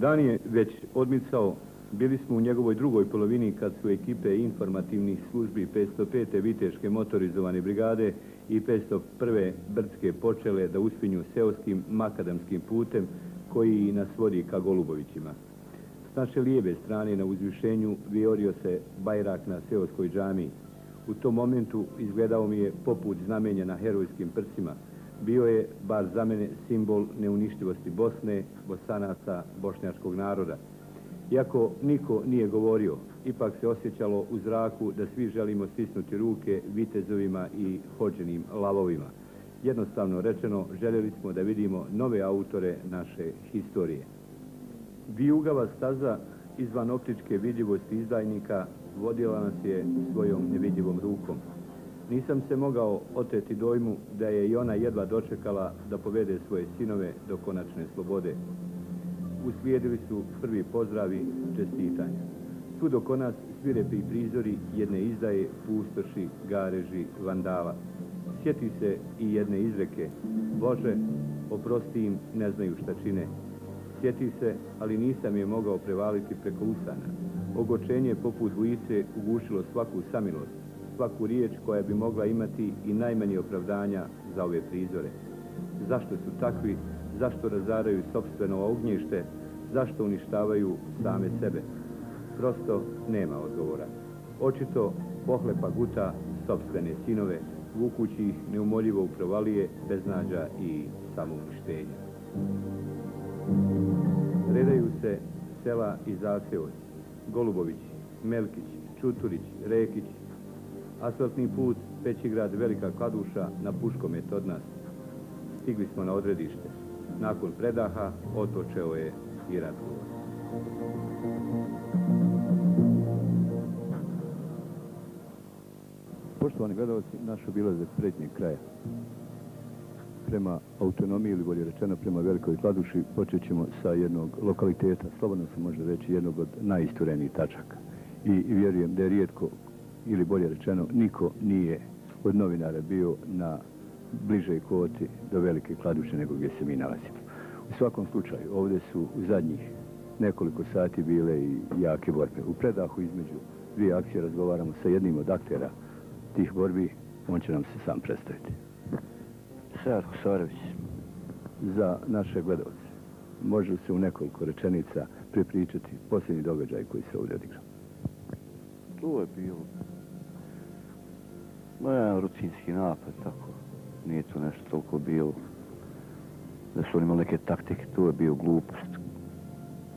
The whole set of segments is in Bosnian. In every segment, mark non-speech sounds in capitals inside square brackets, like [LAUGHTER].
Dan je već odmicao, bili smo u njegovoj drugoj polovini kad su ekipe informativnih službi 505. Viteške motorizovane brigade i 501. Brdske počele da uspinju seoskim makadamskim putem koji nas vodi ka Golubovićima. S naše lijeve strane na uzvišenju viorio se bajrak na seoskoj džamiji. U tom momentu izgledao mi je poput znamenja na herojskim prsima. Bio je, bar za mene, simbol neuništivosti Bosne, bosanaca, bošnjačkog naroda. Iako niko nije govorio, ipak se osjećalo u zraku da svi želimo stisnuti ruke vitezovima i hođenim lavovima. Jednostavno rečeno, željeli smo da vidimo nove autore naše historije. Vijugava staza izvan optičke vidljivosti izdajnika vodila nas je svojom nevidljivom rukom. Nisam se mogao oteti dojmu da je i ona jedva dočekala da povede svoje sinove do konačne slobode. Uslijedili su prvi pozdravi čestitanja. Tu dok nas svirepi prizori jedne izdaje, pustoši, gareži, vandala. Sjeti se i jedne izreke. Bože, oprosti im, ne znaju šta čine. Sjeti se, ali nisam je mogao prevaliti preko usana. Ogočenje poput dvojice ugušilo svaku samilost, svaku riječ koja bi mogla imati i najmanje opravdanja za ove prizore. Zašto su takvi? Zašto razaraju sobstveno ognjište? Zašto uništavaju same sebe? Prosto nema odgovora. Očito pohlepa guta sobstvene sinove, vukući ih neumoljivo u provalije, beznađa i samouništenja. Redaju se sela i zaseoci. Golubovići, Melkić, Čuturić, Rekić. Asfaltni put, Pećigrad, Velika Kladuša, na Puškomet od nas. Stigli smo na odredište. Nakon predaha, otočeo je i razgovor. Poštovani gledalci, naš obilazak prednjeg kraja prema autonomiji ili bolje rečeno prema Velikoj Kladuši počet ćemo sa jednog lokaliteta, slobodno se može reći jednog od najisturenijih tačaka. I vjerujem da je rijetko ili bolje rečeno niko nije od novinara bio na bližoj koti do Velike Kladuše nego gdje se mi nalazimo. U svakom slučaju, ovdje su u zadnjih nekoliko sati bile i jake borbe. U predahu između dvije akcije razgovaramo sa jednim od aktera tih borbi, on će nam se sam predstaviti. Sead Husarević. Za naše gledalce, može se u nekoliko rečenica pripričati posljednji događaj koji se ovdje odigrao? To je bilo. Ma jedan rutinski napad, tako. Nije to nešto toliko bilo. Da su oni imali neke taktike, to je bio glupost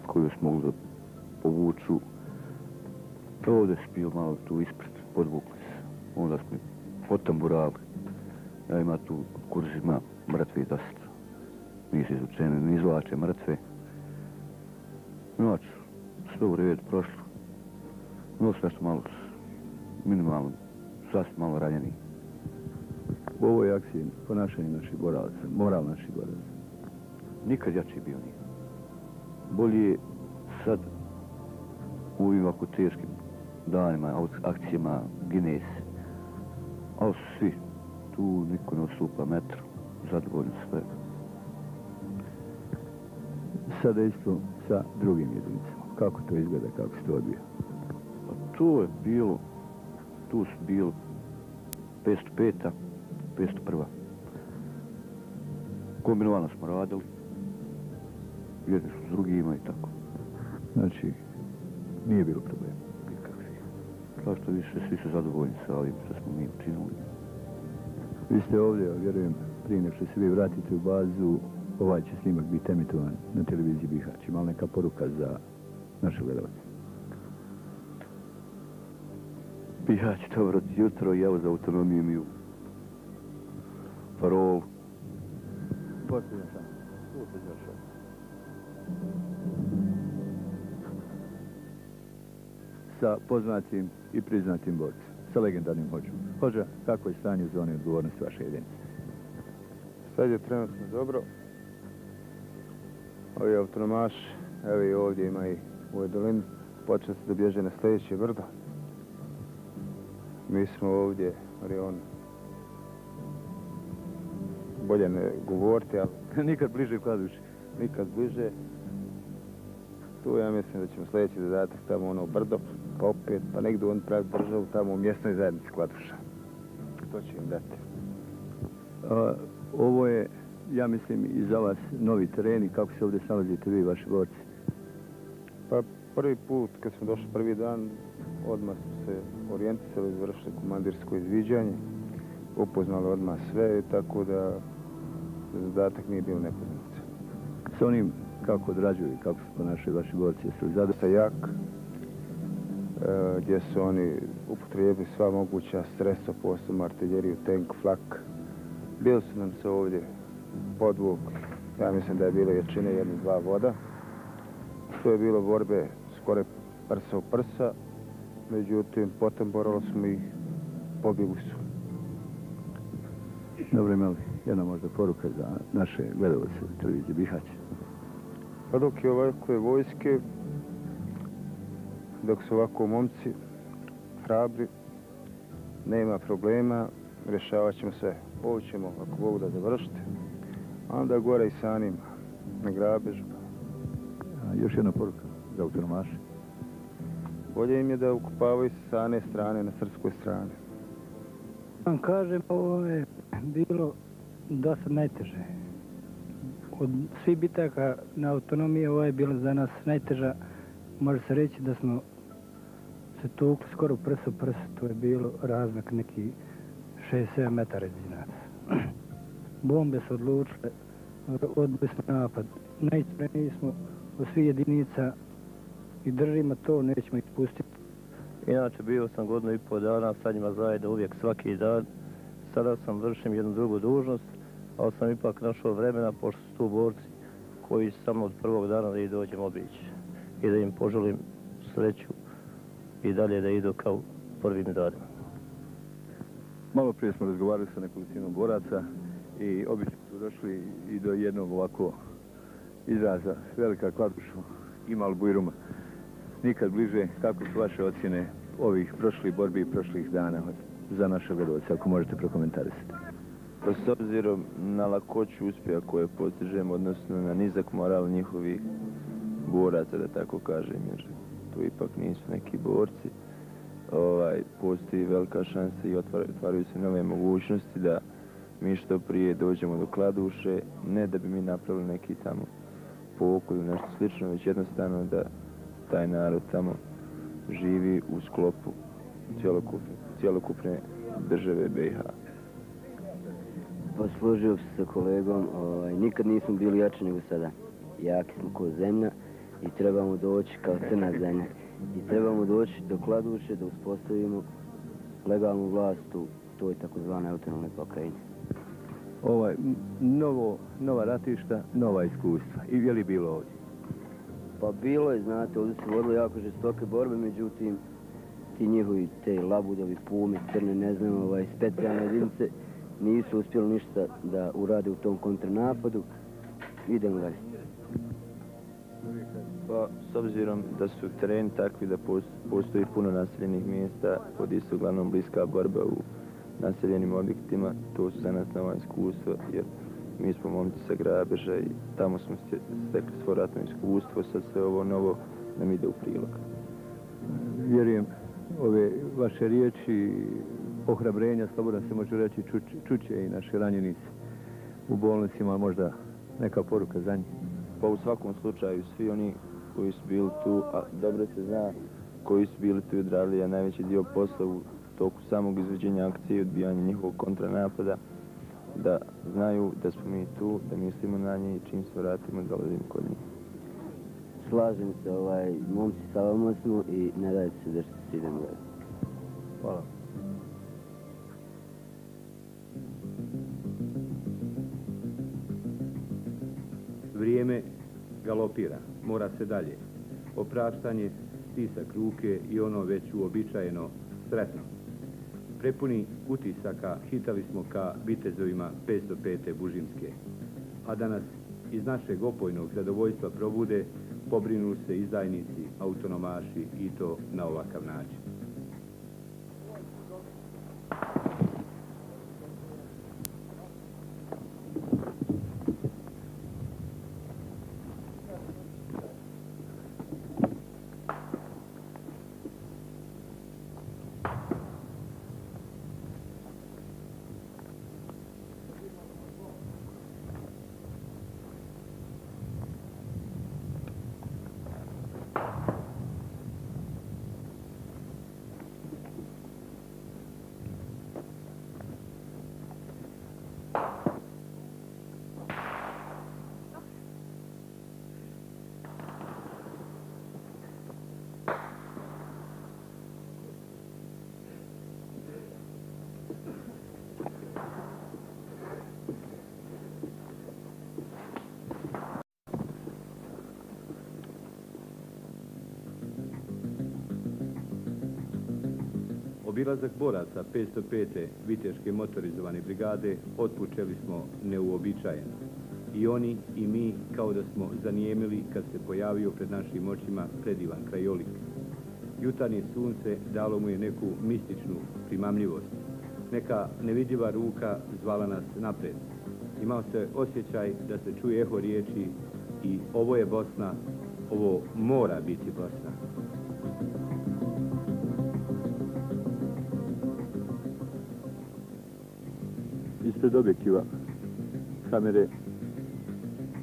koju smo mogli da povuču. Pa ovdje su bio malo tu ispred, podvukli se. Onda smo potamburali. Ja ima tu kurzima mrtvi dosta. Nisu izučeni, ne izvlače mrtve. Noć, sve u redu, prošlo. No sve što malo, minimalno, sasvim malo ranjeni. U ovoj akciji ponašanje naših boralaca, moral naših boralaca. Nikad jači bio nije. Bolje je sad u ovim ovako teškim danima, akcijama, gine se. Ali su svi tu niko ne osupa metru, zadovoljno sve. Sada isto sa drugim jedinicama. Kako to izgleda, kako se to odbija? Pa to je bilo, tu su bilo 505-a, 501-a. Kombinovano smo radili, jedni su s drugima i tako. Znači, nije bilo problema. Nikakvi. Kao što više, svi su zadovoljni sa ovim što smo mi učinili. Vi ste ovdje, ja vjerujem, prije nek što se vi vratite u bazu, ovaj će snimak biti emitovan na televiziji Bihać. Ima neka poruka za naše gledalce? Bihać, dobro jutro, evo za autonomiju mi u parolu. Posljedno sam. Tu sam. Sa poznatim i priznatim borcem sa legendarnim hođom. Hođa, kako je stanje u zoni odgovornosti vaše jedinice? Sad je trenutno dobro. Ovi autonomaš, evo i ovdje ima i u Edolin. dolini, se da bježe na sljedeće brdo. Mi smo ovdje, ali on bolje ne govoriti, ali [LAUGHS] nikad bliže kladuši. Nikad bliže. tu ja mislim da ćemo sljedeći zadatak tamo ono brdo, pa opet, pa negdje on pravi državu tamo u mjesnoj zajednici Kladuša. To će im dati. A, ovo je, ja mislim, i za vas novi teren i kako se ovdje snalazite vi, vaši borci? Pa prvi put kad smo došli prvi dan, odmah smo se orijentisali, izvršili komandirsko izviđanje, upoznali odmah sve, tako da zadatak nije bio nepoznat. S onim kako odrađuju i kako se ponašaju vaši borci, jesu li zadosta jak, e, gdje su oni upotrijebili sva moguća sredstva, posebno artiljeriju, tank, flak. Bili su nam se ovdje podvuk, ja mislim da je bilo jačine jedne, dva voda. To je bilo borbe skore prsa u prsa, međutim, potom borali smo ih, pobjegli su. Dobro imali jedna možda poruka za naše gledalce televizije Bihać. Pa dok je ovakve vojske, dok su ovako momci hrabri, nema problema, rješavat ćemo sve. Ovo ćemo, ako Bogu da završite, a onda gore i sa njim na grabežu. A, još jedna poruka za autonomaše. Bolje im je da ukupavaju se sa ane strane na srpskoj strani. Vam kažem, ovo je bilo dosta najteže. Od svih bitaka na autonomiji ovo je bilo za nas najteža. Može se reći da smo se tukli skoro prso prso. To je bilo razmak neki 6-7 metara iz nas. [CLEARS THROAT] Bombe su odlučile, odbili smo napad. Najspremniji smo od svih jedinica i držimo to, nećemo ih pustiti. Inače, bio sam godinu i pol dana sa njima zajedno uvijek svaki dan. Sada sam vršim jednu drugu dužnost, ali sam ipak našao vremena, pošto su tu borci koji samo od prvog dana da ih dođem obići i da im poželim sreću i dalje da idu kao prvim danima. Malo prije smo razgovarali sa nekolicinom boraca i obično su došli i do jednog ovako izraza velika kladušu imal bujruma. Nikad bliže, kako su vaše ocjene ovih prošlih borbi i prošlih dana za naše gledovce, ako možete prokomentarisati? Pa s obzirom na lakoću uspjeha koje postižemo, odnosno na nizak moral njihovih boraca, da tako kažem, jer tu ipak nisu neki borci, ovaj, postoji velika šansa i otvaraju se nove mogućnosti da mi što prije dođemo do kladuše, ne da bi mi napravili neki tamo pokolj ili nešto slično, već jednostavno da taj narod tamo živi u sklopu cjelokupne, cjelokupne države BiH. Pa složio se sa kolegom, ovaj, nikad nismo bili jači nego sada. Jaki smo ko zemlja i trebamo doći kao crna zemlja. I trebamo doći do kladuše da uspostavimo legalnu vlast u toj takozvanoj autonomnoj pokrajini. Ovaj, novo, nova ratišta, nova iskustva. I je li bilo ovdje? Pa bilo je, znate, ovdje se vodilo jako žestoke borbe, međutim, ti njihovi, te labudovi, pume, crne, ne znam, ovaj, specijalne jedinice, nisu uspjeli ništa da urade u tom kontranapadu. Idemo dalje. Pa, s obzirom da su tereni takvi da postoji puno naseljenih mjesta, vodi se uglavnom bliska borba u naseljenim objektima, to su za nas nova iskustva, jer mi smo momci sa grabeža i tamo smo stekli svo ratno iskustvo, sad sve ovo novo nam ide u prilog. Vjerujem, ove vaše riječi, ohrabrenja, slobodno se može reći, čuće i naši ranjenici u bolnicima, možda neka poruka za njih. Pa u svakom slučaju, svi oni koji su bili tu, a dobro se zna koji su bili tu i odradili, a najveći dio posla u toku samog izveđenja akcije i odbijanja njihovog kontranapada, da znaju da smo mi tu, da mislimo na nje i čim se vratimo dolazimo kod njih. Slažem se, ovaj, momci sa vama smo i ne dajte se da se idemo gledati. Hvala. Vrijeme galopira, mora se dalje. Opraštanje, stisak ruke i ono već uobičajeno sretno prepuni utisaka hitali smo ka bitezovima 505. Bužimske. A danas iz našeg opojnog zadovoljstva probude pobrinu se izdajnici, autonomaši i to na ovakav način. Obilazak boraca 505. Viteške motorizovane brigade otpučeli smo neuobičajeno. I oni i mi kao da smo zanijemili kad se pojavio pred našim očima predivan krajolik. Jutarnje sunce dalo mu je neku mističnu primamljivost. Neka nevidljiva ruka zvala nas napred. Imao se osjećaj da se čuje eho riječi i ovo je Bosna, ovo mora biti Bosna. Ispred objektiva kamere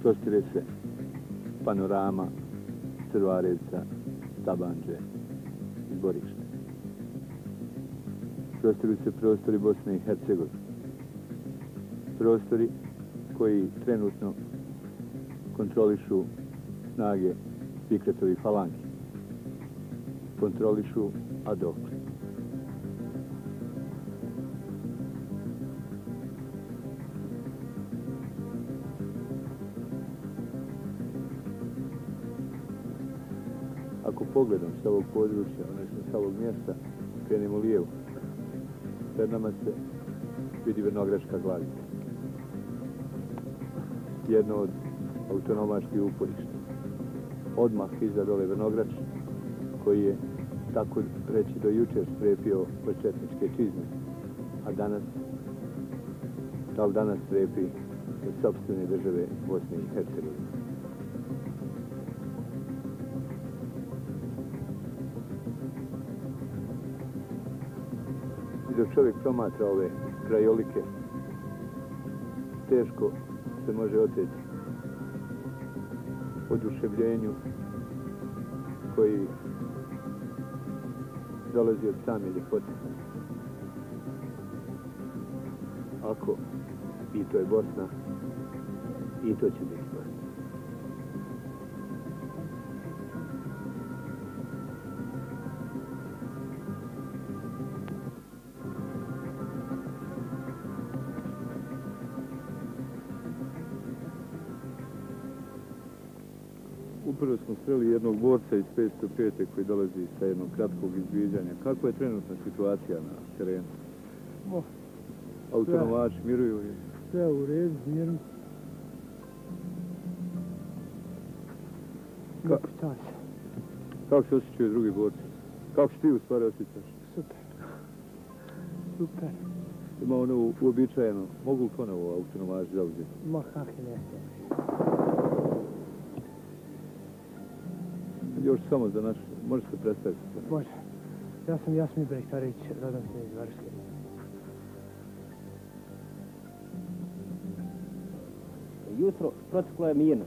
prostire se panorama Crvarevca, Tabanđe i Borište. Prostiru se prostori Bosne i Hercegovine. Prostori koji trenutno kontrolišu snage Fikretovi falangi. Kontrolišu Adokle. Pogledom sa ovog područja, odnosno sa ovog mjesta, krenemo lijevo. Pred nama se vidi Vrnogračka glavica. Jedno od autonomačkih uporišta. Odmah iza dole Vrnograč, koji je tako reći do jučer strepio početničke četničke čizme, a danas, da li danas strepi od sobstvene države Bosne i Hercegovine. Čovjek promatra ove krajolike, teško se može oteti oduševljenju koji dolazi od same ljepote. Ako i to je Bosna, i to će biti Bosna. 505. koji dolazi sa jednog kratkog izviđanja. Kako je trenutna situacija na terenu? Mo, Autonomači miruju i sve u redu, mirno. Ka- Kako šta se? kako se osjećaju drugi borci? Kako se ti u stvari osjećaš? Super. Super. Ima ono uobičajeno, mogu li ponovo autonomači zauzeti? Ma kakvi ne. Još samo za naš, može se predstaviti. Može. Ja sam Jasmin Brehtarević, rodom sam iz Varške. Jutro proteklo je mirno,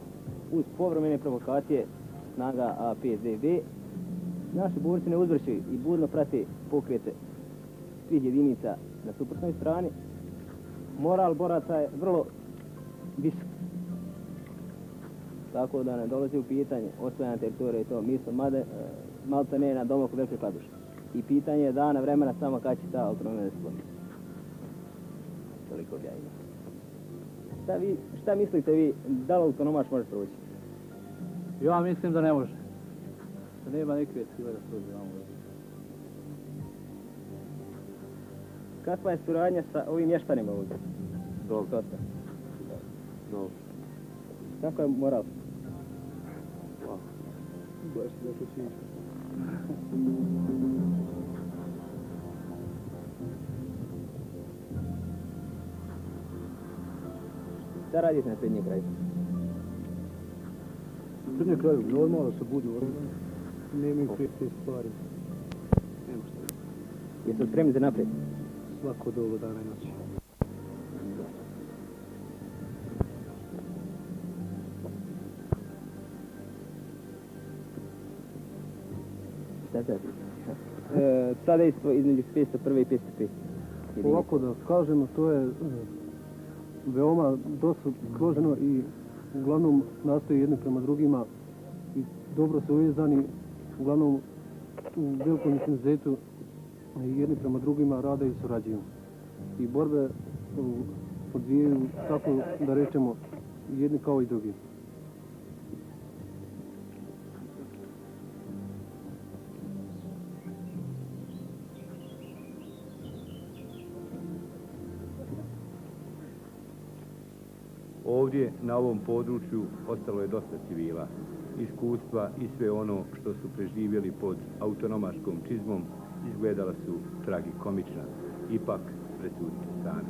uz povremene provokacije snaga A5DB. Naši borci ne uzvrćaju i budno prate pokrete svih jedinica na suprotnoj strani. Moral boraca je vrlo visok. Tako da ne dolazi u pitanje osvojena teritorija i to. Mi smo made, malta ne na domoku velike kladuše. I pitanje je dana vremena samo kad će ta autonomija da slomi. Toliko ja imao. Šta, vi, šta mislite vi, da li autonomaš može proći? Ja mislim da ne može. Da nema nikakve sile da prođe vamo. Kakva je suradnja sa ovim mještanima ovdje? Dobro. Dosta. Dobro. Kako je moral? Se Šta radite na prednjem kraju? U prednjem kraju, normalno se budu Nema ih te stvari. Nema šta. Jeste spremni za naprijed? Svako dogo dana i noći. Šta sad? E, sada isto između 501. i 505. Ovako da kažemo, to je e, veoma dosta složeno i uglavnom nastoji jedni prema drugima i dobro su uvezani, uglavnom u velikom intenzitetu jedni prema drugima rade i surađuju. I borbe odvijaju tako da rečemo jedni kao i drugi. Ovdje, na ovom području, ostalo je dosta civila. Iskustva i sve ono što su preživjeli pod autonomaškom čizmom izgledala su tragikomična. Ipak, presudite sami.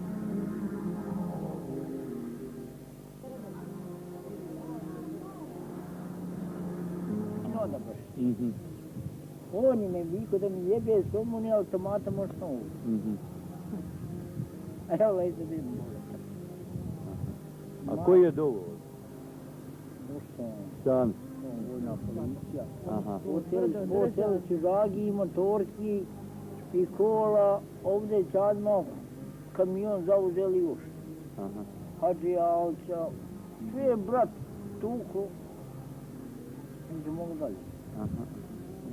Mm -hmm. Oni me viko da mi jebe s omoni automata možda ovo. Mm -hmm. Evo lej se vidim. A koji je dogovor? Sam. Aha. Hotel Čivagi, motorski i kola. Ovdje čadno kamion zauzeli još. Aha. Hadži Alča. Sve brat tuko nisu mogu dalje. Aha.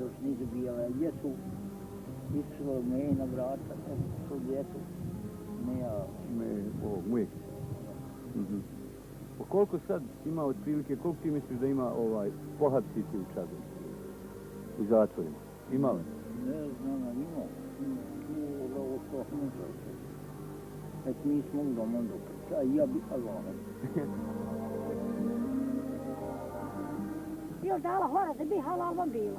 Još nisu bijele, jesu išlo me na vrata, to djetu. Me ja... Me, o, mujek. Mhm. Po koliko sad ima otprilike, koliko ti misliš da ima ovaj pohapsiti u čadu? U zatvorima? Ima li? Ne znam, ima. Tu ovo to ne znam. Već mi smo u domu dok. Ja bi, ali ono. još dala hora da bi halal vam bilo.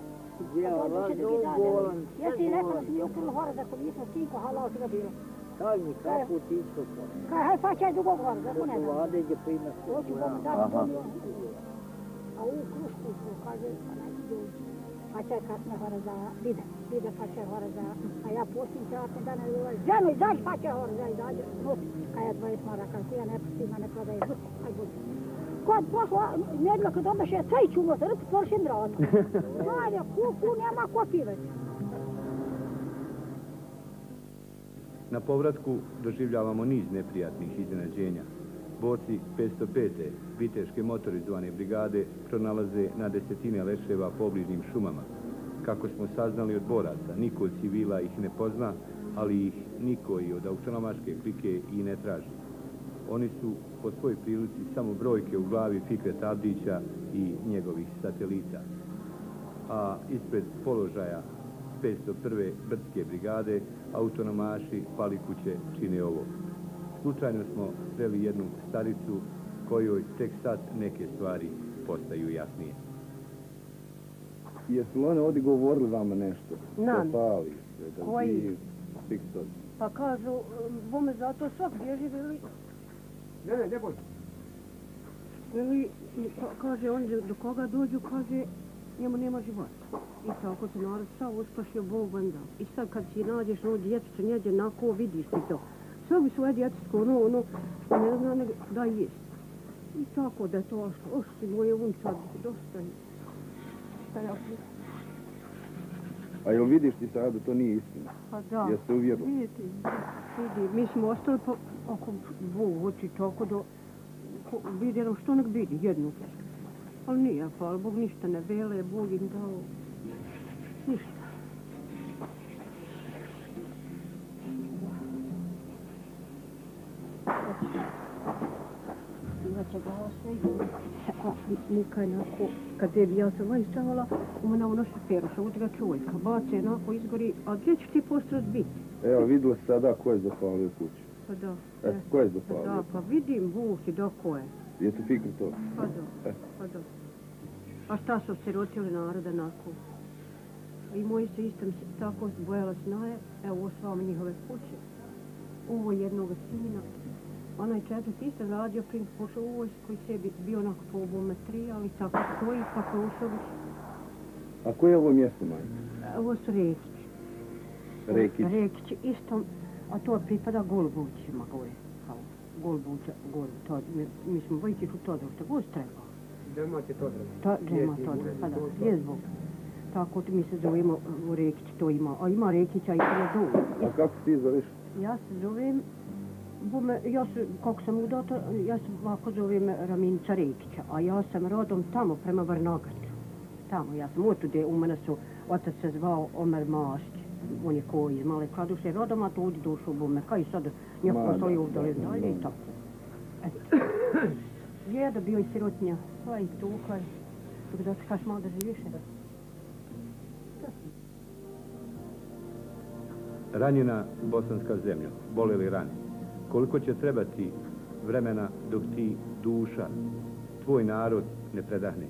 Ja, vas dogovoran. Ja ti rekao da mi ukrilo hora da sam nisam stinko halal što bilo. Kaj mi, kako ti isto to? Kaj, haj pa čaj dugo hora, da ne da. Vlade gdje prima se. Hoću vam dati to mi A u krušku su, kaže, pa neki dođi. Pa čaj kasne hora za bide, bide pa čaj hora za, a ja pustim čarate dana i govorim, ženo izađi pa čaj hora za izađe, nosi, kaj ja 20 mara, kako ja ne pustim, a ne prodajem, aj budi kod posla, nedjelja kad odaše, caj ću mu zrti, poršim vrata. Hajde, kuku, Na povratku doživljavamo niz neprijatnih iznenađenja. Borci 505. viteške motorizovane brigade pronalaze na desetine leševa po obližnjim šumama. Kako smo saznali od boraca, niko od civila ih ne pozna, ali ih niko i od autonomaške klike i ne traži. Oni su po svoj prilici samo brojke u glavi Fikret Tabdića i njegovih satelita. A ispred položaja 501. brdske brigade autonomaši Palikuće čine ovo. Slučajno smo sreli jednu staricu kojoj tek sad neke stvari postaju jasnije. Jesu li one ovdje govorili vama nešto? Nam. Pali, da Koji? Pa kažu, bome zato svak bježi veli, Ne, ne, ne boj. Veli, kaže, on do koga dođu, kaže, njemu nema života. I tako se narod sav uspašio Bog vam dao. I sad kad si nađeš ono djetice, njeđe na ko vidiš ti to. Sve bi svoje djetecko, ono, ono, što ne zna nego da jest. I tako da je to ošlo. Ošli moje unčad, dosta je. Šta ja A jel vidiš ti sad da to nije istina? Pa da. Jeste uvjerili? Vidi, vidi. Mi smo ostali po, oko dvog oči tako da vidjelo što nek vidi jednu. Ali nije, hvala Bog, ništa ne vele, Bog im dao. Ništa. Znači, i nikaj nako, kad je ja sam ovaj stavala, u mene ono šoferu, sa utrga čovjeka, bace nako izgori, a gdje ću ti postrat biti? Evo, vidjela sada ko je zapalio kuću. Pa da. E, ko je zapalio? Da, pa vidim Bog i da ko je. Jesi fikri to? Pa da, E. pa da. A šta su sirotili naroda nako? I moji se isto tako bojala snaje, evo vama njihove kuće. Ovo jednog sina. Onaj četvrti isto radio print pošao u vojsku koji sebi bio onako po obometri, ali tako stoji, pa prošao bi. A koje je ovo mjesto, majka? Ovo su Rekić. Rekić. Rekić, isto, a to pripada Golbućima gore. Kao Golbuća, gore, to, mi, mi smo vojci u to došta, god treba. Džemat je to To, nema to, pa da, je zbog. Tako mi se zovemo u Rekić, to ima, a ima Rekića i prije. A kako ti zoveš? Ja se zovem, bume, ja se, kako sam udata, ja se ovako zovem Raminica Rekića, a ja sam rodom tamo prema Vrnogaču. Tamo, ja sam otude, u mene su, otac se zvao Omer Mašć, on je koji iz Male Kladuše, rodom, a tu udi dušu bume, kaj sad, njih Ma, postoji da, ovdje da, dalje i da. tako. Eto. Djeda bio i sirotnja, kaj tu, kaj, dok da kaš malo da živiš. Ranjena bosanska zemlja, boleli rani. Koliko će trebati vremena dok ti duša, tvoj narod ne predahne.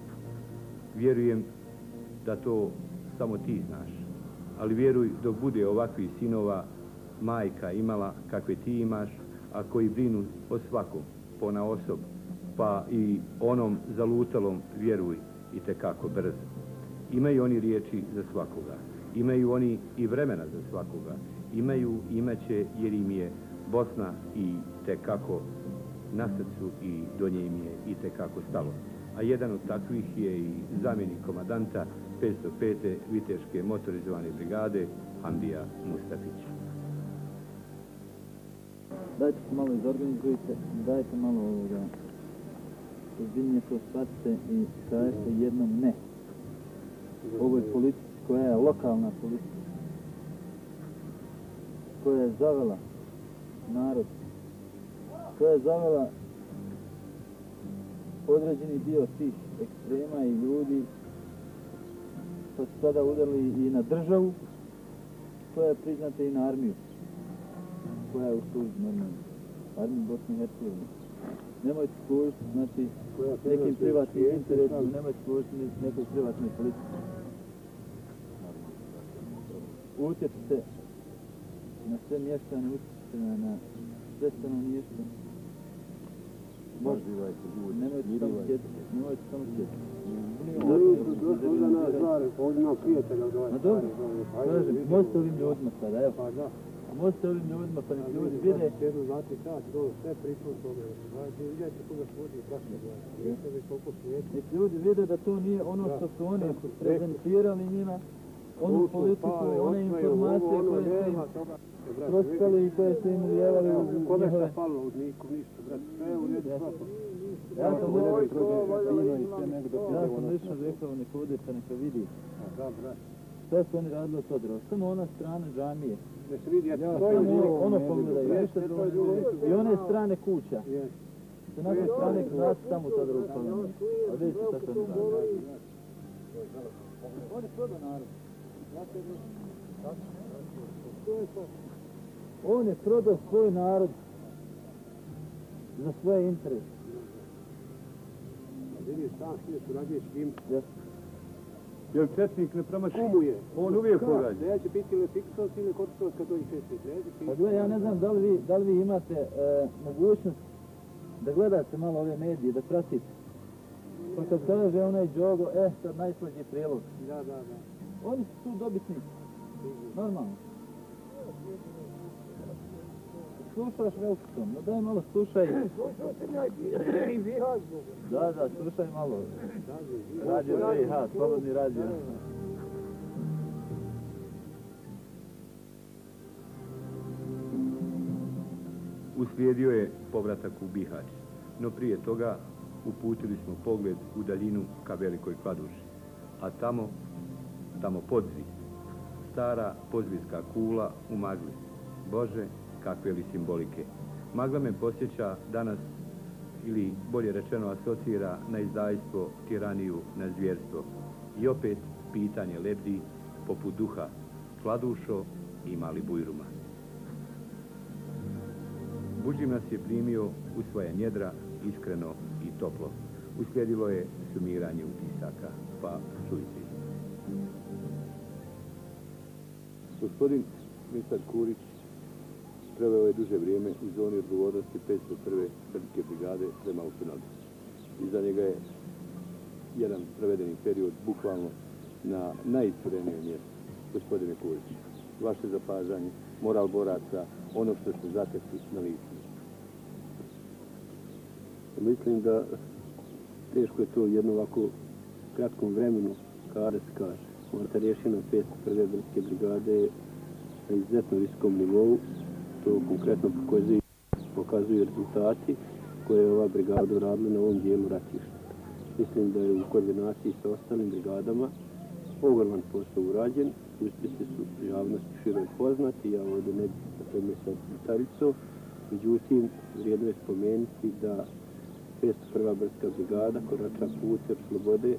Vjerujem da to samo ti znaš. Ali vjeruj dok bude ovakvih sinova majka imala kakve ti imaš, a koji brinu o svakom, pona osob, pa i onom zalutalom vjeruj i te kako brzo. Imaju oni riječi za svakoga. Imaju oni i vremena za svakoga. Imaju, imaće jer im je Bosna i te kako na srcu i do nje im je i te kako stalo. A jedan od takvih je i zamjenik komadanta 505. Viteške motorizovane brigade Hamdija Mustafić. Dajte se malo izorganizujte, dajte malo ovoga, ozbiljnije to shvatite i kažete jednom ne. Ovo je politika koja je lokalna politika, koja je zavela narod, koja je zavela određeni dio tih ekstrema i ljudi pa su sada udarili i na državu, koja je priznata i na armiju, koja je u službi normalno, armiju Bosne i Hercegovine. Nemojte služiti, znači, nekim privatnim interesom, nemojte služiti nekoj privatnoj politici. Utječite na sve mještane, utječite na, na sve stanovništvo. Moždivajte ljudi, nemojte samo sjetiti, nemojte samo sjetiti. Ovdje nas zvare, ovdje nam prijatelja od ovaj Ma dobro, kažem, možete ovim ljudima sada, evo. Pa da. Možete ovim ljudima, pa nek ljudi vide. Sjedu, znate sad, dole, sve priču toga. Znate, vidjeti koga svodi, prašne gledati. Vidite vi koliko svijeti. Nek ljudi vide da to nije ono što su oni prezentirali njima, onu politiku, one informacije koje su im prospali i koje su im ulijevali u njihove... Kome šta falilo od nikom, ništa, brate, sve u redu svako. Ja sam ja sam lično rekao neka ode pa neka vidi. Da, brate. Sve su oni radili od odra. Samo ona strana džamije. Da se vidi, ja samo ono, ono pogledaj, ništa drugo. I one strane kuća. Sa naše strane znate samo to drugo pogledaj. A vidite šta se oni radi. On je prodao narod. On je prodao svoj narod za svoje interese. Vidiš, sam svijet surađuješ s njim. Jel četnik ne promaši? Kumu je. On uvijek pogađa. Neće biti ili Fiksos ili Kotisos kad dođe četnik. Pa gle, ja ne znam da li vi, da li vi imate e, mogućnost da gledate malo ove medije, da pratite. Pa kad kaže onaj Djogo, e, sad najslađi prilog. Da, da, da. Oni su tu dobitnici. Normalno. Slušaš Velkson, no daj malo slušaj. Da, da, slušaj malo. Radio VH, slobodni radio. Uslijedio je povratak u Bihać, no prije toga uputili smo pogled u daljinu ka velikoj kladuši, a tamo, tamo podzvi, stara pozvijska kula u magli. Bože, kakve li simbolike. Magla me posjeća danas, ili bolje rečeno asocira na izdajstvo, tiraniju, na zvjerstvo. I opet pitanje lebdi poput duha, kladušo i mali bujruma. Buđim nas je primio u svoje njedra, iskreno i toplo. Uslijedilo je sumiranje utisaka, pa čujte. Gospodin ministar Kurić preveo je duže vrijeme u zoni odgovornosti 501. Srpske brigade prema Usunalu. Iza njega je jedan prevedeni period bukvalno na najisturenije mjesto. Gospodine Kurić, vaše zapažanje, moral boraca, ono što ste zatekli na licu. Mislim da teško je to jedno ovako kratkom vremenu, kada se kaže. Matarješina riješiti na 501. Brske brigade na izuzetno visokom nivou, to konkretno pokazuju, pokazuju rezultati koje je ova brigada uradila na ovom dijelu ratišta. Mislim da je u koordinaciji sa ostalim brigadama ogroman posao urađen, uspjesi su javnosti široj poznati, ja ovdje ne bih na tome sad detaljico, međutim, vrijedno je spomenuti da 501. brska brigada korača putem slobode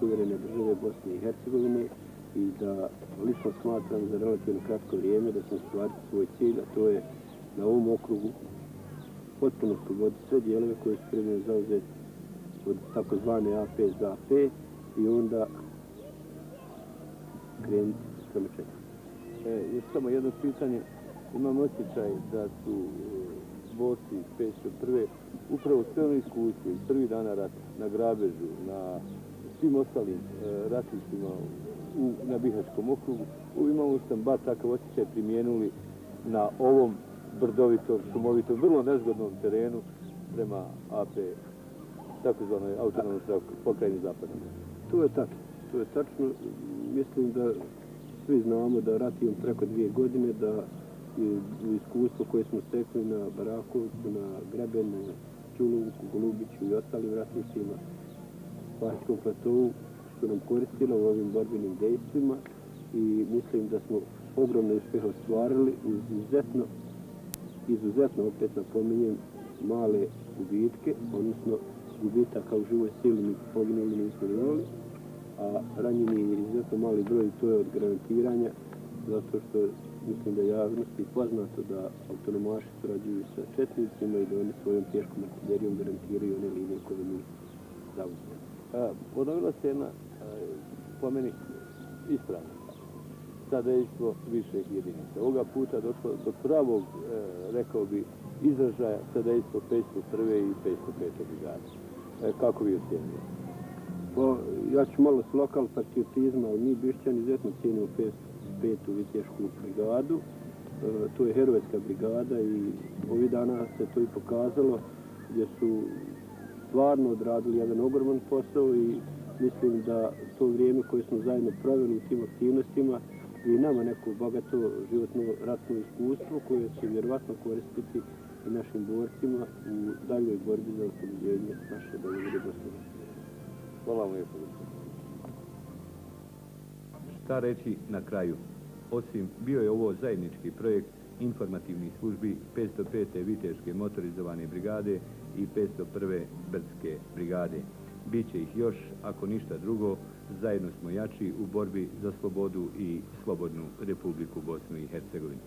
suverene države Bosne i Hercegovine i da lično smatram za relativno kratko vrijeme da sam stvariti svoj cilj, a to je na ovom okrugu potpuno sloboditi sve dijelove koje su trebne zauzeti od takozvane AP za AP i onda krenuti prema četiri. E, još samo jedno pitanje. Imam osjećaj da su e, borci 501. upravo sve ono iskustvo iz prvih dana rata na grabežu, na svim ostalim e, ratnicima u, na Bihačkom okrugu, u imamo sam bar takav osjećaj primijenuli na ovom brdovitom, šumovitom, vrlo nezgodnom terenu prema AP, takozvanoj autonomnoj pokrajini zapadne. To je tačno. To je tačno. Mislim da svi znamo da ratijom preko dvije godine, da u iskustvo koje smo stekli na Barakovcu, na Grebenu, Čulunku, Golubiću i ostalim ratnicima, Pahijskom platovu, su nam koristilo u ovim borbenim dejstvima i mislim da smo ogromne uspjehe ostvarili uz izuzetno, izuzetno opet napominjem, male gubitke, odnosno gubitaka u živoj sili mi poginuli nismo imali, a ranjeni je izuzetno mali broj to je od granatiranja, zato što mislim da je javnosti poznato da autonomaši surađuju sa četnicima i da oni svojom teškom artiljerijom garantiraju one linije koje mi zauzimamo. Ponovila se jedna, po meni, ispravna sadejstvo višeg jedinica. Ovoga puta došlo do pravog, e, rekao bi, izražaja sadejstvo 501. i 505. brigade. E, kako vi osjetili? Pa, ja ću malo s lokal patriotizma, ali mi bišćani izuzetno cijenimo 505. Vitješku brigadu. E, to je herojska brigada i ovih dana se to i pokazalo gdje su stvarno odradili jedan ogroman posao i mislim da to vrijeme koje smo zajedno pravili u tim aktivnostima i nama neko bogato životno ratno iskustvo koje će vjerovatno koristiti i našim borcima u daljoj borbi za oslobođenje naše domovine Bosne. Hvala vam lijepo. Šta reći na kraju? Osim bio je ovo zajednički projekt informativnih službi 505. Viteške motorizovane brigade i 501. Brdske brigade. Biće ih još, ako ništa drugo, zajedno smo jači u borbi za slobodu i slobodnu Republiku Bosnu i Hercegovinu.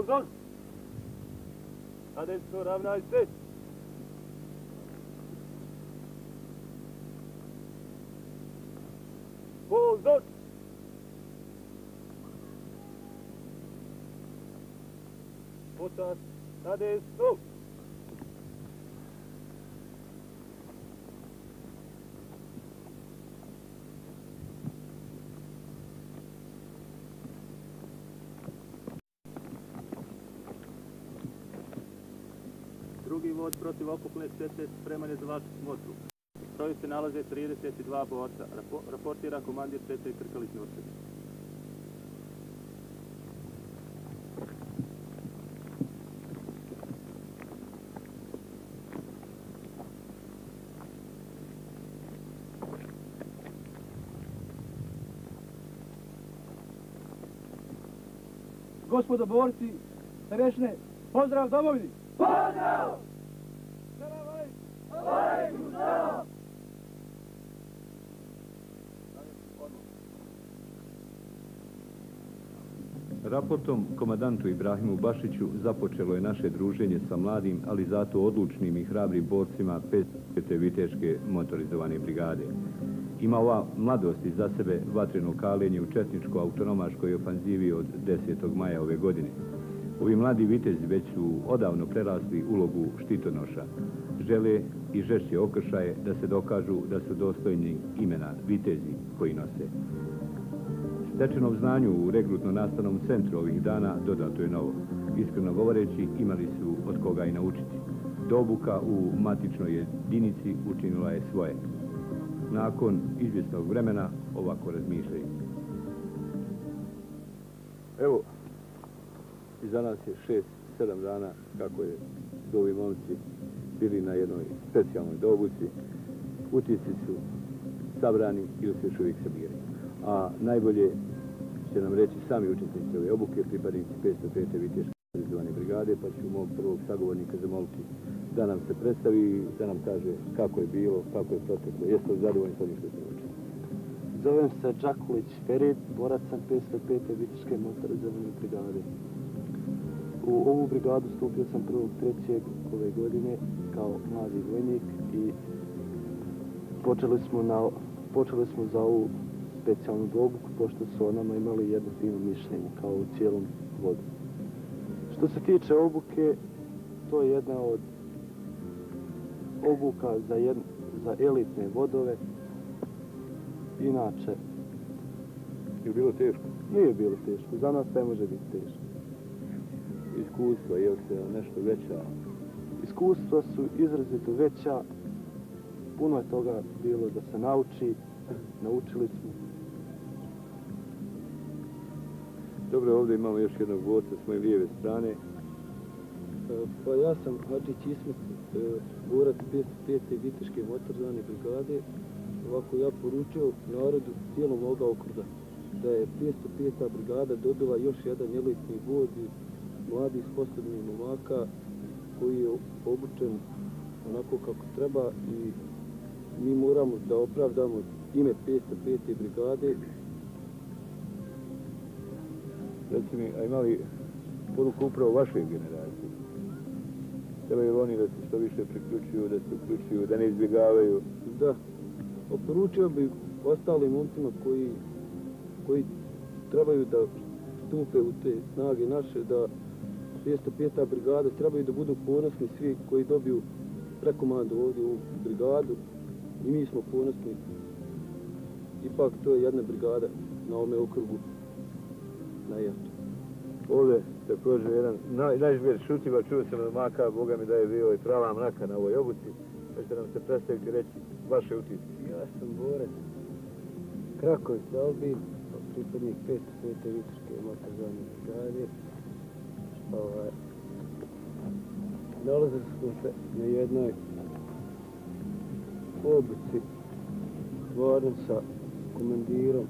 Trabzon. That is good. Have a nice day. Balls out. Put that. That is so. Drugi vod protiv okupne štete spreman je za vašu smotru. U stroju se nalaze 32 borca. Rapo raportira komandir ceste Krkalić Nurčević. Gospodo borci, starešne, pozdrav domovini! Raportom komadantu Ibrahimu Bašiću započelo je naše druženje sa mladim, ali zato odlučnim i hrabrim borcima 5. viteške motorizovane brigade. Ima ova mladost za sebe vatreno kalenje u Četničko-autonomaškoj ofanzivi od 10. maja ove godine. Ovi mladi vitezi već su odavno prerasli ulogu štitonoša. Žele i žešće okršaje da se dokažu da su dostojni imena vitezi koji nose. Stečenom znanju u regrutno-nastavnom centru ovih dana dodato je novo. Iskreno govoreći, imali su od koga i naučiti. Dobuka u matičnoj jedinici učinila je svoje. Nakon izvjesnog vremena ovako razmišljaju. Evo, iza nas je šest, sedam dana kako je dovi momci bili na jednoj specijalnoj dobuci. Utisci su sabrani i se još uvijek sabiraju. A najbolje će nam reći sami učesnici ove obuke, pripadnici 505. viteške organizovane brigade, pa ću mog prvog sagovornika zamoliti da nam se predstavi, da nam kaže kako je bilo, kako je proteklo. Jeste li zadovoljni sa ovim što ste učili? Zovem se Đakulić Ferit, borac sam 505. viteške motorizovane brigade. U ovu brigadu stupio sam 1.3. ove godine kao mladi vojnik i počeli smo, na, počeli smo za ovu specijalnu obuku, pošto su o nama imali jedno fino mišljenje, kao u cijelom vodu. Što se tiče obuke, to je jedna od obuka za, jed, za elitne vodove. Inače... Je bilo teško? Nije bilo teško, za nas ne može biti teško. Iskustva, je li se nešto veća? Iskustva su izrazito veća. Puno je toga bilo da se nauči. Naučili smo. Dobro, ovdje imamo još jednog borca s moje lijeve strane. E, pa ja sam Hadžić Ismet, e, borac 505. viteške motorzane brigade. Ovako ja poručio narodu cijelom ovoga okruga da je 505. brigada dobila još jedan elitni vod mladih sposobnih momaka koji je obučen onako kako treba i mi moramo da opravdamo ime 505. brigade Reci mi, a imali poruku upravo vašoj generaciji? Trebaju oni da se što više priključuju, da se uključuju, da ne izbjegavaju? Da. Oporučio bi ostalim momcima koji, koji trebaju da stupe u te snage naše, da 205. brigada trebaju da budu ponosni svi koji dobiju prekomandu ovdje u brigadu i mi smo ponosni. Ipak to je jedna brigada na ovome okrugu na jetu. Ovdje također jedan naj, najžmer šutiva, čuo sam od maka, Boga mi da je bio i prava mraka na ovoj obuci. Možete nam se predstaviti i reći vaše utiske. Ja sam borac. Kraković Dalbin, pa pripadnik 505. vitrške motorzane brigade. Ovaj, nalazili smo se na jednoj obuci stvarno sa komandirom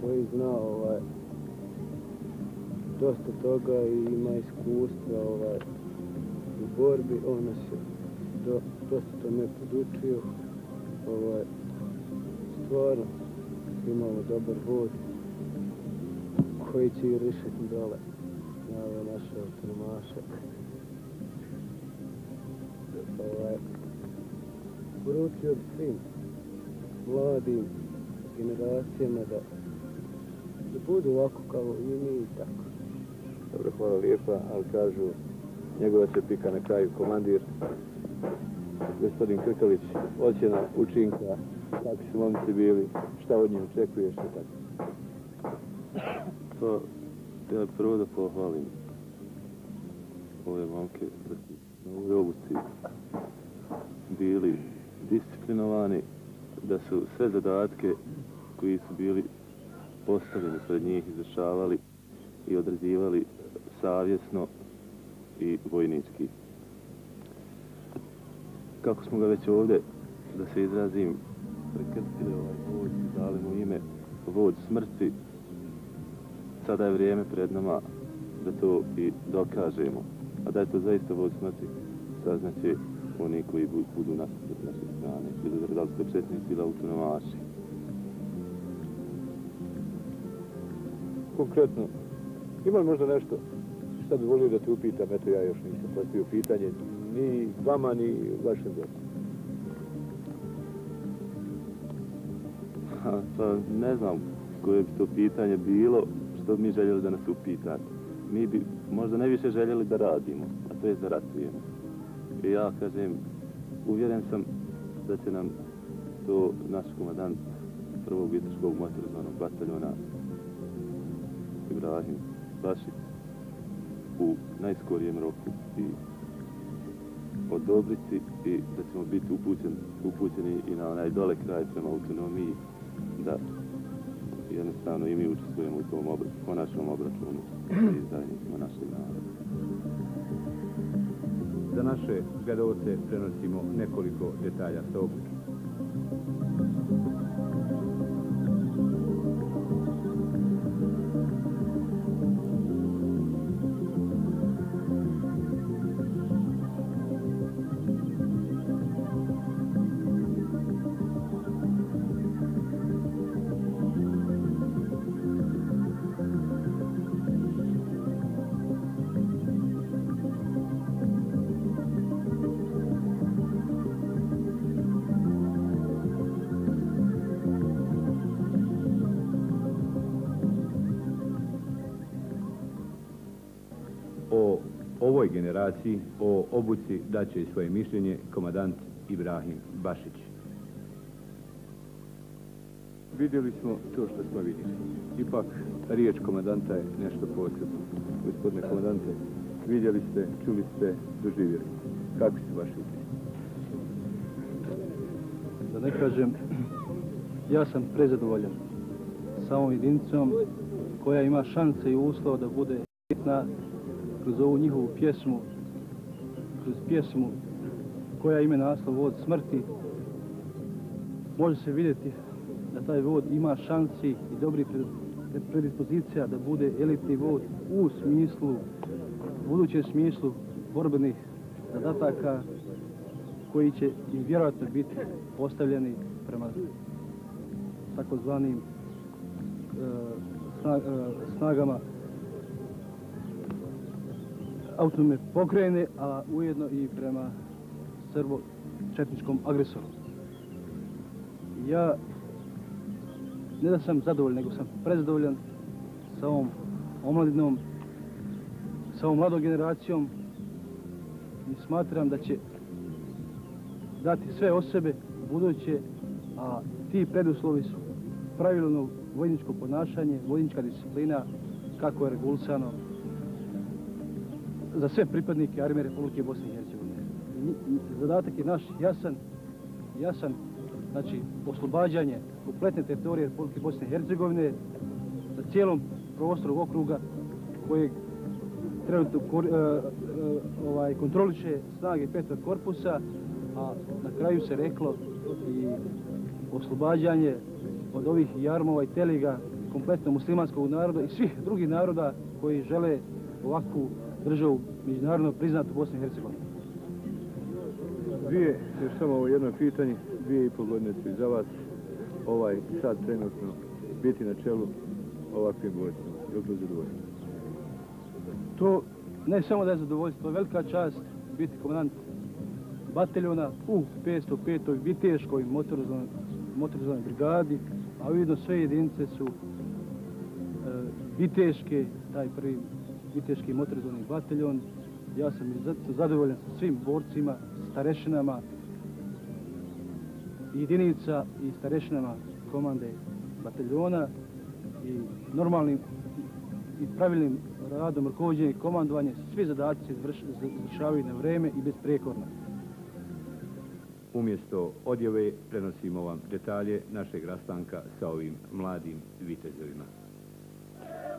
koji zna ovaj, dosta toga i ima iskustva ovaj, u borbi. On nas je do, dosta to me podučio. Ovaj, stvarno imamo dobar vod koji će i rešiti dole na ove naše autonomaše. Ovaj, poručio bi svim mladim generacijama da, da budu ovako kao i mi i tako. Dobro, hvala lijepa, ali kažu njegova će pika na kraju komandir gospodin Krkalić, ocjena učinka, kakvi su momci bili, šta od njih očekuješ i tako. Pa, ja prvo da pohvalim ove momke da su na ovoj obuci bili disciplinovani, da su sve zadatke koji su bili postavljeni pred njih izvršavali i odrazivali savjesno i vojnički. Kako smo ga već ovdje, da se izrazim, prekrstili ovaj vođ, dali mu ime vođ smrti, sada je vrijeme pred nama da to i dokažemo. A da je to zaista vođ smrti, saznaće oni koji budu nastupati naše strane, ili da li ste četnici ili autonomaši. Konkretno, ima li možda nešto Sad bi volio da te upitam, eto ja još nisam postavio pitanje, ni vama, ni vašem djecu. Pa ne znam koje bi to pitanje bilo, što bi mi željeli da nas upitate. Mi bi možda ne više željeli da radimo, a to je da ratujemo. I ja kažem, uvjeren sam da će nam to naš komadant prvog vitrškog motorizovanog bataljona Ibrahim Bašić u najskorijem roku i odobriti i da ćemo biti upućen, upućeni i na onaj dole kraj prema autonomiji da jednostavno i mi učestvujemo u tom obr konačnom obračunu i zajednicima našeg naroda. Za naše gledalce prenosimo nekoliko detalja sa obuke. Ovoj generaciji o obuci daće svoje mišljenje komadant Ibrahim Bašić. Vidjeli smo to što smo vidjeli. Ipak, riječ komadanta je nešto posebno. Gospodine komadante, vidjeli ste, čuli ste, doživjeli. Kakvi su vaši utjeci? Da ne kažem, ja sam prezadovoljan samom jedinicom koja ima šanse i uslova da bude hitna kroz ovu njihovu pjesmu, kroz pjesmu koja ime naslov Vod smrti, može se vidjeti da taj vod ima šansi i dobri predispozicija da bude elitni vod u smislu, u budućem smislu borbenih zadataka koji će i vjerojatno biti postavljeni prema takozvanim e, e snagama autonome pokrajine, a ujedno i prema srbo-četničkom agresoru. Ja ne da sam zadovoljan, nego sam prezadovoljan sa ovom omladinom, sa ovom mladom generacijom i smatram da će dati sve o sebe buduće, a ti preduslovi su pravilno vojničko ponašanje, vojnička disciplina, kako je regulisano za sve pripadnike Armije Republike Bosne i Hercegovine. Zadatak je naš jasan, jasan, znači oslobađanje kompletne teritorije Republike Bosne i Hercegovine na cijelom prostoru okruga kojeg trenutno kor, e, e, ovaj, kontroliše snage petog korpusa, a na kraju se reklo i oslobađanje od ovih jarmova i teliga kompletno muslimanskog naroda i svih drugih naroda koji žele ovakvu državu međunarodno priznatu Bosni i Hercegovini. Dvije, još samo ovo jedno pitanje, dvije i pol godine su za vas ovaj sad trenutno biti na čelu ovakvim vojskom. Je to zadovoljstvo? To ne samo da je zadovoljstvo, velika čast biti komandant bataljona u 505. viteškoj motorizovanoj brigadi, a ujedno sve jedinice su e, viteške, taj prvi viteški motorizovni bataljon. Ja sam zadovoljan sa svim borcima, starešinama jedinica i starešinama komande bataljona i normalnim i pravilnim radom rukovodđenja i komandovanja svi zadatci izvršavaju na vreme i bez prekorna. Umjesto odjeve prenosimo vam detalje našeg rastanka sa ovim mladim vitezovima.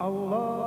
Allah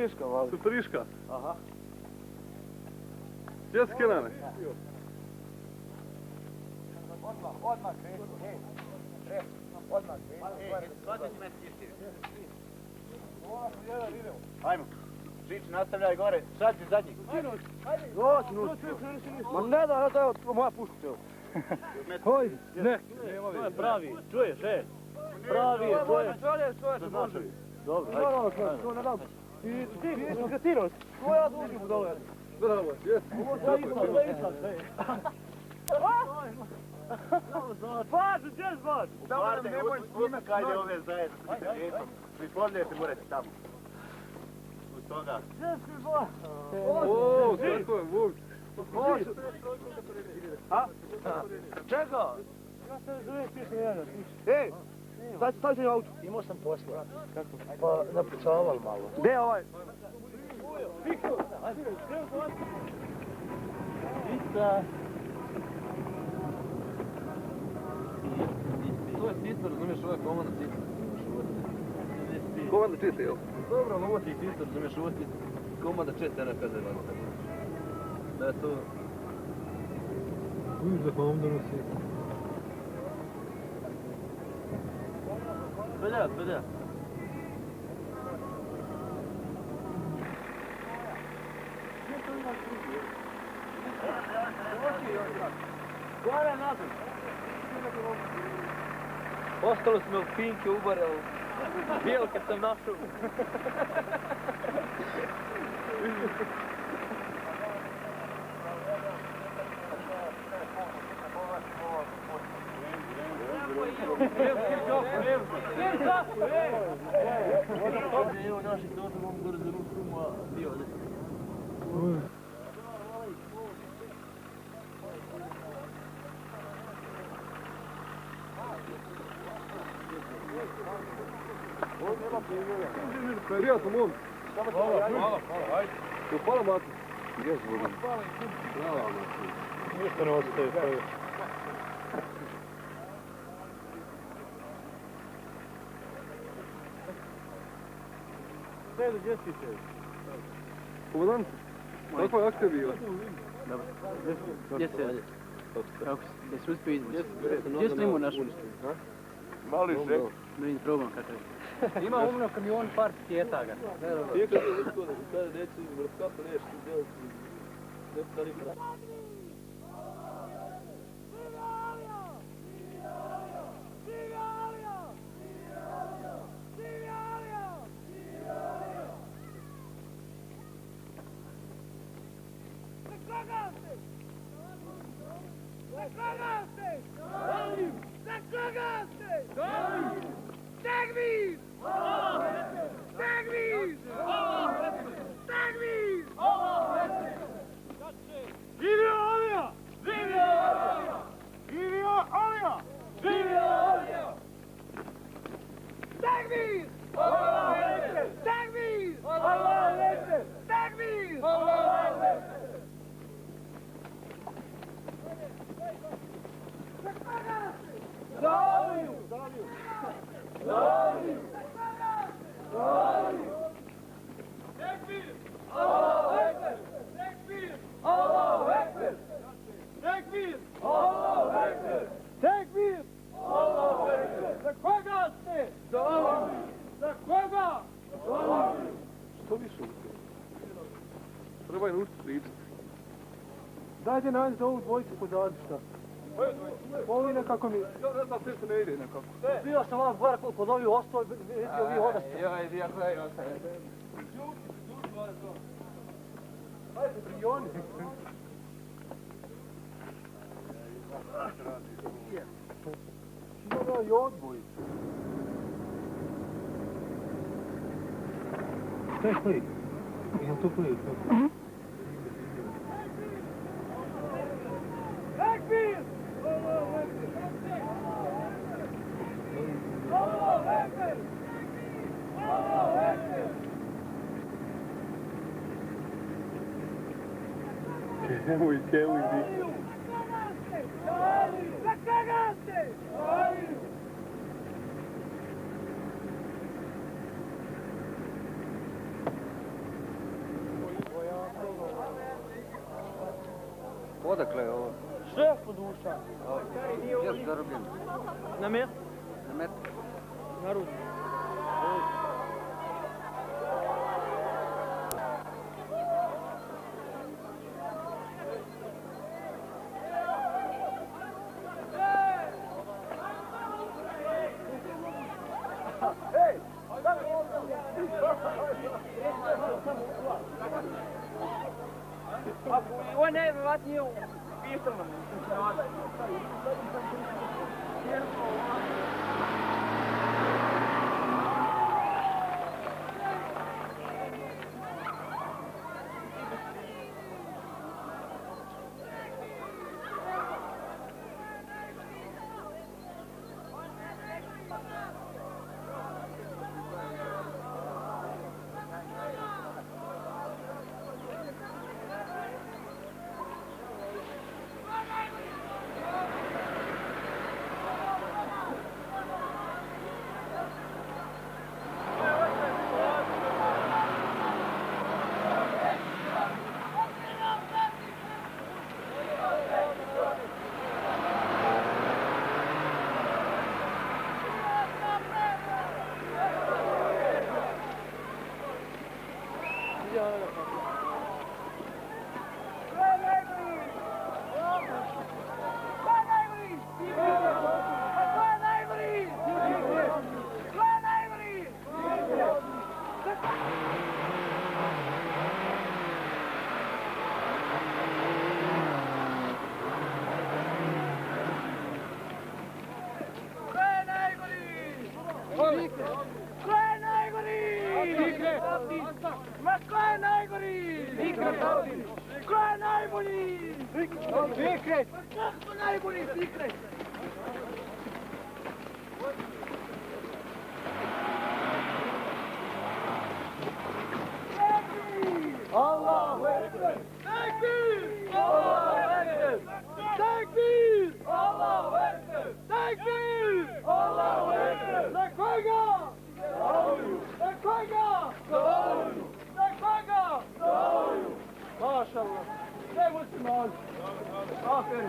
Superiška, vali. Superiška. Aha. Gdje si Kenane? Odmah, odmah kreću, hej. Rep, odmah kreću. Hej, me Ajmo. Žič, nastavljaj gore. Sad ti zadnji. Doći. Ma ne da, ne da, evo, moja puška te ovo. Hoj, ne. To je pravi, čuješ, e? Pravi je, to. Dobro, Ne, ne. Ti, ti, ti. Ko ja dužim u dole? Bravo, jes. Ovo je islam, ovo je islam, ej. Gdje je važu? Samo nemoj snimak ove zajedno. Pripovljajte morate tamo. Uz toga. Gdje si važu? O, kako je, Vuk. A? Čega? Ja sam zove piše jedan. Ej, sad stavi se na auto. Imao sam posla. Kako? Pa napucaval malo. Gdje je ovaj? Pizza. To je tisto, razumiješ, ovo je komanda tisto. Komanda čiste, jel? Dobro, ali ovo ti je tisto, razumiješ, ovo ti je komanda čiste, ne kaže vam. Da je to... Vidiš da komanda nosi. Belja, belja. Gore nazad. Ostalo smo pinke ubare, ali bijel kad sam našao. Evo [LAUGHS] [LAUGHS] Prijatno, mom. Hvala, hvala, hvala, ajde. Hvala, Mati. Gdje zbogom? Hvala, Martin. Ništa ne ostaje, to je. Sredo, gdje si se? Komandant, kakva je akcija bila? Dobro. Gdje se? Kako si? Uspio iz... Gdje si imao našu? Mali šek. Da vidim probam kakav je. Ima umno kamion par paketa ga. Ti kad je usko da se kada neće iz vrskapa nešto delati. Ne stari brat. Dajte nađite ovu dvojicu podaci šta. Ovi nekako mi... Ja znam sve se ne ide nekako. Bio sam vam gore kod ovih ostao, vidio vi hodaste. Joj, di ako je ostaje. Hajde, prioni. Ima i odboj. Šta je koji? Ima to koji? Nemoj, keluj, di. Odakle je ovo? Šef od uša. Gdje su zarobljeni? Na met? Na met? Na rudi. Ovo je najvjerovatnije u pištama. Ko Sve muslimani. Aferin.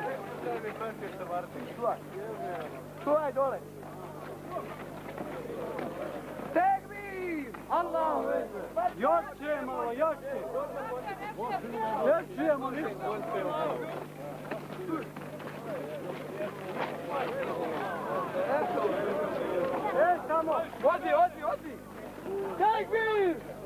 Čuvaj dole. Tekbir! Allahu Ekber! Jače malo, jače! Ne čujemo ništa. E, samo, odi, odi, odi! Tekbir!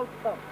auto tamo.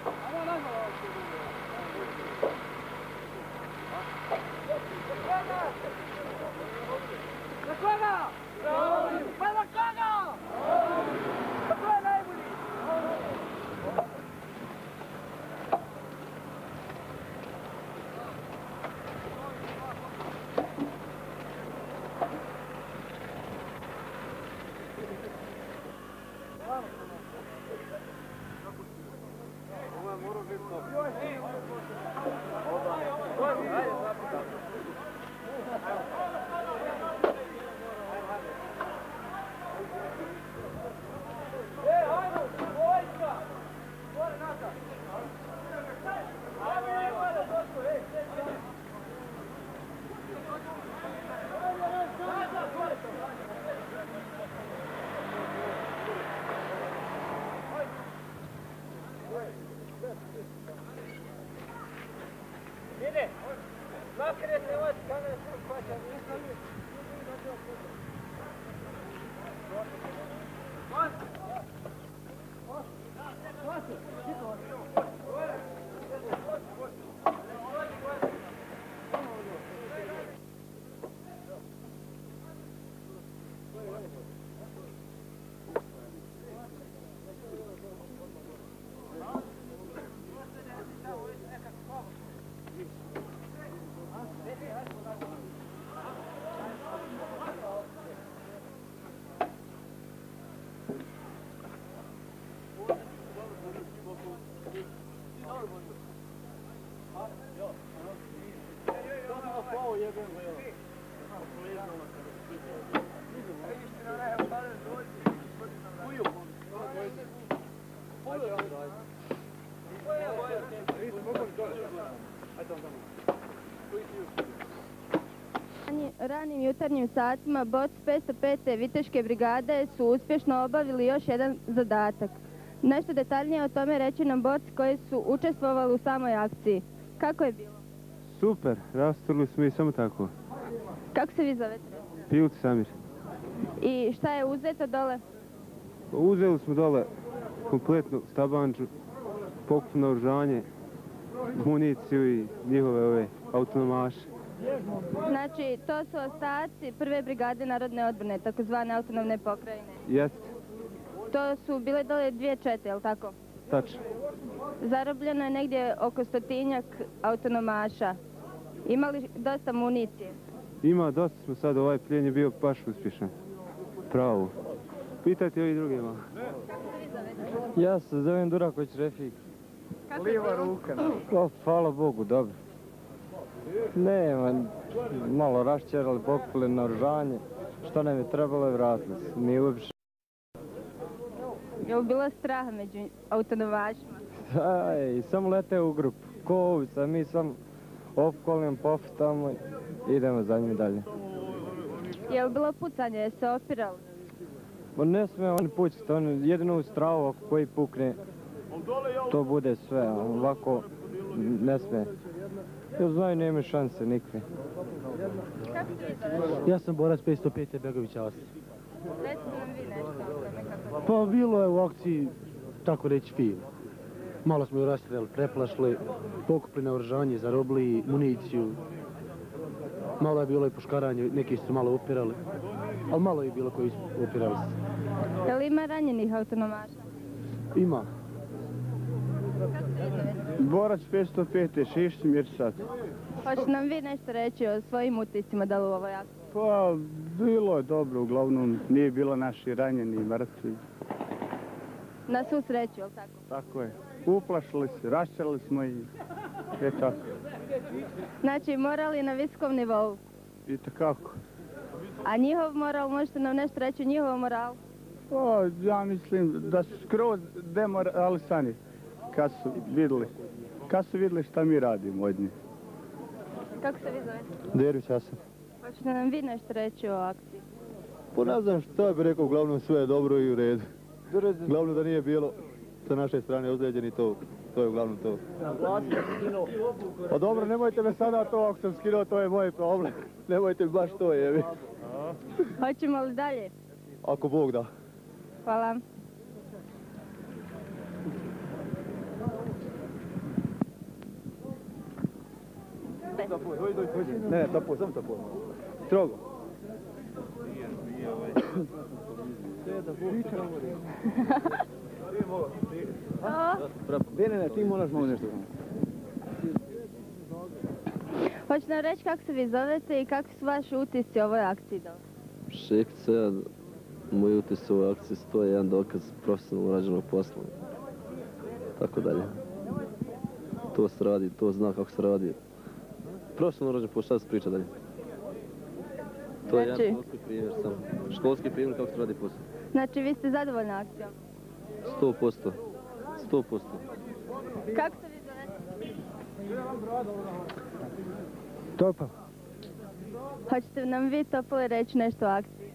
Ranim jutarnjim satima borci 505. Viteške brigade su uspješno obavili još jedan zadatak. Nešto detaljnije o tome reći nam borci koji su učestvovali u samoj akciji. Kako je bilo? Super, rasturili smo i samo tako. Kako se vi zovete? Pilot Samir. I šta je uzeto dole? Uzeli smo dole kompletnu stabanđu, pokupno oružanje, municiju i njihove ove autonomaše. Znači, to su ostaci prve brigade narodne odbrane, takozvane autonomne pokrajine. Jeste, To su bile dole dvije čete, jel tako? tačno. Zarobljeno je negdje oko stotinjak autonomaša. Imali dosta municije. Ima, dosta smo sad, ovaj plijen je bio baš uspješan. Pravo. Pitajte ovi drugi malo. Ja se zovem Duraković Refik. Lijeva ruka. O, hvala Bogu, dobro. Ne, man, malo rašćerali, pokupili naoružanje. Što nam je trebalo vratili se. Mi uopšte... Je li bilo straha među autonomašima? Aj, samo lete u grupu. Ko ovica, mi sam opkolim, pofitamo i idemo za njim dalje. Je li bilo pucanje, je se opirali? Ma ne sme oni pucati, oni jedino u stravu ako koji pukne, to bude sve, ovako ne sme. Ja znaju, nema šanse nikve. Ja sam borac 505. Begovića Asti. Recite nam vi nešto o tome kako Pa bilo je u akciji tako reći fino. Malo smo ju rastreli, preplašili, pokupili na oržanje, zarobili municiju. Malo je bilo i poškaranje, neki su malo upirali. Ali malo je bilo koji su upirali se. Je li ima ranjenih autonomaša? Ima. Borac 505. Šešći Mirsat. Hoćete nam vi nešto reći o svojim utiscima da li u ovoj akciji? Pa, bilo je dobro, uglavnom nije bilo naši ranjeni i mrtvi. Na svu sreću, jel tako? Tako je. Uplašili se, rašćali smo i je tako. Znači, morali na visokom nivou. I takako. A njihov moral, možete nam nešto reći o njihovom moralu? Pa, ja mislim da su skroz demoralisani kad su vidjeli, kad su vidjeli šta mi radimo od njih. Kako se vi zovete? Dervić, ja sam. Hoćete nam vi nešto reći o akciji? Pa ne znam šta bi rekao, uglavnom sve je dobro i u redu. Glavno da nije bilo sa naše strane ozlijeđeni to, to je uglavnom to. Pa dobro, nemojte me sada to, ako sam skinuo, to je moj problem. Nemojte mi baš to, jevi. Hoćemo li dalje? Ako Bog da. Hvala. Ne, ne, tapo, samo tapo. Strogo. Ne, ne, ne, ti moraš malo nešto. Hoćete nam reći kako se vi zovete i kakvi su vaši utisci o ovoj akciji? da li? Šekica, ja, moj utis u ovoj akciji stoje jedan dokaz profesionalno urađenog posla. Tako dalje. To se radi, to zna kako se radi. Profesionalno urađen posao, šta se priča dalje? To je Znači? jedan školski primjer samo. Školski primjer kako se radi posao. Znači, vi ste zadovoljni akcijom. Sto posto. Sto posto. Kako se vi zovete? Topa. Hoćete nam vi topole reći nešto o akciji?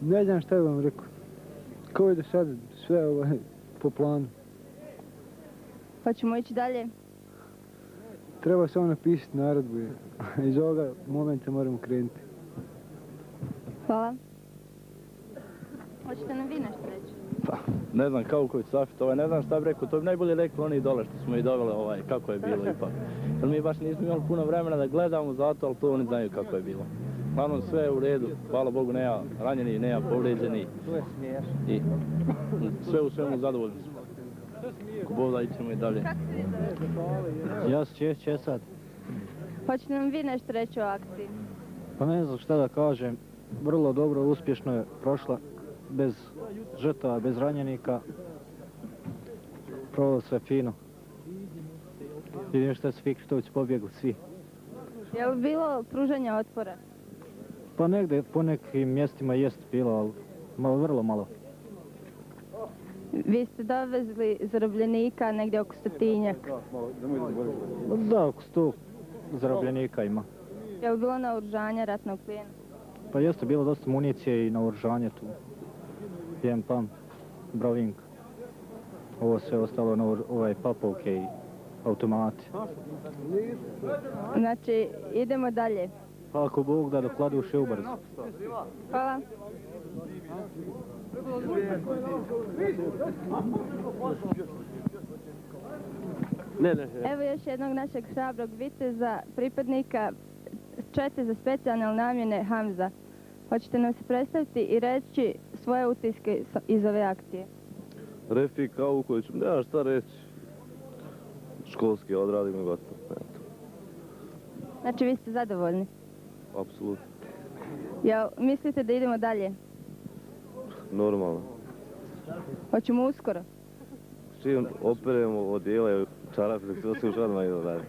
Ne znam šta bi vam rekao. Kao je do sad sve ovaj, po planu. Hoćemo ići dalje? Treba samo napisati naredbu. i [LAUGHS] Iz ovoga momenta moramo krenuti. Hvala. Hoćete nam vi nešto reći? Ne znam kako koji Safit, ovaj, ne znam šta bi rekao, to bi najbolje rekli oni dole što smo i doveli, ovaj, kako je bilo ipak. Jer mi baš nismo imali puno vremena da gledamo zato, ali to oni znaju kako je bilo. Uglavnom sve je u redu, hvala Bogu, nema ranjeni, nema povređeni. To je smiješno. I sve u svemu zadovoljni smo. Da ićemo i dalje. Ja sam Češ Česad. Hoćete nam vi nešto reći o akciji? Pa ne znam šta da kažem. Vrlo dobro, uspješno je prošla. Bez žrtava, bez ranjenika. Pravo sve fino. Vidim šta su Fikštović pobjegu, svi. Je li bilo pružanja otpora? Pa negde po nekim mjestima jest bilo, ali malo, vrlo malo. Vi ste dovezli zarobljenika negdje oko stotinjak. Da, oko sto zarobljenika ima. Je li bilo naoružanja ratnog plijena? Pa jeste bilo dosta municije i naoružanje tu. Jedan pam, brovink. Ovo sve ostalo na ovaj papovke i automati. Znači, idemo dalje. Pa ako Bog da dokladu uše ubrzo. Hvala. Ne, ne, Evo još jednog našeg hrabrog viteza, pripadnika čete za specijalne namjene Hamza. Hoćete nam se predstaviti i reći svoje utiske iz ove akcije? Refik Auković, nema šta reći. Školski odradimo gotovo. Eto, Znači, vi ste zadovoljni. apsolutno. Jel mislite da idemo dalje? Normalno. Hoćemo uskoro? S čim operemo odijele, čarape, dok se osim šarma idemo dalje.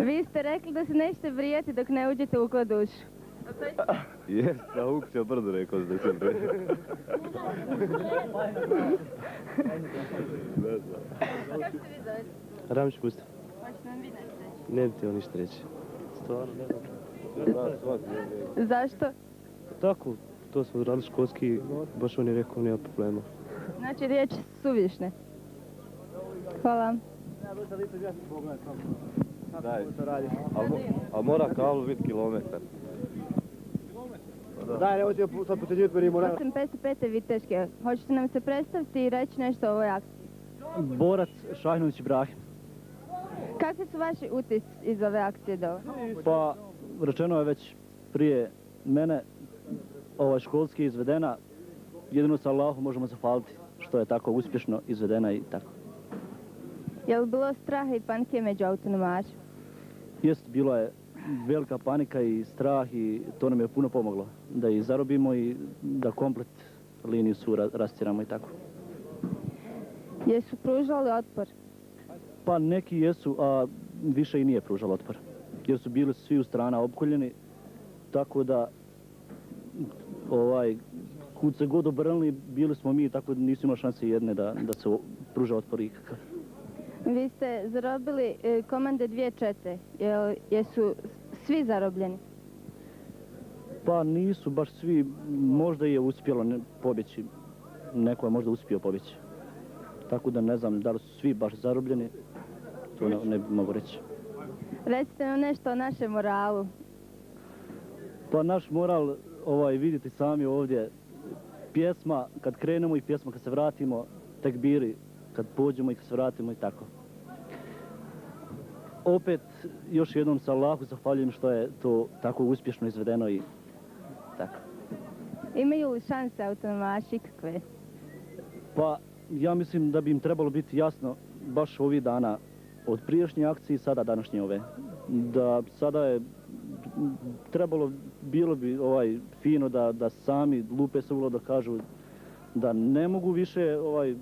Vi ste rekli da se nećete brijati dok ne uđete u kladušu. Jes, na Huk će brdo rekao da se bre. Ne znam. Kako se vi zovete? Ramić Gustav. Hoćete nam vi nešto reći? Ne bi ti on ništa reći. Stvarno, ne znam. Zašto? Tako, to smo radili školski, baš on je rekao, nema problema. Znači, riječ suvišne. Hvala. Daj, ali mo- ali mora kabel biti kilometar. Daj, nemoj ti sad potređivati, meni mora... Sam 505. Viteške. Hoćete nam se predstaviti i reći nešto o ovoj akciji? borac Šahinović Ibrahim. Kakvi su vaši utis iz ove akcije do? Pa, rečeno je već prije mene, ova školski izvedena, jedino sa Allahom možemo zahvaliti što je tako uspješno izvedena i tako. Je li bilo straha i panike među autonomačima? Jest, bilo je velika panika i strah i to nam je puno pomoglo. Da i zarobimo i da komplet liniju su rastiramo i tako. Jesu pružali otpor? Pa neki jesu, a više i nije pružalo otpor. Jer su bili svi u strana opkoljeni, tako da ovaj, kud se god obrnili, bili smo mi, tako da nisu imali šanse jedne da, da se pruža otpor ikakav. Vi ste zarobili e, komande dvije čete. Jesu svi zarobljeni? Pa nisu baš svi. Možda je uspjelo pobjeći. Neko je možda uspio pobjeći. Tako da ne znam da li su svi baš zarobljeni. To ne, ne mogu reći. Recite nam nešto o našem moralu. Pa naš moral, ovaj, vidite sami ovdje, pjesma kad krenemo i pjesma kad se vratimo, tek biri kad pođemo i kad se vratimo i tako. Opet, još jednom sa Allahu zahvaljujem što je to tako uspješno izvedeno i tako. Imaju li šanse autonomaši kakve? Pa, ja mislim da bi im trebalo biti jasno baš ovih dana od priješnje akcije i sada današnje ove. Da sada je trebalo, bilo bi ovaj fino da, da sami lupe se ulo da kažu da ne mogu više ovaj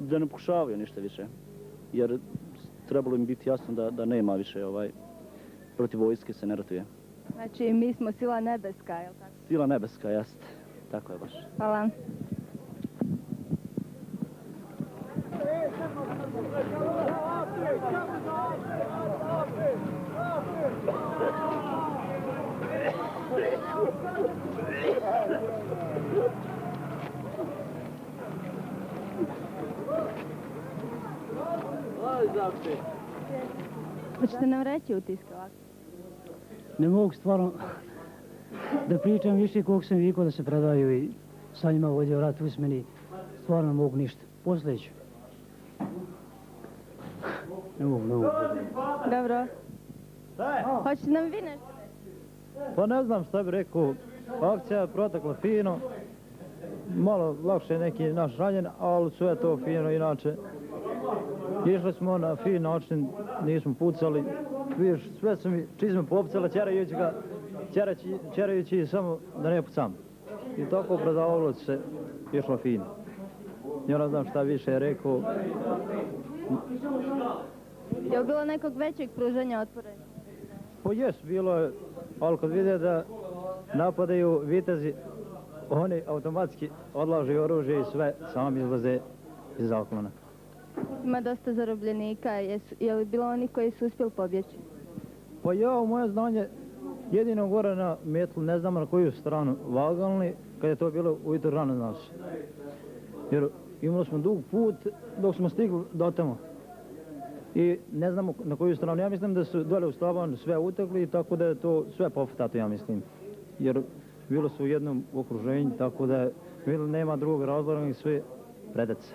da ne pokušavaju ništa više. Jer trebalo im biti jasno da, da nema više ovaj protiv vojske se ne ratuje. Znači mi smo sila nebeska, je li tako? Sila nebeska, jeste. Tako je baš. Hvala. Hoćete nam reći utiske ovako? Ne mogu stvarno da pričam više koliko sam vikao da se predaju i sa njima vodio rat usmeni. Stvarno ne mogu ništa. Poslije ću. Ne mogu, ne mogu. Dobro. Hoćete nam vi nešto Pa ne znam šta bi rekao. Akcija je protekla fino. Malo lakše neki naš ranjen, ali sve to fino inače. Išli smo na fin način, nismo pucali. Vidiš, sve su mi čizme popcala, čerajući ga, čerajući samo da ne pucam. I tako predavalo se, išlo fino. Ja ne znam šta više je rekao. Je li bilo nekog većeg pružanja otporenja? Pa jes, bilo je, ali kad vide da napadaju vitezi, oni automatski odlažu oružje i sve sami izlaze iz zaklona. Ima dosta zarobljenika, Jesu, je li bilo oni koji su uspjeli pobjeći? Pa ja, u moje znanje, jedino gore na metlu, ne znam na koju stranu vagalni, kad je to bilo ujutro rano nas. Jer imali smo dug put dok smo stigli do tamo. I ne znamo na koju stranu. Ja mislim da su dole u Stavan sve utekli, tako da je to sve pofitato, ja mislim. Jer bilo su u jednom okruženju, tako da bilo nema drugog razloga i sve predace.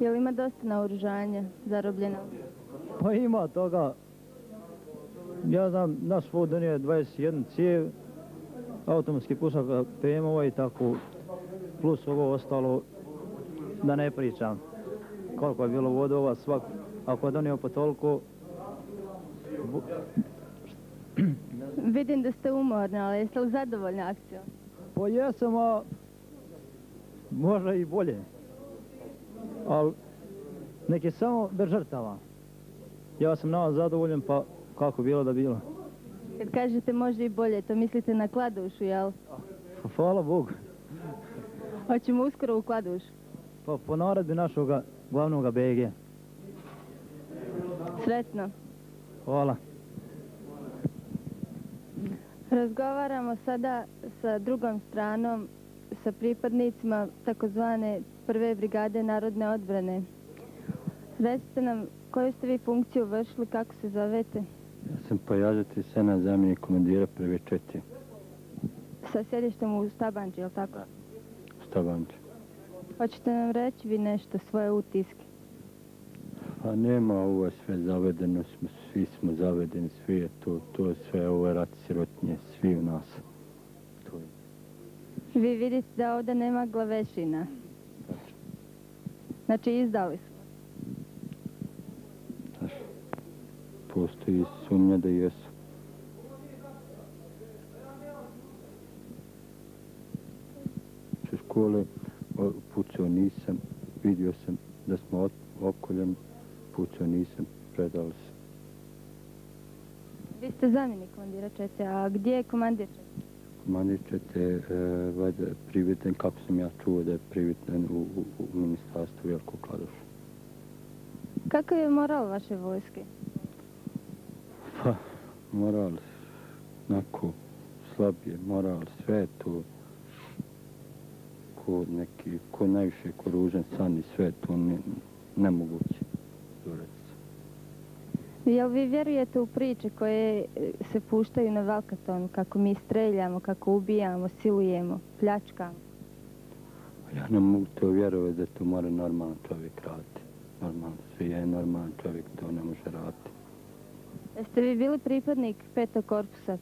Je li ima dosta naoružanja zarobljeno? Pa ima toga. Ja znam, naš vod donio je 21 cijev, automatski pušak PM-ova i tako, plus ovo ostalo, da ne pričam. Koliko je bilo vodova, svak, ako je donio po toliko... [CLEARS THROAT] Vidim da ste umorni, ali jeste li zadovoljni akcijom? Pa jesam, a možda i bolje ali neki samo bez žrtava. Ja sam na zadovoljen, pa kako bilo da bilo. Kad kažete može i bolje, to mislite na kladušu, jel? Pa, hvala Bogu. Hoćemo uskoro u kladušu. Pa po naredbi našog glavnog BG. Sretno. Hvala. Razgovaramo sada sa drugom stranom, sa pripadnicima takozvane prve brigade narodne odbrane. Recite nam koju ste vi funkciju vršili, kako se zovete? Ja sam pojazati sena zamjenik komandira prve četiri. Sa sjedištem u Stabanči, je li tako? Stabanči. Hoćete nam reći vi nešto, svoje utiske? Pa nema ovo sve zavedeno, smo, svi smo zavedeni, svi je to, to je sve ovo je rat sirotnje, svi u nas. To je. Vi vidite da ovdje nema glavešina. Znači izdali su. Znaš, postoji sumnja da jesu. Sa škole pucao nisam, vidio sam da smo okoljeni, pucao nisam, predali se. Vi ste zamjenik komandira čete, a gdje je komandir čete? Komandir ćete e, valjda priviten, kako sam ja čuo da je priviten u, u, u ministarstvu Jelko Kladuša. Kakav je moral vaše vojske? Pa, moral, onako, slabije, moral, sve je to ko neki, ko najviše, ko ružan san i sve je to ne, nemoguće. Doreci. Jel vi vjerujete u priče koje se puštaju na Valkatonu, kako mi streljamo, kako ubijamo, silujemo, pljačkamo? Ja ne mogu to vjerovati da to mora normalan čovjek raditi. Normalno, svi je normalan čovjek, to ne može raditi. Jeste vi bili pripadnik petog korpusa?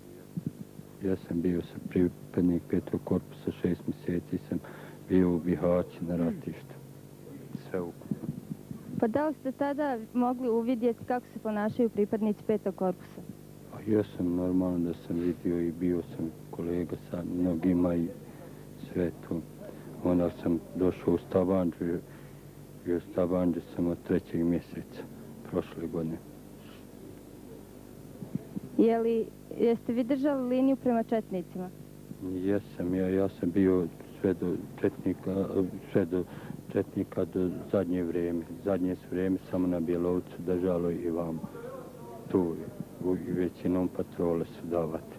Ja sam bio sa pripadnik petog korpusa, šest mjeseci sam bio u Bihaći na ratištu. Sve ukupno. Pa da li ste tada mogli uvidjeti kako se ponašaju pripadnici petog korpusa? A ja sam normalno da sam vidio i bio sam kolega sa mnogima i sve to. Onda sam došao u Stavanđu i u Stavanđu sam od trećeg mjeseca prošle godine. Je li, jeste vi držali liniju prema četnicima? Jesam, ja, ja sam bio sve do četnika, sve do četnika do zadnje vrijeme. Zadnje su vrijeme samo na Bjelovcu držalo i vam tu u- i većinom patrole su davati.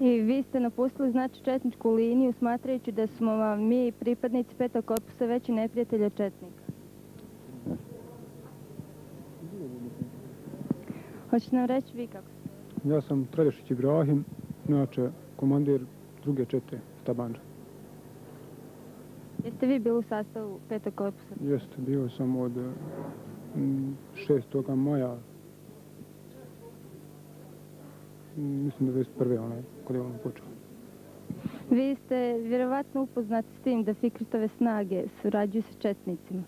I vi ste napustili znači četničku liniju smatrajući da smo vam mi pripadnici petog korpusa veći neprijatelji od četnika. Hoćete nam reći vi kako? Ja sam Tradešić Ibrahim, inače komandir druge čete Stabanđa. Jeste vi bili u sastavu petog korpusa? Jeste, bio sam od mm, 6. maja, mm, mislim da 21. onaj, kada je on počeo. Vi ste vjerovatno upoznati s tim da Fikritove snage surađuju sa četnicima.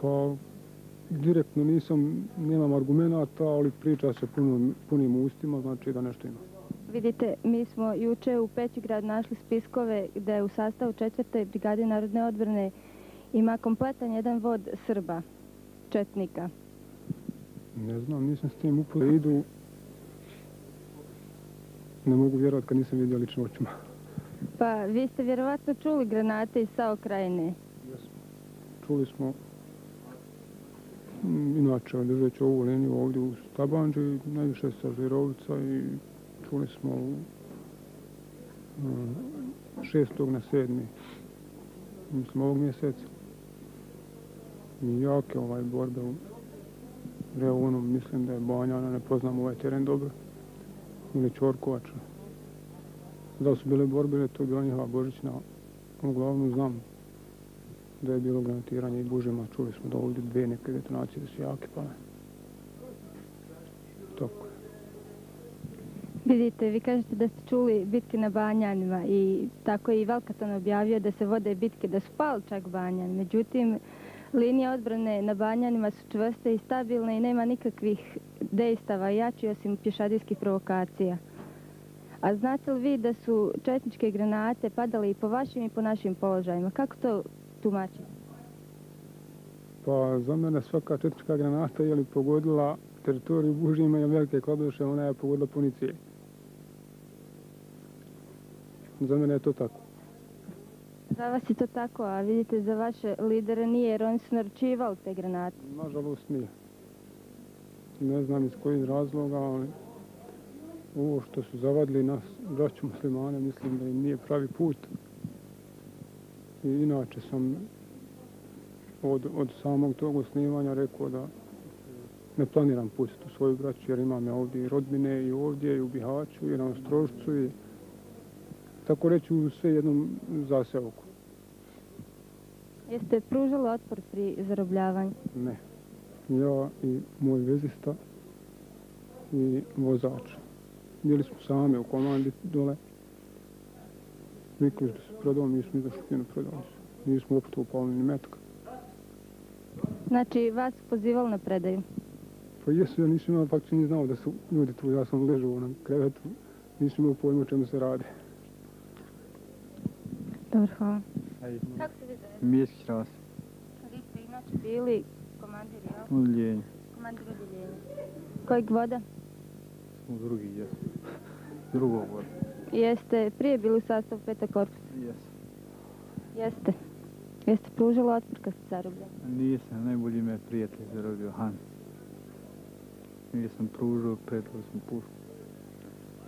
Pa, direktno nisam, nemam argumenata, ali priča se punim ustima, znači da nešto ima. Vidite, mi smo juče u Pećigrad našli spiskove je u sastavu četvrte brigade narodne odbrane ima kompletan jedan vod Srba, četnika. Ne znam, nisam s tim upoznat. Idu, ne mogu vjerovati kad nisam vidio lično očima. Pa vi ste vjerovatno čuli granate iz Sao krajine. Čuli smo, inače, držeći ovu liniju ovdje u Stabanđu, najviše sa Žirovca i čuli smo u, mm, šestog na sedmi, mislim ovog mjeseca. I jake ovaj borbe u Reunu, mislim da je Banjana, ono, ne poznam ovaj teren dobro, ili Čorkovača. Da su bile borbe ili je to bila njihova Božićna, uglavnom znam da je bilo granatiranje i bužima, čuli smo da ovdje dve neke detonacije da su jake pale. Tako. Vidite, vi kažete da ste čuli bitke na Banjanima i tako je i Valkaton objavio da se vode bitke, da su pali čak Banjan. Međutim, linije odbrane na Banjanima su čvrste i stabilne i nema nikakvih dejstava jači osim pješadijskih provokacija. A znate li vi da su četničke granate padale i po vašim i po našim položajima? Kako to tumačite? Pa za mene svaka četnička granata je li pogodila teritoriju Bužima i velike kladoše, ona je pogodila punicije. Za mene je to tako. Za vas je to tako, a vidite za vaše lidere nije jer oni su naručivali te granate. Nažalost nije. Ne znam iz kojih razloga, ali ovo što su zavadili nas, braću muslimane, mislim da im nije pravi put. I inače sam od, od samog tog osnivanja rekao da ne planiram pustiti u svoju braću jer imam ja ovdje i rodbine i ovdje i u Bihaću i na Ostrožcu i tako reći u sve jednom zaseoku. Jeste pružali otpor pri zarobljavanju? Ne. ja i moj vezista i vozač. Bili smo sami u komandi dole. Mikliš da se prodao, mi smo izašli fino prodali se. Nismo opet upali ni metka. Znači, vas pozivali na predaju? Pa jesu, ja nisam imao faktično ni znao da su ljudi tu, ja sam ležao na krevetu, nisam imao pojma čemu se radi. Dobro, hvala. Kako se vi zovete? Mjeskić ras. Vi ste inače bili komandir, jel? Udjeljenje. Komandir udjeljenja. Kojeg voda? Smo drugi, jes. Drugog voda. Jeste prije bili u sastavu peta korpusa? Jes. Jeste. Jeste pružili otpor kad ste zarobljeni? Nisam, najbolji me prijatelj zarobio, Han. Nisam pružio, pretili smo pušku.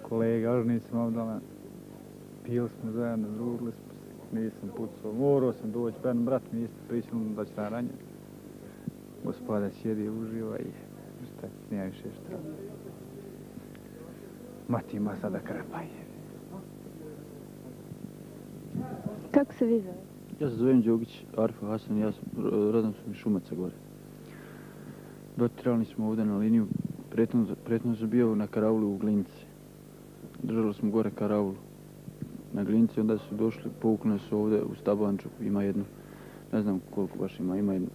Kolega, još nisam obdala. Pili smo zajedno, družili smo. Nisam pucao, morao sam doći. Ben, brat mi isto pričao da će na ranje. Gospoda sjedi, uživa i šta, nema više šta. Mati ima sada krpaj. Kako se vi zovete? Ja se zovem Đogić, Arfa Hasan, ja sam, rodom sam iz Šumaca gore. Dotirali smo ovdje na liniju, pretno, pretno sam bio na karavulu u Glinci. Držali smo gore karavulu na Glinci, onda su došli, povukli nas ovdje u Stabanču, ima jedno, ne znam koliko baš ima, ima jedno.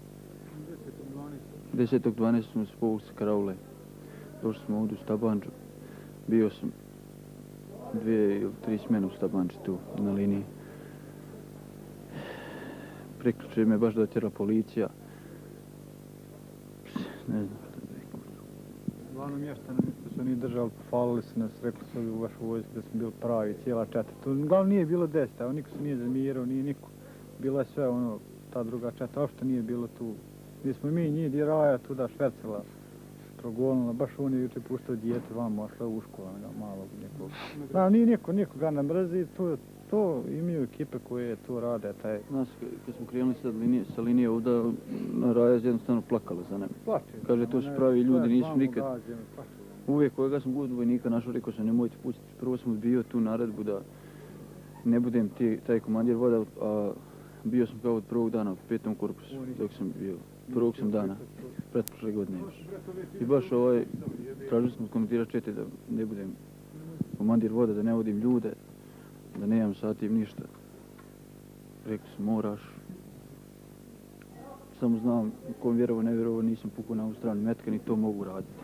10.12. smo se povukli sa karavule. Došli smo ovdje u Stabanču, bio sam dvije ili tri smjene u Stabanči tu na liniji priključuje me baš dotjera policija. Ne znam što da rekao. Glavno mještane su oni držali, pofalili su nas, rekli su u vašu vojsku da smo bili pravi, cijela četa. To glavno nije bilo deset, evo niko se nije zamirao, nije niko. Bila je sve ono, ta druga četa, uopšte nije bilo tu. Mi smo mi njih di raja tu da švercila, progonila, baš on je juče puštao dijete vamo, šle u školu, malog nekog. Da, nije niko, nikoga ne mrzi, to je to imaju ekipe koje to rade. Taj... Nas, kad smo krenuli sa linije, sa linije ovdje, na Rajaz jednostavno plakali za nama. Plače. Kaže, to su pravi ljudi, nisu nikad... Uvijek kojega sam god vojnika našao, rekao sam, nemojte pustiti. Prvo sam odbio tu naredbu da ne budem ti, taj komandir voda, a bio sam kao od prvog dana u petom korpusu, dok sam bio. Prvog sam dana, pretprošle godine još. I baš ovaj, tražili smo komentira čete da ne budem komandir voda, da ne vodim ljude, da nemam sa tim ništa. Rekao sam, moraš. Samo znam, kom vjerovo, ne vjerovo, nisam pukao na ovu stranu metka, ni to mogu raditi.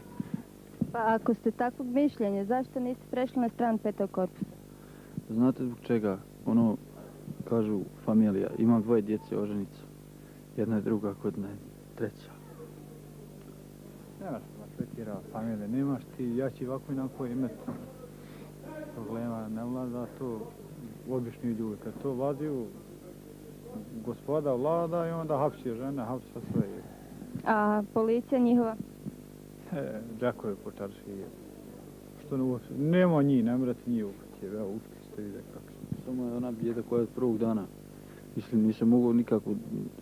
Pa ako ste takvog mišljenja, zašto niste prešli na stranu petog korpusa? Znate zbog čega? Ono, kažu familija, imam dvoje djece oženicu. Jedna je druga, kod ne, treća. Nemaš maltretira familije, nemaš ti, ja ću ovako inako imati problema, ne vlada to obični ljudi. Kad to vladiju gospoda vlada i onda hapsi žene, hapsi sve. A policija njihova? E, Đakovi počarši. Što ne uopće, nema njih, ne morate njih upati, evo ušli ste vide kako. Samo je ona bijeda koja je od prvog dana. Mislim, nisam mogao nikako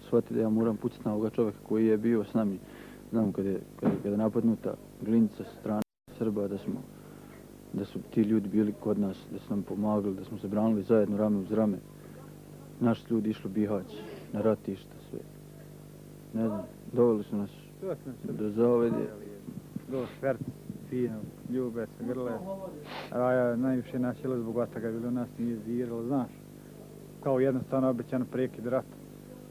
shvatiti da ja moram pucati na ovoga čovjeka koji je bio s nami. Znam kada je, napadnuta glinica sa strane Srba, da smo da su ti ljudi bili kod nas, da su nam pomagali, da smo se branili zajedno rame uz rame. Naši ljudi išli Bihać, na ratišta, sve. Ne znam, doveli su nas do zavede. Do švert, fino, ljube se, grle. Raja najviše načela zbog vata ga bilo nas nije ziralo, znaš. Kao jednostavno obećano prekid rata.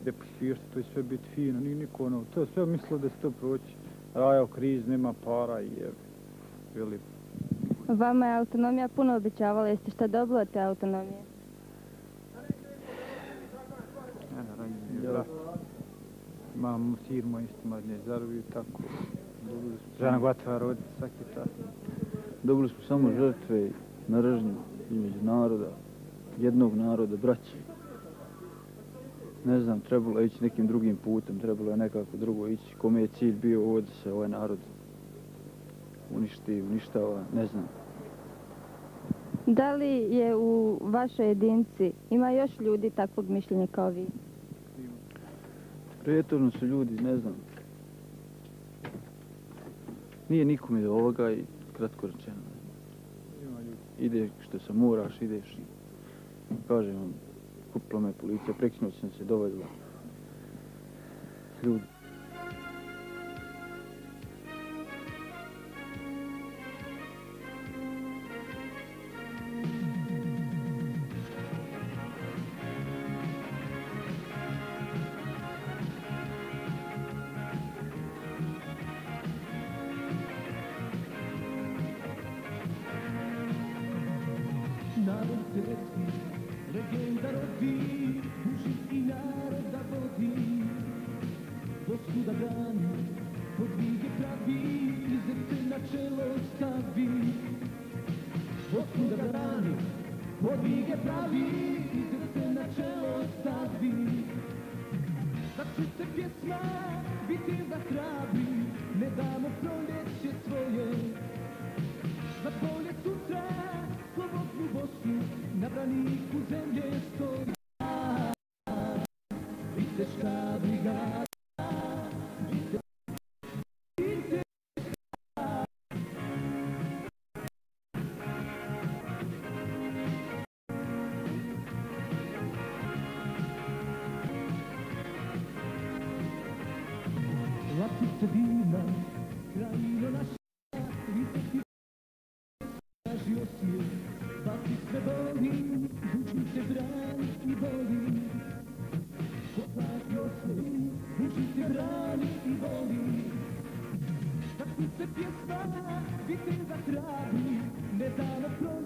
Gde pospiš to će sve biti fino, nije niko ono, to je sve mislilo da se to proći. Raja u kriz, nema para i je, bili Vama je autonomija puno obećavala, jeste šta dobili od te autonomije? Ne, ranjeni je brat. Imam firmu isto madnje zarobi tako. Žena gotova roditi svaki čas. Dobili smo samo žrtve i mržnju između naroda, jednog naroda, braće. Ne znam, trebalo je ići nekim drugim putem, trebalo je nekako drugo ići. Kome je cilj bio ovo da se ovaj narod uništi, uništava, ne znam. Da li je u vašoj jedinci, ima još ljudi takvog mišljenja kao vi? Prijetorno su ljudi, ne znam. Nije nikome do ovoga i kratko rečeno. Ide što se moraš, ideš. Kažem vam, kupila me policija, prekinuo sam se, dovedila. Ljudi. Tražio si je, pa ti se boli, duši se brani i boli. Poplatio si je, duši se brani i boli. Kad ti se pjesma, vidim za travi, ne dano proli.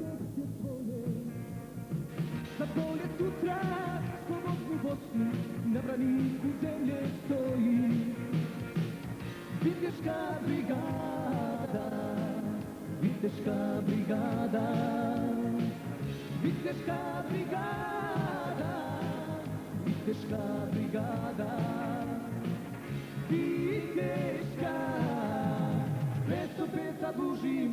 Viteška brigada Viteška brigada Viteška brigada. Viteška Vesto peta bužija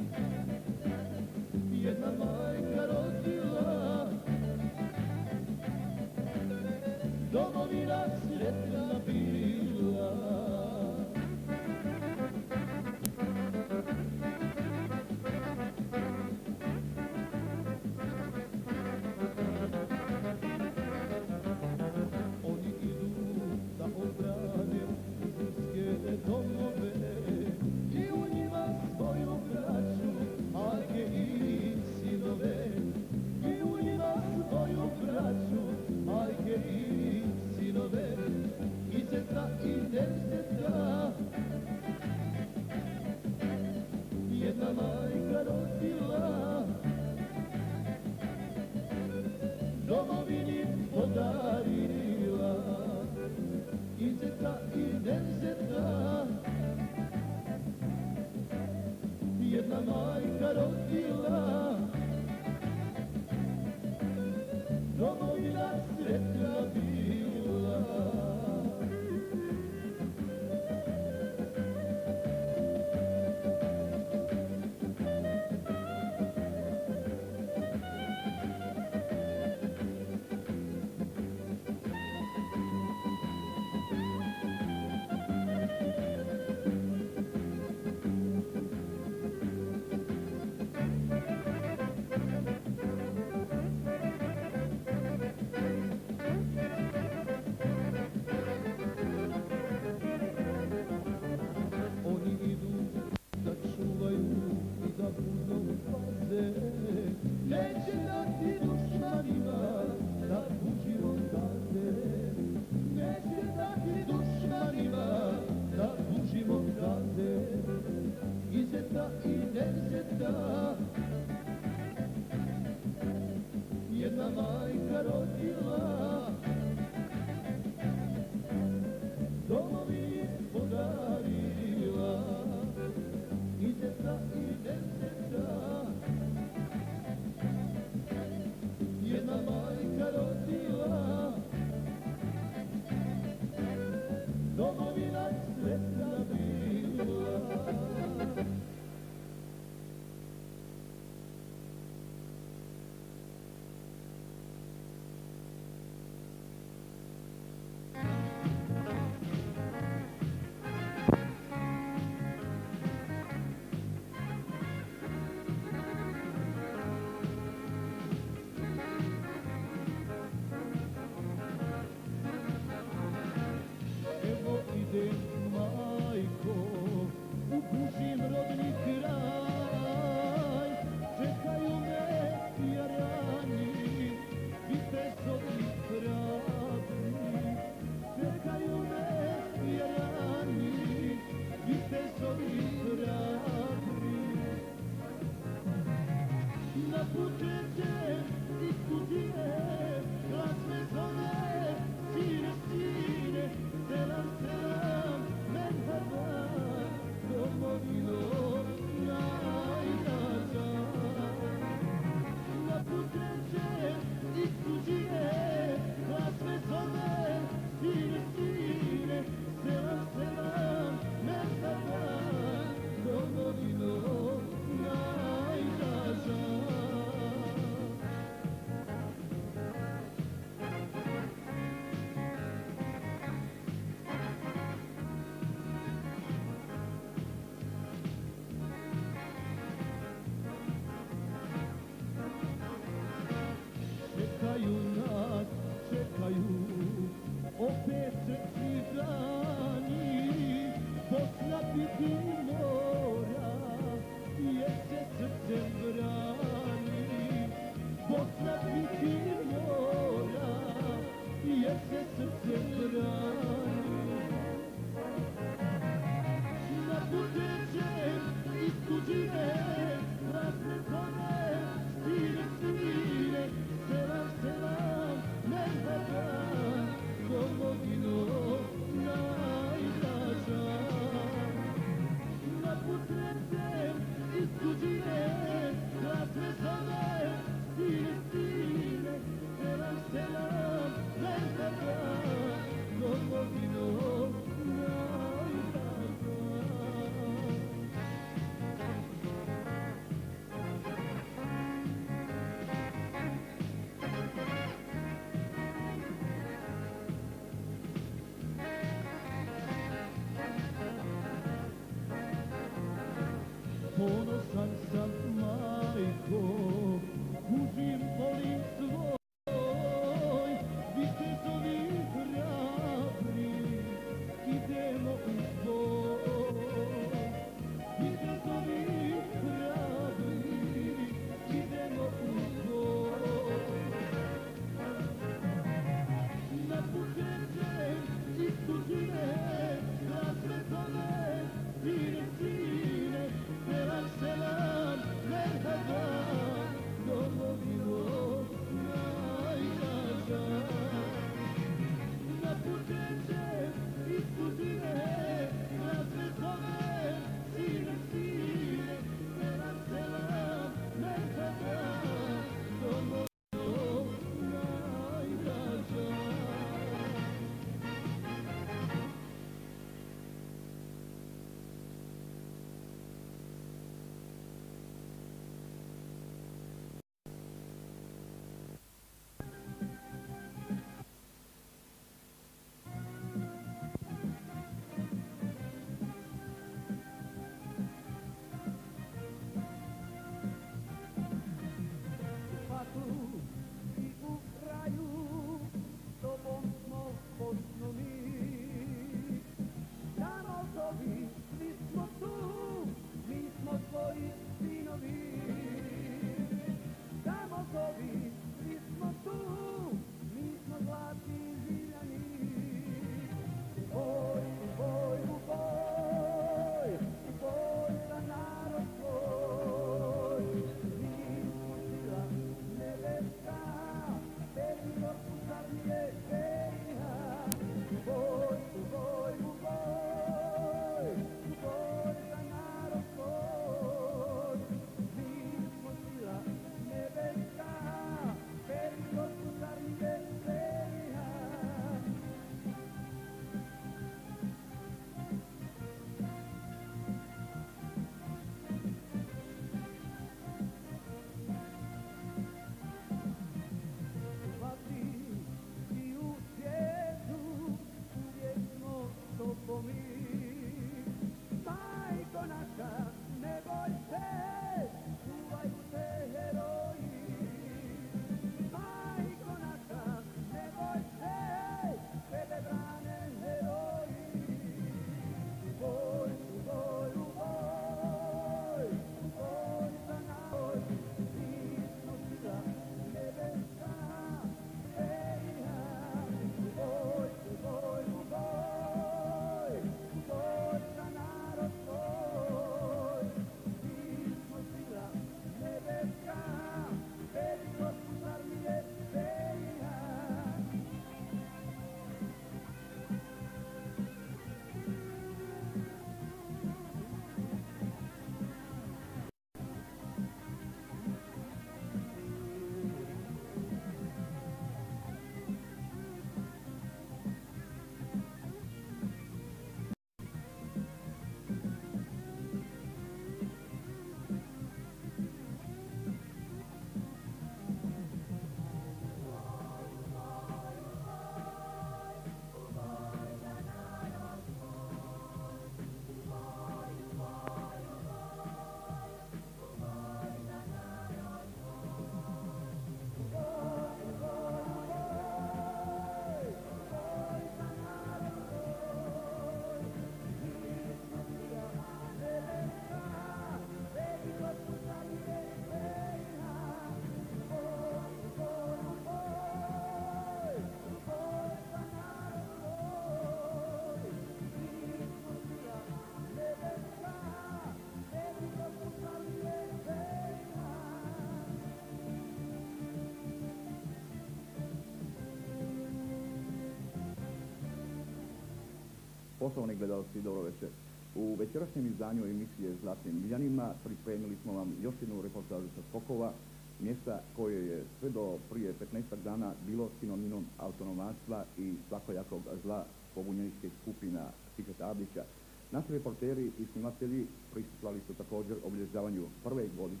poslovni gledalci, dobro večer. U večerašnjem izdanju emisije Zlatnim miljanima pripremili smo vam još jednu reportažu sa Skokova, mjesta koje je sve do prije 15 dana bilo sinonimom autonomanstva i svakojakog zla pobunjenjske skupina Tiketa Abića. Naši reporteri i snimatelji prisutvali su također obilježavanju prve godine.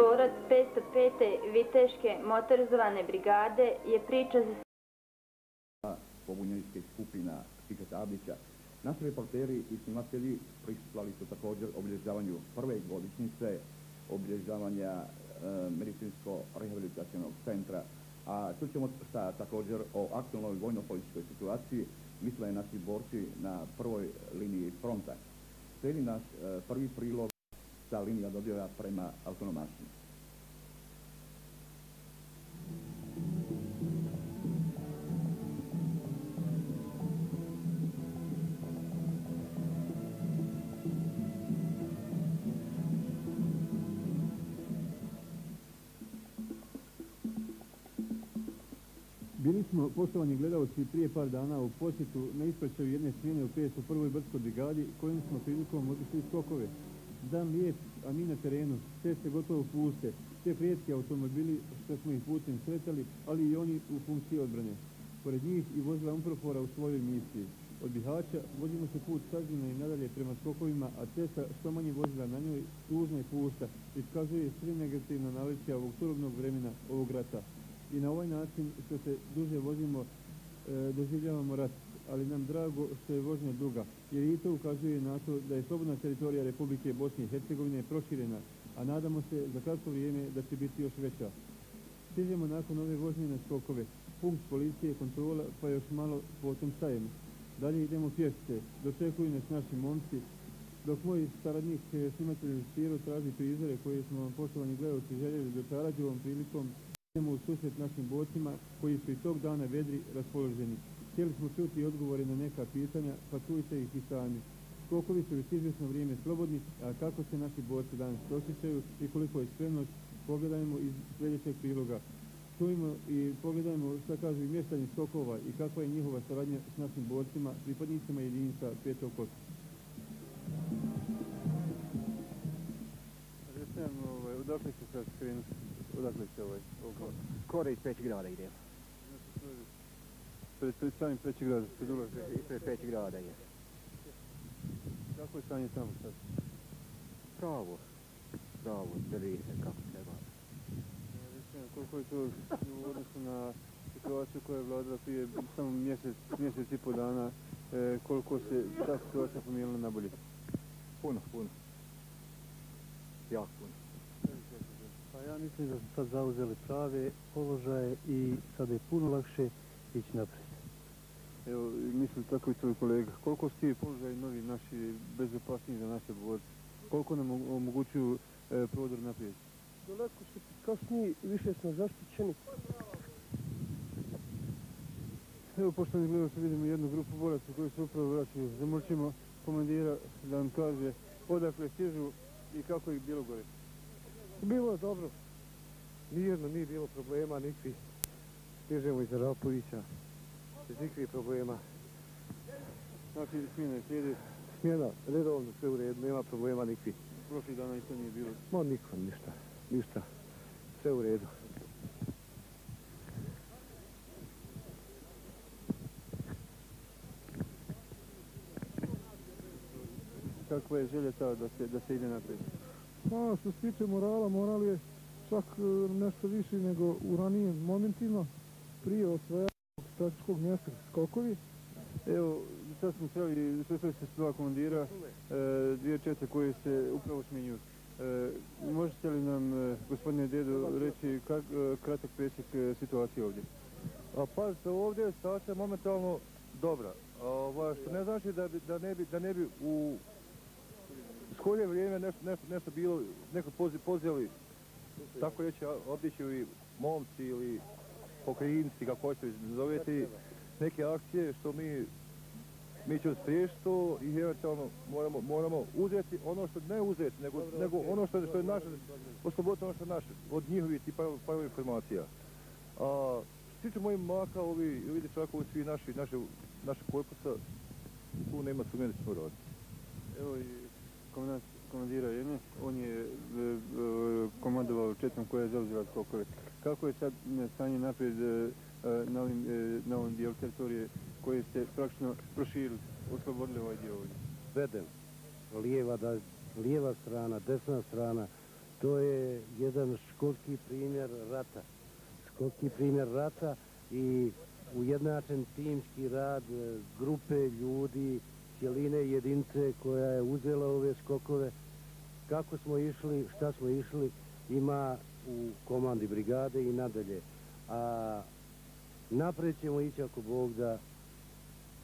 Borac 505. Viteške motorizovane brigade je priča za pobunjeničkih skupina Fikret Abdića. Naši reporteri i snimatelji prisustvali su također obilježavanju prve godišnjice obilježavanja e, medicinsko-rehabilitacijenog centra. A čućemo šta također o aktualnoj vojno-političkoj situaciji misle naši borci na prvoj liniji fronta. Sredi naš e, prvi prilog sa linija dobioja prema autonomačnju. Poštovani gledalci, prije par dana u posjetu na ispraćaju jedne smjene u 501. Brskoj brigadi kojim smo prilikom odlišli skokove. Dan lijep, a mi na terenu, ceste gotovo puste, sve prijetki automobili što smo ih putem sretali, ali i oni u funkciji odbrane. Pored njih i vozila Umprofora u svojoj misiji. Od Bihaća vozimo se put sađena i nadalje prema skokovima, a cesta što manje vozila na njoj tužna i pusta, iskazuje sve negativna naličja ovog turobnog vremena ovog rata. I na ovaj način što se duže vozimo, e, doživljavamo rat ali nam drago što je vožnja duga, jer i to ukazuje na to da je slobodna teritorija Republike Bosne i Hercegovine proširena, a nadamo se za kratko vrijeme da će biti još veća. Stižemo nakon ove vožnje na skokove, punkt policije, kontrola, pa još malo potom stajemo. Dalje idemo pješice, dočekuju nas naši momci, dok moj saradnik e, snimatelj Spiro traži prizore koje smo vam poštovani gledalci željeli dočarati ovom prilikom, idemo u susret našim bocima koji su i tog dana vedri raspoloženi. Htjeli smo čuti odgovore na neka pitanja, pa čujte ih i sami. Skokovi su već izvjesno vrijeme slobodni, a kako se naši borci danas osjećaju i koliko je spremnost, pogledajmo iz sljedećeg priloga. Čujemo i pogledajmo šta kažu i mještani skokova i kakva je njihova saradnja s našim borcima, pripadnicima jedinica petog kosa. Ovaj, odakle će sad skrenuti? Odakle će ovaj? Skoro iz Peći grada idemo pred, pred samim Peći grada, pred ulazom. Ispred Peći grada je. Kako je stanje tamo sad? Pravo, pravo, drži se kako treba. Koliko je to u odnosu na situaciju koja je vladala prije samo mjesec, mjesec i po dana, e, koliko se ta situacija promijenila na bolje? Puno, puno. Jako puno. Pa ja mislim da su sad zauzeli prave položaje i sad je puno lakše ići naprijed. Evo, mislim tako i tvoj kolega. Koliko su ti položaj novi naši bezopasniji za naše borce? Koliko nam omogućuju e, prodor naprijed? Daleko su kasniji, više smo zaštićeni. Evo, poštovani gledalci, vidimo jednu grupu boraca koji se upravo vraćaju. Zamolčimo komandira da nam kaže odakle stižu i kako ih bilo gore. Bilo je dobro. Nijedno nije bilo problema, nikvi. Stižemo iz Rapovića bez nikakvih problema. Znači, smjene slijede? Smjena, redovno, sve u redu, nema problema nikvi. Prošli dana isto nije bilo? Ma niko, ništa, ništa. Sve u redu. Kakva je želja ta da se, da se ide naprijed? Pa, što se tiče morala, moral je čak e, nešto viši nego u ranijim momentima prije osvaja strateškog mjesta skokovi. Evo, sad smo sreli, sve sve se dva komandira, e, dvije čete koje se upravo smjenjuju. E, možete li nam, gospodine Dedo, reći kak, kratak presjek situacije ovdje? A pazite, ovdje je situacija momentalno dobra. Ova, što ne znači da, bi, da, ne bi, da ne bi u skolje vrijeme nešto, nešto, nešto bilo, neko pozi, pozijeli, tako reći, obići i momci ili pokrinci, kako hoćete zoveti, neke akcije što mi mi ćemo spriješiti to i eventualno moramo, moramo uzeti ono što ne uzeti, nego, Dobro, nego okay. ono što, što je naše, osloboditi ono što je naše, od njihovih tipa prvo informacija. A, što tiče mojih maka, ovi, vidi čak ovi svi naši, naše, naše korpusa, tu nema sumnje da ćemo raditi. Evo i komandant komandira jedne, on je e, e, komandovao četom koja je zauzela skokove kako je sad e, stanje naprijed e, e, na ovim, e, na ovom dijelu teritorije koje ste praktično proširili, oslobodili ovaj dio ovdje? Vedem. Lijeva, da, lijeva strana, desna strana, to je jedan školski primjer rata. Školski primjer rata i ujednačen timski rad e, grupe ljudi, cijeline jedince koja je uzela ove skokove. Kako smo išli, šta smo išli, ima u komandi brigade i nadalje. A napred ćemo ići ako Bog da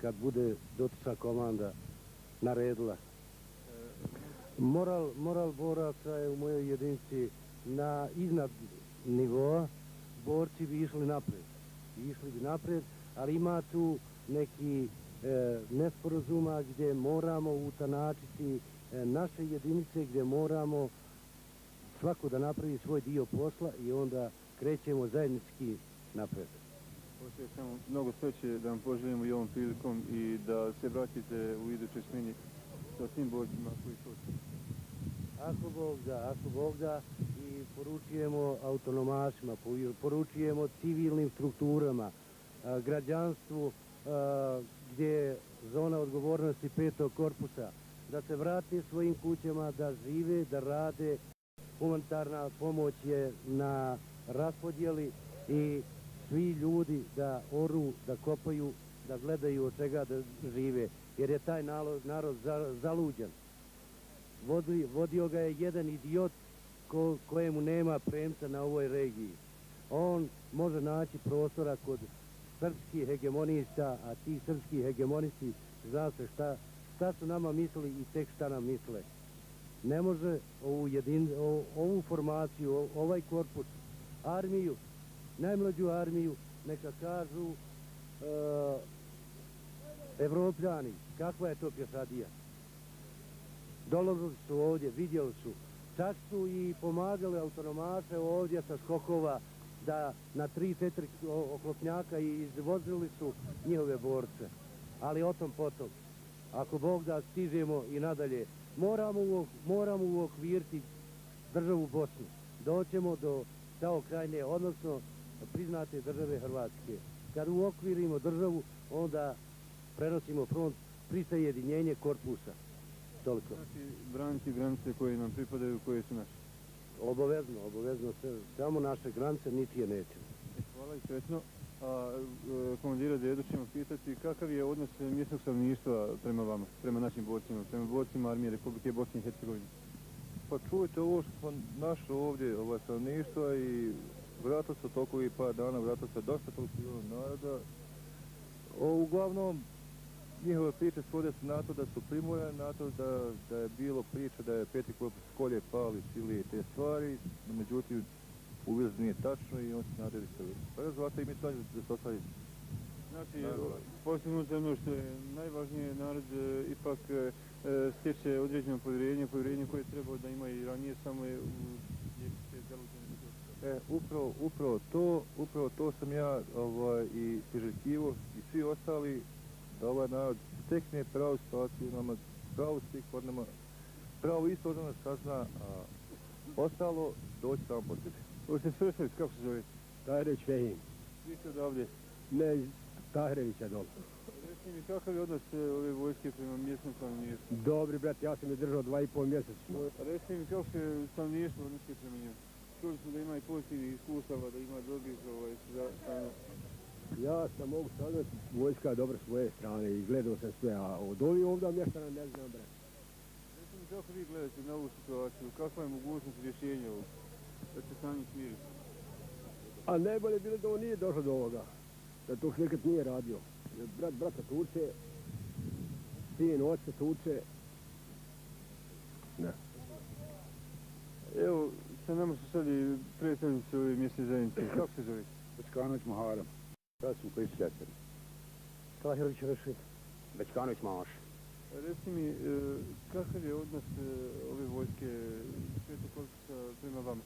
kad bude dotica komanda naredila. Moral, moral boraca je u mojoj jedinici na iznad nivoa. Borci bi išli napred. Išli bi napred, ali ima tu neki e, nesporazuma gdje moramo utanačiti e, naše jedinice, gdje moramo svako da napravi svoj dio posla i onda krećemo zajednički napred. Poslije samo mnogo sreće da vam poželimo i ovom prilikom i da se vratite u idućoj smjeni sa svim borcima koji su Ako Bog da, ako Bog da i poručujemo autonomašima, poručujemo civilnim strukturama, građanstvu gdje je zona odgovornosti petog korpusa, da se vrate svojim kućama, da žive, da rade. Humanitarna pomoć je na raspodjeli i svi ljudi da oru, da kopaju, da gledaju od čega da žive, jer je taj narod zaluđen. Vodio ga je jedan idiot kojemu nema premca na ovoj regiji. On može naći prostora kod srpskih hegemonista, a ti srpski hegemonisti zna se šta, šta su nama mislili i tek šta nam misle. Ne može ovu, jedin, ovu formaciju, ovaj korpus, armiju, najmlađu armiju, neka kažu uh, evropljani, kakva je to pješadija. Dolazili su ovdje, vidjeli su, čak su i pomagali autonomaše ovdje sa skokova, da na tri, četiri oklopnjaka i izvozili su njihove borce. Ali o tom potom, ako Bog da stižemo i nadalje, moramo, moramo uokvirti državu Bosnu. Doćemo do Sao krajne, odnosno priznate države Hrvatske. Kad uokvirimo državu, onda prenosimo front prisajedinjenje korpusa. Toliko. Znači, braniti granice koje nam pripadaju, koje su naše. Obavezno, obavezno samo naše granice niti je neće. Hvala i sretno. A e, komandira Dedo ćemo pitati kakav je odnos mjesnog stanovništva prema vama, prema našim borcima, prema borcima armije Republike Bosne i Hercegovine? Pa čujte ovo što smo našli ovdje, ovo stanovništva i vratno se toliko i par dana, vratno se dosta toliko naroda. O, uglavnom, njihove priče svode se na to da su primorani, na to da, da je bilo priča da je peti korpus kolje pali sili te stvari, no međutim uvijez nije tačno i on se nadeli se razvata i mi to da se ostavi. Znači, posebno ono što je najvažnije, narod e, ipak e, stječe određeno povjerenje, povjerenje koje treba da ima i ranije samo je u E, upravo, upravo to, upravo to sam ja ovaj, i priželjkivo i svi ostali da ovaj narod stekne pravu situaciju nama, pravu svih od nama, pravu isto od nas sazna, a ostalo doći tamo po sebi. Ovo ste svršali, kako se zove? Tahireć Fehim. Vi ste odavde? Ne, iz Tahirevića dole. Reci mi, kakav je odnos e, ove vojske prema mjesnom stanovništvu? Dobri, brat, ja sam je držao dva i pol mjeseca. Reci mi, kako se stanovništvo odnosi prema njemu? Čuli smo da ima i pozitivnih iskustava, da ima dobrih ovaj, stano. Ja sam mogu stavljati vojska dobro svoje strane i gledao sam sve, a od ovih ovdje mještana ne znam, bre. Recimo, kako vi gledate na ovu situaciju? Kakva je mogućnost rješenja ovog? Da se sami smiriti? A najbolje bilo da on nije došao do ovoga. Da to nikad nije radio. Brat brata tuče, sin oče tuče. Ne. Evo, sa nama su sad i predstavnici ove mjesne zajednice. Kako se zove? Večkanović Maharam. Ja sam koji sljeten. Tahirović Rešit. Večkanović Maš. Reci mi, e, kakav je odnos e, ove vojske Svetog korpusa prema vama?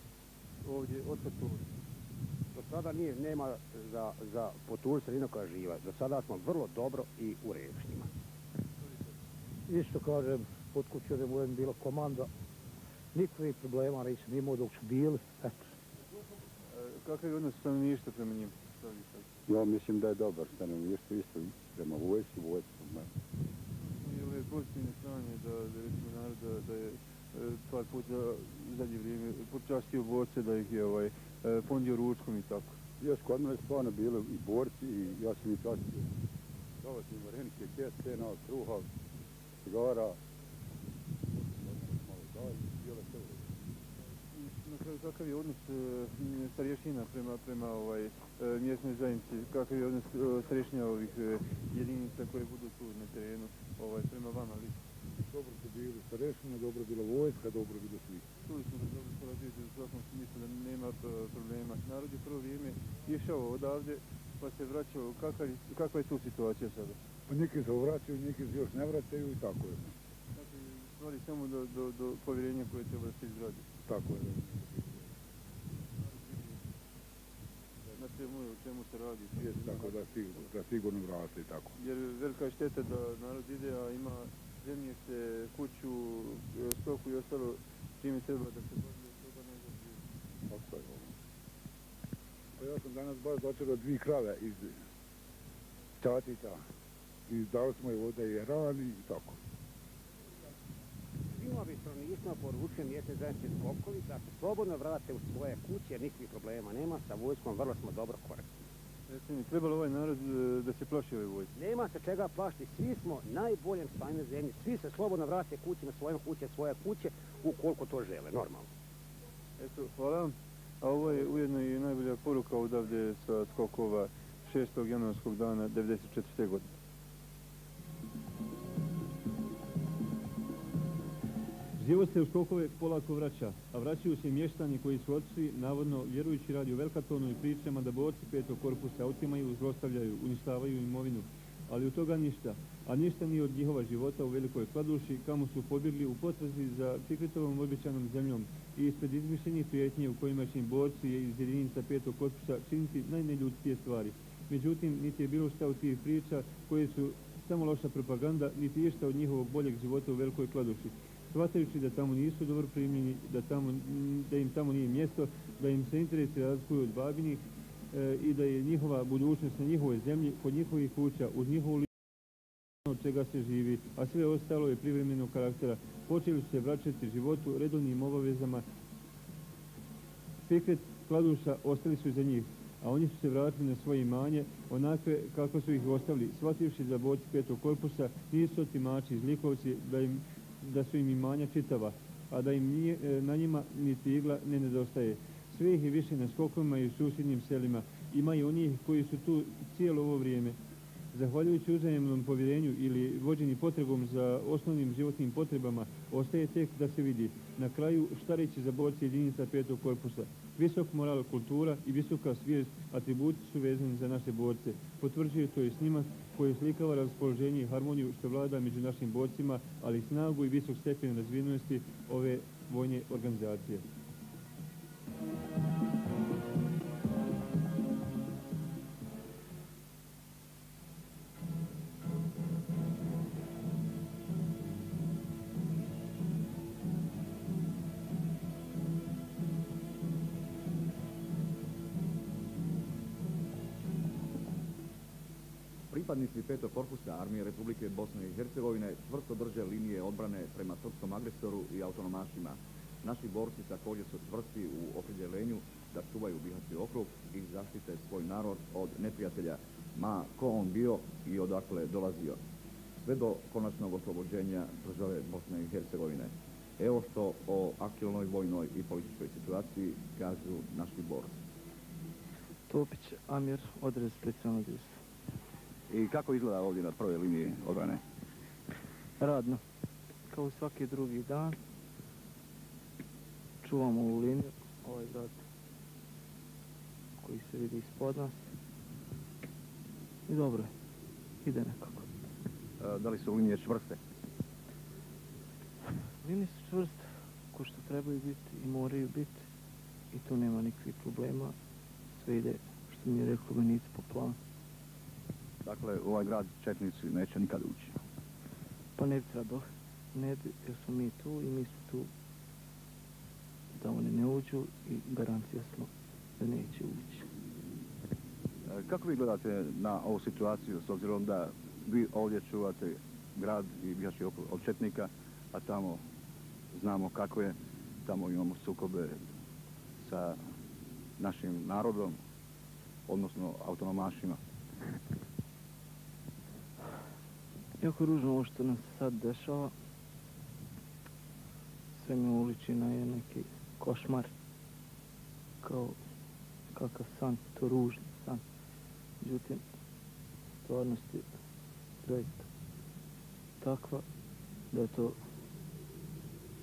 Ovdje, od sad Do sada nije, nema za, za potulce nino koja živa. Do sada smo vrlo dobro i u rečnjima. Isto kažem, pod kuću da budem bila komanda. Nikakvih problema nisam imao dok su bili. Eto. Kakav je odnos stanovništva prema njim? Ja mislim da je dobar stanovništvo isto prema vojsci, vojsku. Je li pozitivne strane da, da recimo narod da, da je par put za zadnje vrijeme počastio borce da ih je ovaj, e, pondio ručkom i tako. Još kod mene stvarno bili i borci i ja sam i častio. Dao sam varenike, kese, na kruha, cigara. Malo dalje, bilo sve u redu. Na kraju, kakav je odnos e, starješina prema, prema ovaj, e, mjesnoj zajednici, kakav je odnos e, starješinja ovih jedinica koje budu tu na terenu ovaj, prema vama lično? Dobro su bili starešine, dobro bila vojska, dobro bilo svi. Čuli smo da dobro surađujete u svakom smislu da nema problema. Narod je prvo vrijeme išao odavde pa se vraćao. Kakva, je- kakva je tu situacija sada? Pa neki se vraćaju, neki se još ne vraćaju i tako je. Znači, stvari samo do, do, do povjerenja koje treba da se izgradi. Tako je. Na čemu je, o čemu se radi. Je, tako da, sigurno, da sigurno vrate i tako. Jer velika šteta da narod ide, a ima zemljište, kuću, e, stoku i ostalo čime treba da se ne. Tako je. Pa ja sam danas baš dočerao dvije krave iz Čatica. I dali smo je vode i rani i tako. Svim ovim stanovnicima poručujem mjesne zajednice Skokovi da se slobodno vrate u svoje kuće, nikakvih problema nema, sa vojskom vrlo smo dobro korektni. Recite mi, trebalo ovaj narod e, da se plaši ove vojske? Nema se čega plašiti, svi smo najboljem stanju na zemlji, svi se slobodno vrate kući na svojom kuće, svoje kuće, ukoliko to žele, normalno. Eto, hvala vam. A ovo je ujedno i najbolja poruka odavde sa skokova 6. januarskog dana 1994. godine. Djevo se u Skokove polako vraća, a vraćaju se mještani koji su otišli, navodno vjerujući radi o Velkatonu i pričama da borci petog korpusa otimaju, zlostavljaju, uništavaju imovinu. Ali od toga ništa, a ništa ni od njihova života u Velikoj Kladuši, kamo su pobjegli u potrazi za Fikretovom običanom zemljom i ispred izmišljenih prijetnje u kojima će im borci iz jedinica petog korpusa činiti najneljudskije stvari. Međutim, niti je bilo šta u tih priča koje su samo loša propaganda, niti išta od njihovog boljeg života u Velikoj Kladuši shvatajući da tamo nisu dobro primljeni, da, tamo, da im tamo nije mjesto, da im se interesi razlikuju od babinih e, i da je njihova budućnost na njihovoj zemlji, kod njihovih kuća, uz njihovu ličnost od čega se živi, a sve ostalo je privremenog karaktera. Počeli su se vraćati životu, redovnim obavezama. Fikret kladuša ostali su za njih, a oni su se vratili na svoje imanje, onakve kako su ih ostavili, shvativši za borci petog korpusa, nisu otimači, zlikovci, da im da su im imanja čitava, a da im nije, e, na njima niti igla ne nedostaje. Sve ih je više na skokovima i u susjednim selima. Ima i onih koji su tu cijelo ovo vrijeme. Zahvaljujući uzajemnom povjerenju ili vođeni potrebom za osnovnim životnim potrebama, ostaje tek da se vidi. Na kraju šta reći za borci jedinica petog korpusa. Visok moral, kultura i visoka svijest atributi su vezani za naše borce. Potvrđuje to i snimak koji slikava raspoloženje i harmoniju što vlada među našim borcima, ali i snagu i visok stepen razvijenosti ove vojne organizacije. Pripadnici petog korpusa Armije Republike Bosne i Hercegovine čvrsto drže linije odbrane prema srpskom agresoru i autonomašima. Naši borci također su čvrsti u opredjeljenju da čuvaju Bihaćki okrug i zaštite svoj narod od neprijatelja, ma ko on bio i odakle dolazio. Sve do konačnog oslobođenja države Bosne i Hercegovine. Evo što o aktualnoj vojnoj i političkoj situaciji kažu naši borci. Topić, Amir, odred specijalnog djesa. I kako izgleda ovdje na prvoj liniji odbrane? Radno, kao svaki drugi dan. Čuvamo ovu liniju, ovaj grad koji se vidi ispod nas. I dobro je, ide nekako. E, Da li su linije čvrste? Linije su čvrste, ko što trebaju biti i moraju biti. I tu nema nikakvih problema. Sve ide, što mi je rekao Benica, po planu. Dakle, u ovaj grad Četnici neće nikad ući. Pa ne bi trebalo. Ne bi, jer smo mi tu i mi smo tu da oni ne uđu i garancija smo da neće ući. E, Kako vi gledate na ovu situaciju s obzirom da vi ovdje čuvate grad i okrug od Četnika, a tamo znamo kako je, tamo imamo sukobe sa našim narodom, odnosno autonomašima. Jako ružno ovo što nam se sad dešava. Sve mi uliči na je neki košmar. Kao kakav san, to ružni san. Međutim, stvarnost je zaista takva da je to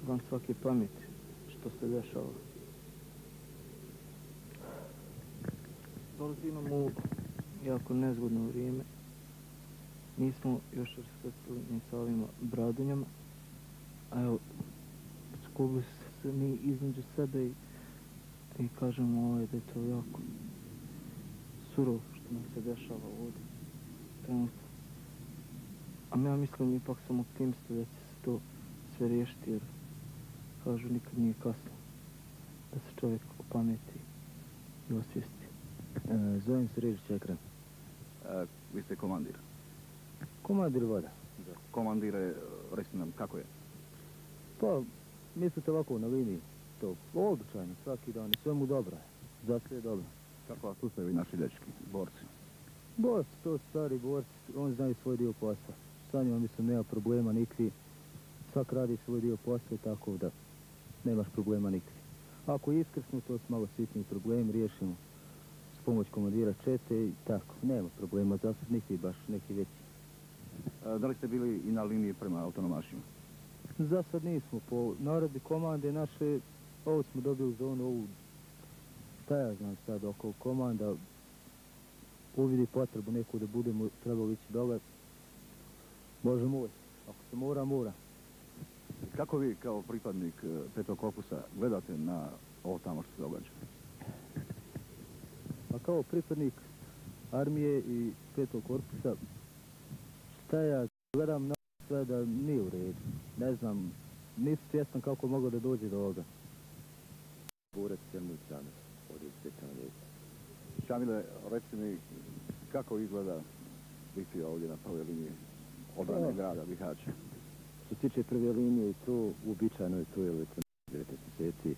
van svake pameti što se dešava. Dolazimo u jako nezgodno vrijeme. Nismo još raskrstili ni sa ovima bradunjama. A evo, skubili se mi između sebe i, i kažemo ovaj, da je to jako surovo što nam se dešava ovdje. Trenutno. A ja mislim ipak sam optimista da će se to sve riješiti jer kažu nikad nije kasno da se čovjek opameti i osvijesti. E, zovem se Režić Ekran. E, vi ste komandir. Komandir voda. Komandire, recite nam kako je? Pa, mislite ovako na liniji. To običajno, svaki dan sve mu dobro je. Za sve je dobro. Kako vas ustaju naši dečki, borci? Borci, to stari borci, oni znaju svoj dio posla. Sa njima mislim nema problema nikvi. Svak radi svoj dio posla i tako da nemaš problema nikvi. Ako iskrsnu, to su malo sitni problemi, riješimo s pomoć komandira čete i tako. Nema problema, za sad nikvi baš neki veći. Da li ste bili i na liniji prema autonomašima? Za sad nismo. Po naredbi komande naše, ovo smo dobili zonu, ovu, šta ja znam sad, oko komanda, uvidi potrebu neku da budemo, trebali ići dole, možemo uvijek. Ako se mora, mora. Kako vi kao pripadnik e, petog korpusa gledate na ovo tamo što se događa? A kao pripadnik armije i petog korpusa, šta ja gledam na sve da nije u redu. Ne znam, nisam svjestan kako mogu da dođe do ovoga. Borac Černić danas, ovdje svjetan lijepo. Šamile, reci mi kako izgleda biti ovdje na prvoj liniji odbrane grada Bihaća? Što se tiče prve linije, to uobičajeno je to je već 19 mjeseci,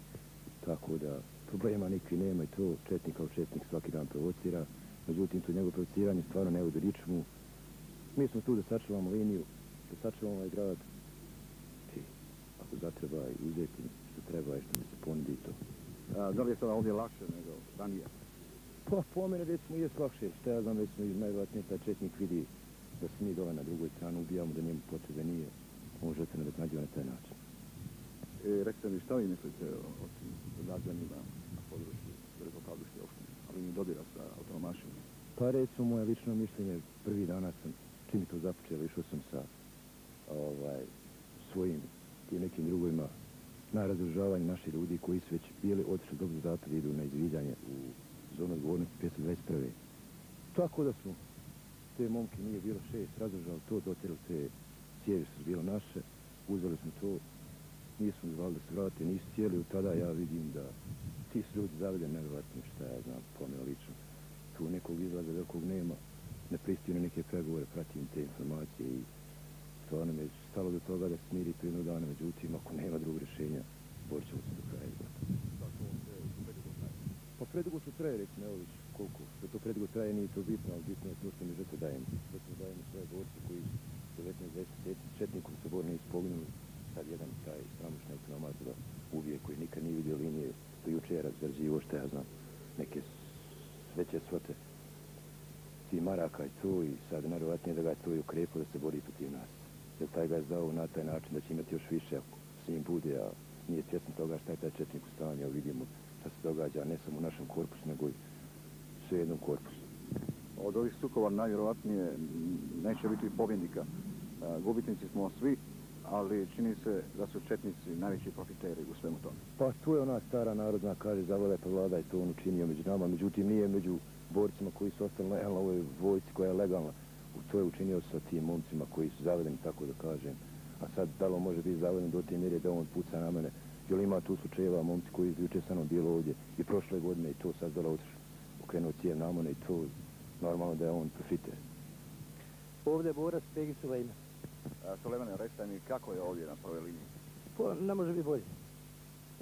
tako da problema nikvi nema i to četnik kao četnik svaki dan provocira. Međutim, to njegovo provociranje stvarno ne vodi ničemu. Mi smo tu da sačuvamo liniju, da sačuvamo ovaj grad. I ako zatreba i uzeti što treba i što mi se ponudi to. A, da li je sada ovdje lakše nego ranije? Pa po mene već smo jes lakše, što ja znam već smo najvratnije taj četnik vidi da se mi dole na drugoj strani ubijamo, da njemu potrebe nije. Može se nadoknađiva na taj način. E, recite mi šta vi mislite o tim događanjima na području Velikopavljuške opštine, ali mi dodira sa autonomašima? Pa recimo moje lično mišljenje, prvi dana sam, čim je to započelo, išao sam sa ovaj, svojim i nekim drugovima na razdržavanje naših ljudi koji su već bili otišli dobro zatvor idu na izviđanje u zonu odgovornosti 521. Tako da smo te momke nije bilo šest, razdržali to, dotjerali te cijevi su bilo naše, uzeli smo to, nismo zvali da se vrate, nisu cijeli, od tada ja vidim da ti su ljudi zavedeni, nevjerojatno šta ja znam, po lično. Tu nekog izlaza velikog nema, ne pristiju na neke pregovore, pratim te informacije i stvarno me stalo do toga da smiri to jednog dana, međutim, ako nema drugog rješenja, borit ćemo se do kraja izgleda. Pa predugo se traje, recimo, evo viš, koliko, da to predugo traje, nije to bitno, ali bitno je to što mi žete dajemo. Žete dajemo svoje borce koji 19-20 sjeti, četnikom se bor nisu sad jedan taj sramošni autonomat da ubije koji nikad nije vidio linije, do juče je razgrađivo što ja znam, neke veće svote ti maraka i tu i sad narovatnije da ga je to i ukrepo da se bori protiv nas. Jer taj ga je zvao na taj način da će imati još više ako s njim bude, a nije svjesno toga šta je taj četnik u stanju, a vidimo šta se događa, ne samo u našem korpusu, nego i sve jednom korpusu. Od ovih sukova najvjerovatnije neće biti pobjednika. Gubitnici smo svi, ali čini se da su četnici najveći profiteri u svemu tome. Pa tu je ona stara narodna, kaže, zavole pa vlada i to on učinio među nama, međutim nije među borcima koji su ostali u ovoj vojci koja je legalna. To je učinio sa tim momcima koji su zavedeni, tako da kažem. A sad, da li može biti zaveden do te mjere da on puca na mene? Jel ima tu slučajeva momci koji juče sa mnom bilo ovdje i prošle godine i to sad dole otišao, okrenuo cijev na mene i to normalno da je on profiter. Ovdje je borac Pegi Sulejman. Sulejmane, recite mi kako je ovdje na prvoj liniji? Pa, ne može biti bolje.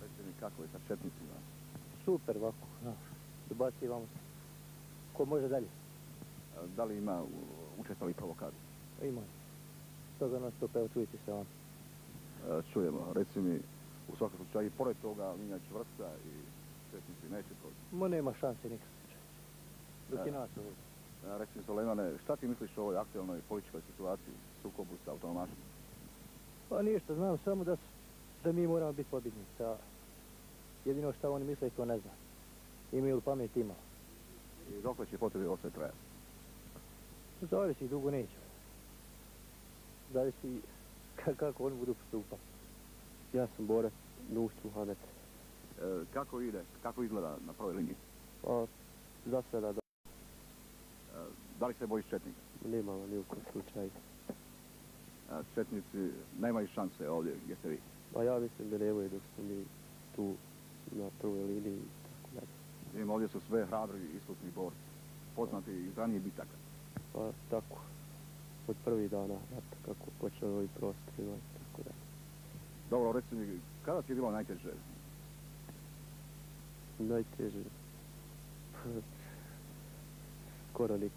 Recite mi kako je sa četnicima? Super, ovako, znaš. Dobaci vam se. Ko može dalje? E, Da li ima učestvali provokaciju? Ima. Toga nas to peo, čujete se vam. E, Čujemo, reci mi, u svakom slučaju, i pored toga linija čvrsta i četnici neće proći. Ma nema šanse nikad. Dok je Da. nas ovdje. E, Reci mi, Solemane, šta ti misliš o ovoj aktualnoj političkoj situaciji, sukobu sa autonomašom? Pa ništa, znam samo da, mi moramo biti pobjednici. Jedino što oni misle, to ne znam. Imaju li pamet ima. I dok će potrebi ostaje trajati? Zavisi, dugo neće. Zavisi ka- kako oni budu postupali. Ja sam Bore Nušć Muhamed. E, kako ide, kako izgleda na prvoj liniji? Pa, za sada da E, da li se bojiš četnika? nemamo ni u kom slučaju. E, četnici nemaju šanse ovdje gdje ste vi. Pa ja mislim da nemaju dok smo mi tu na prvoj liniji. Vidim, ovdje su sve hrabri i iskusni borci, poznati iz ranije bitaka. Pa tako, od prvih dana rata kako počeo ovi prostori i tako dalje. Dobro, reci mi, kada ti je bilo najteže? Najteže. Skoro nik.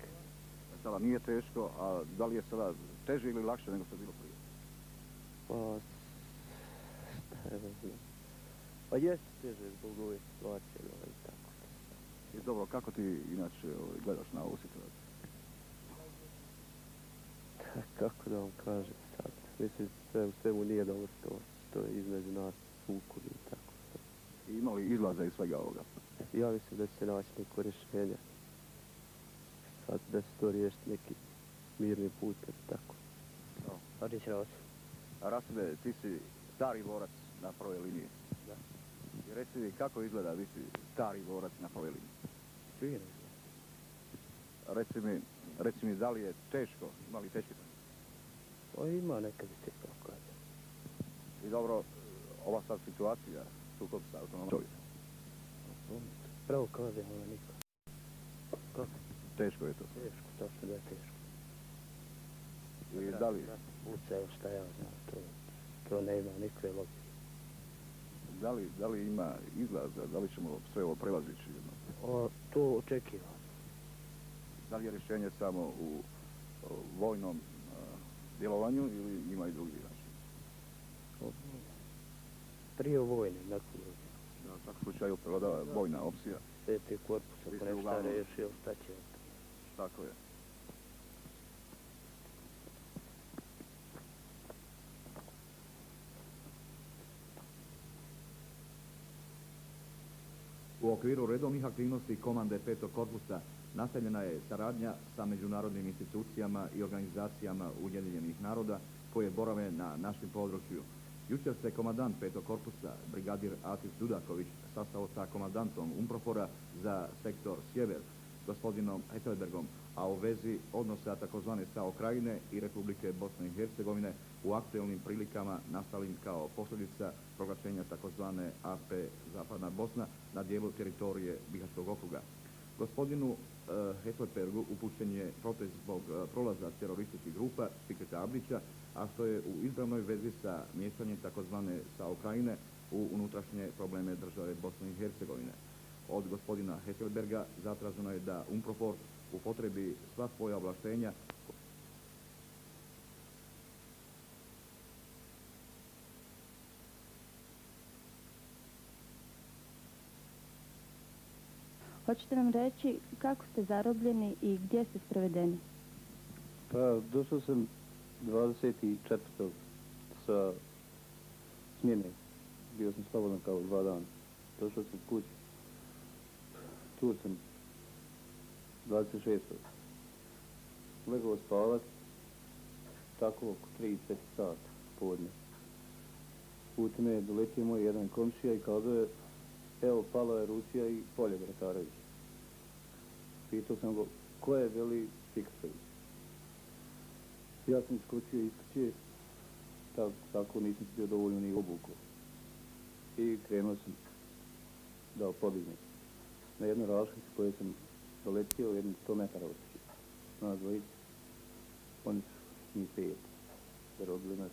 Sada nije teško, a da li je sada teže ili lakše nego što je bilo prije? Pa, šta ja znam. Pa jeste teže zbog ove situacije, no i dobro, kako ti inače ovaj, gledaš na ovu situaciju? Kako da vam kažem sad? Mislim, sve u svemu nije dobro to, to je između nas sukob i tako. I ima li izlaza iz svega ovoga? Ja mislim da će se naći neko rješenje. Sad da se to riješiti neki mirni put, tako. A Rasime, ti si stari borac na prvoj liniji. Reci mi, kako izgleda biti stari borac na liniji? Fino. Reci mi, reci mi, da li je teško, ima li teški sam? Pa ima nekad i te kako kaže. I dobro, ova sad situacija, sukob sa autonomom čovjeka, Pravo kaže, ona niko. Kako? teško je to. Teško, točno da je teško. I da li, evo šta ja znam, to, to ne ima nikakve logike. Da li, da li ima izlaza, da li ćemo sve ovo prelazići? jedno? O, to očekivam. Da li je rješenje samo u o, vojnom a, djelovanju ili ima i drugi način? Prije vojne, nakon vojne. Da, u svakom slučaju prevladava vojna opcija. Sveti korpus, Vi ako ste nešto rešio, šta će? Tako je. U okviru redovnih aktivnosti komande petog korpusa nastavljena je saradnja sa međunarodnim institucijama i organizacijama Ujedinjenih naroda koje borave na našem području. Jučer se komandant petog korpusa, brigadir Atif Dudaković, sastao sa komandantom Umprofora za sektor Sjever, gospodinom Etelbergom, a u vezi odnosa takozvane SAO krajine i Republike Bosne i Hercegovine u aktuelnim prilikama nastalim kao posljedica proglašenja takozvane AP Zapadna Bosna na dijelu teritorije Bihačkog okruga. Gospodinu eh, e, Hetelbergu upućen je protest zbog e, prolaza terorističkih grupa Pikreta Abdića, a što je u izravnoj vezi sa mješanjem takozvane sa Ukrajine u unutrašnje probleme države Bosne i Hercegovine. Od gospodina Heselberga zatraženo je da Umprofor upotrebi sva svoja ovlaštenja Hoćete nam reći kako ste zarobljeni i gdje ste sprovedeni? Pa, došao sam 24. sa smjene. Bio sam slobodan kao dva dana. Došao sam kući. Tu sam 26. Legao spavat. Tako oko 3-4 sata podne. Putem je doletio moj jedan komšija i kazao je evo pala je Rusija i polje Bratarević. Pitao sam go ko je veli Fiksović. Ja sam iskočio iz kuće, tako, tako nisam bio dovoljno ni obuku. I krenuo sam da pobjegnem. Na jednoj rašnici koje sam doletio, jedno 100 metara od kuće. Na dvojici. Oni su njih pet. Zarobili nas.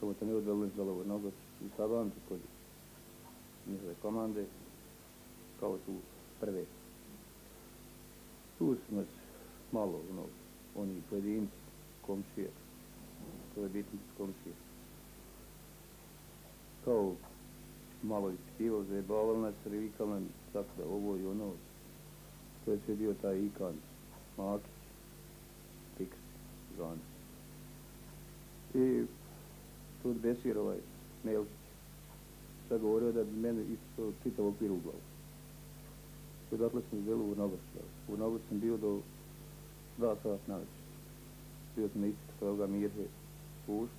Samo tam je odveli za lovo nogoć. u Sabancu kod njihove komande, kao tu prve. Tu smo malo, ono, oni pojedinci, komšije, to je bitni komšije. Kao malo ispitivo, zajebavali nas, revikali nam, tako da ovo i ono, to je sve bio taj ikan, Makić, Piks, zvan. I tu Besir, ovaj, Nelčić, sad govorio da bi mene isto čitav okvir u glavu. Odatle sam izveli u Nogoš. U Nogoš sam bio do dva sat na večer. Bio sam ispitu toga Mirhe Huš,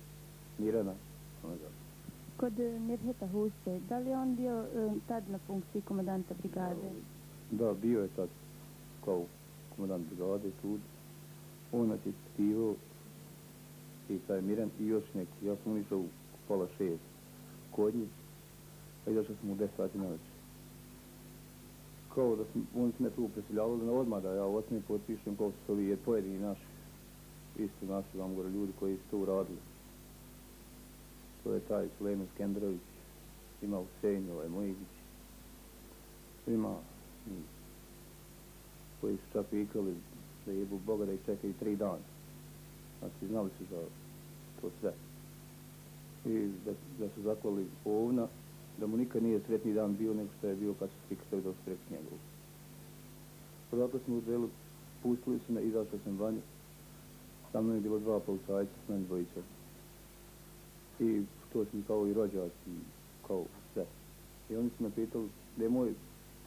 Mirana, da. Kod e, Mirheta Huste, da li on bio e, tad na funkciji komandanta brigade? Da, bio je tad kao komandant brigade tu. On nas je ispitivao i taj Miran i još neki. Ja sam išao u pola šest kod njih, a izašao sam u deset sati na večer. Kao da sam, oni su me tu presiljavali na odmah da ja osmi potpišem kao su ovi pojedini naši, isto naši vam gore ljudi koji su to uradili. To je taj Sulejman Skenderović, ima Husein, ovaj Mojigić, ima mm, koji su čak vikali da jebu Boga da ih čekaju tri dana. Znači, znali su za to sve. I da, da su zaklali ovna, da mu nikad nije sretni dan bio nego što je bio kad su prikastali da ostrek sretni njegovu. Odatle smo u delu, pustili su me, izašao sam vanje. Sa mnom je bilo dva policajca, s meni dvojica. I to sam kao i rođaci, kao sve. I oni su me pitali, da je moj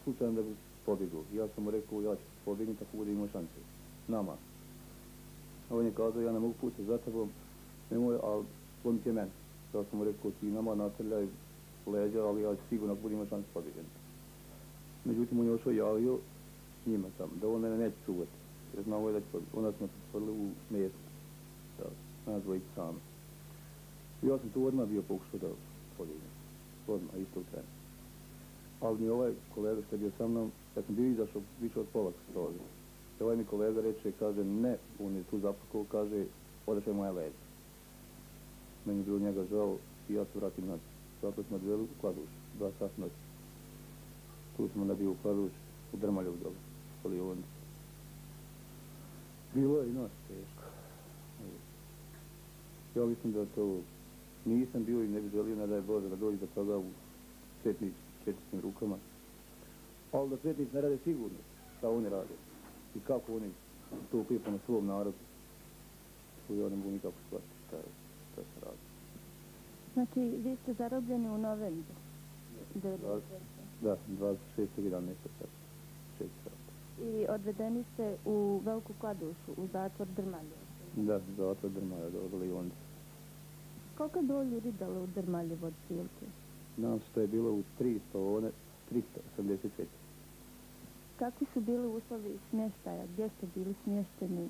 slučajan da bi pobjegao. Ja sam mu rekao, ja ću pobjegnuti tako bude imao šanse. Nama. A on je kazao, ja ne mogu pustiti za tebom, nemoj, ali on će meni. Ja sam mu rekao, ti nama natrljaj leđa, ali ja ću sigurno ako imao šanse pobjegnuti. Međutim, on je ošao javio njima tamo, da on mene neće čuvati. Jer znao je da će pobjegnuti. Onda smo pretvorili u mjesto. Da, nas dvojice sami. I ja sam tu odmah bio pokušao da pobjegnem. Odmah, isto u trenu. Ali mi ovaj kolega što je bio sa mnom, ja sam bio izašao više od pola skroza, ovaj mi kolega reče, kaže, ne, on je tu zapakao, kaže, odašao je moja leđa. Meni je bilo njega žao i ja se vratim na Znači, Zato smo odveli u Kladuš, dva sat noć. Tu smo nabili u Kladuš, u Drmaljevu dole, ali. Bilo je i noć teško. Ja mislim da to nisam bio i ne bi želio, ne da je Bože, da dođe do toga u četnič, četničnim rukama. Ali da četnič ne rade sigurno šta oni rade i kako oni to upipa na svom narodu. To ja ne mogu nikako shvatiti šta, je, šta se radi. Znači, vi ste zarobljeni u novembru? Da, 26. 11. sad. 6 sata. I odvedeni ste u Veliku Kladušu, u zatvor Drmalje? Da, zatvor Drmalje, odali onda. Koliko je bilo ljudi dalo u Drmaljevo od prilike? Nam što je bilo u 300, one 384. Kakvi su bili uslovi smještaja? Gdje ste bili smješteni?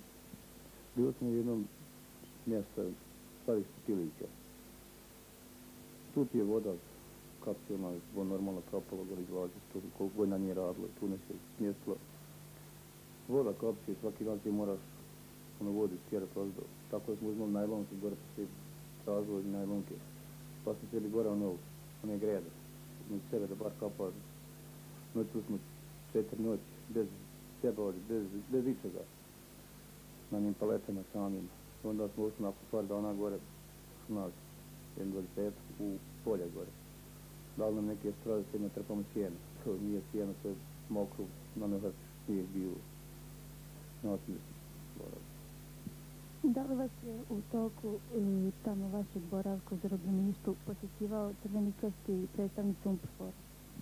Bilo smo u jednom mjestu, stvari su pilića. Tu ti je voda kapsijona, bo normalno kapalo gore izlazi, tu koliko godina nije radilo, tu ne se smjestilo. Voda kapsije, svaki dan ti moraš ono vodi stjerati ozdo. Tako da smo uzmali najlonke gore, pa se razvoj najlonke. Pa smo sjeli gore ono, one grede. Ono, Među sebe da bar kapa. Noćili smo četiri noći, bez sjebali, bez, bez ičega. Na njim paletama samim. Onda smo ušli nakon par dana gore, nas, jedan dvadeset, u polje gore. Dali nam neke strade, sve trpamo sjeno. To nije sjeno, to je mokro, na ne vrš, nije bilo. Nosili smo. Da li vas je u toku e, tamo vašeg boravka u zarobljeništvu posjećivao Crveni krst i predstavnicu Umprfora?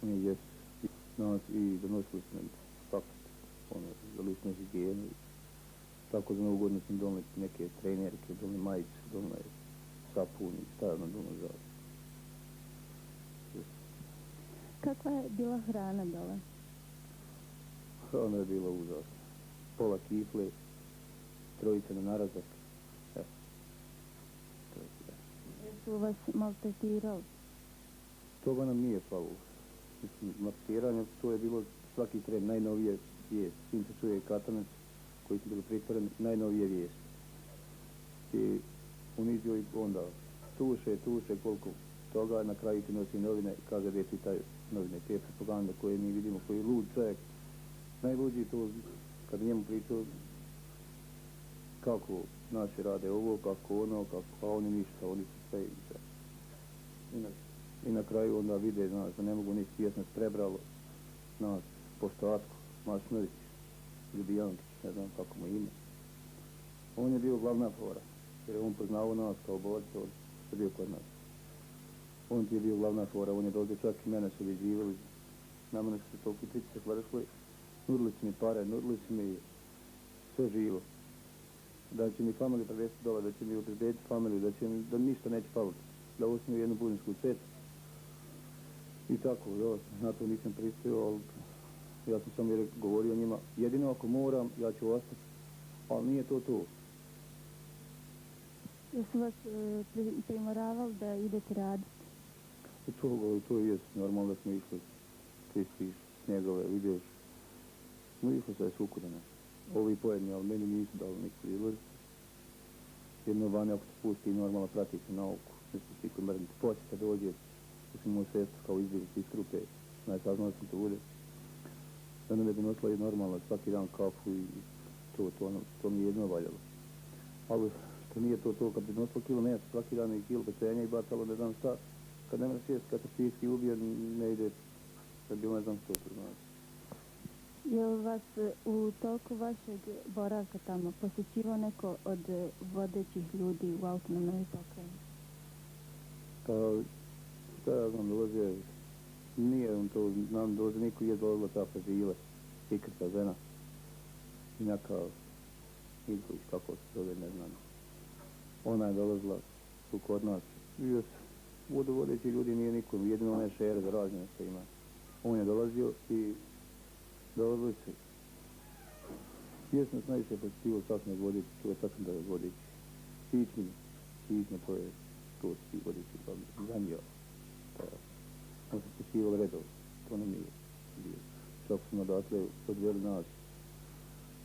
Oni jesu. Nas i donosili smo paket, ono, za ličnu higijenu. Tako za novu godinu smo donali neke trenerke, donali majice, donali sapuni, stavljeno donali za Kakva je bila hrana dole? Hrana je bila užasna. Pola kifle, trojice na narazak. E. To je sve. Jesu vas maltretirali? Toga nam nije falo. Mislim, maltretiranje, to je bilo svaki tren, najnovije vijest. Svim se čuje katanec koji su bili pritvoreni, najnovije vijest. I unizio ih onda tuše, tuše, koliko toga, na kraju ti nosi novine i kaže gdje čitaju novine, te propagande koje mi vidimo, koji je lud čovjek, najluđi to, kad njemu pričao kako naši rade ovo, kako ono, kako, a oni ništa, oni su sve i sve. I na, I na kraju onda vide, znaš, da ne mogu ništa, svjesno prebralo nas, poštatko, Mašnović, Ljubijankić, ne znam kako mu ime. On je bio glavna fora, jer je on poznao nas kao borce, on je bio kod nas. On ti je bio glavna fora, on je dođe čak i mene su viđivali, na mene su se toliko pritisak vršli, nudili su mi pare, nudili su mi sve živo. Da će mi familiju prevesti dole, da će mi obezbediti familiju, da, će mi, da ništa neće faliti. Da osmi jednu budinsku cetu. I tako, da, na to nisam pristio, ali ja sam samo govorio njima, jedino ako moram, ja ću ostati, ali nije to to. Jesu vas e, primoravali da idete raditi? I to, to je normalno da smo išli, ti snjegove, vidiš, smo išli sve sukudane. Ovi pojedni, ali meni nisu dali nik prilaz. Jedno vane, ako se pusti, normalno prati se nauku, ne se svi koji mrniti. Poslije kad dođe, mislim, moj sestra kao izbjeglica iz trupe, najsaznala sam to ude. Onda me donosila je normalno svaki dan kafu i to, to, ono, to mi je jedno valjalo. Ali što nije to to, kad bi donosila kilo mesa svaki dan i kilo pečenja i bacalo ne znam šta, kad ne mora sjest, kad se fizički ubije, ne ide, kad bi ne znam što to znači. Je li vas e, u toku vašeg boravka tamo posjećivo neko od e, vodećih ljudi u autonomnoj pokrajini? Pa, šta ja znam, dolaze, nije on to, znam, dolaze niko je dolazila ta fazile, ikrta žena, neka, Ilković, kako se zove, ne znam. Ona je dolazila tu kod nas, bio se, vodovodeći ljudi nije nikom, jedino onaj šer za razne što ima. On je dolazio i dolazili se. Jesno sam najviše pozitivo sasne vodići, to je sasno da je vodići. Sićmi, sićme, to je to svi vodići, pa zanio. Pa, on se postivao redov, to nam je bio. Čak smo odatle odveli nas,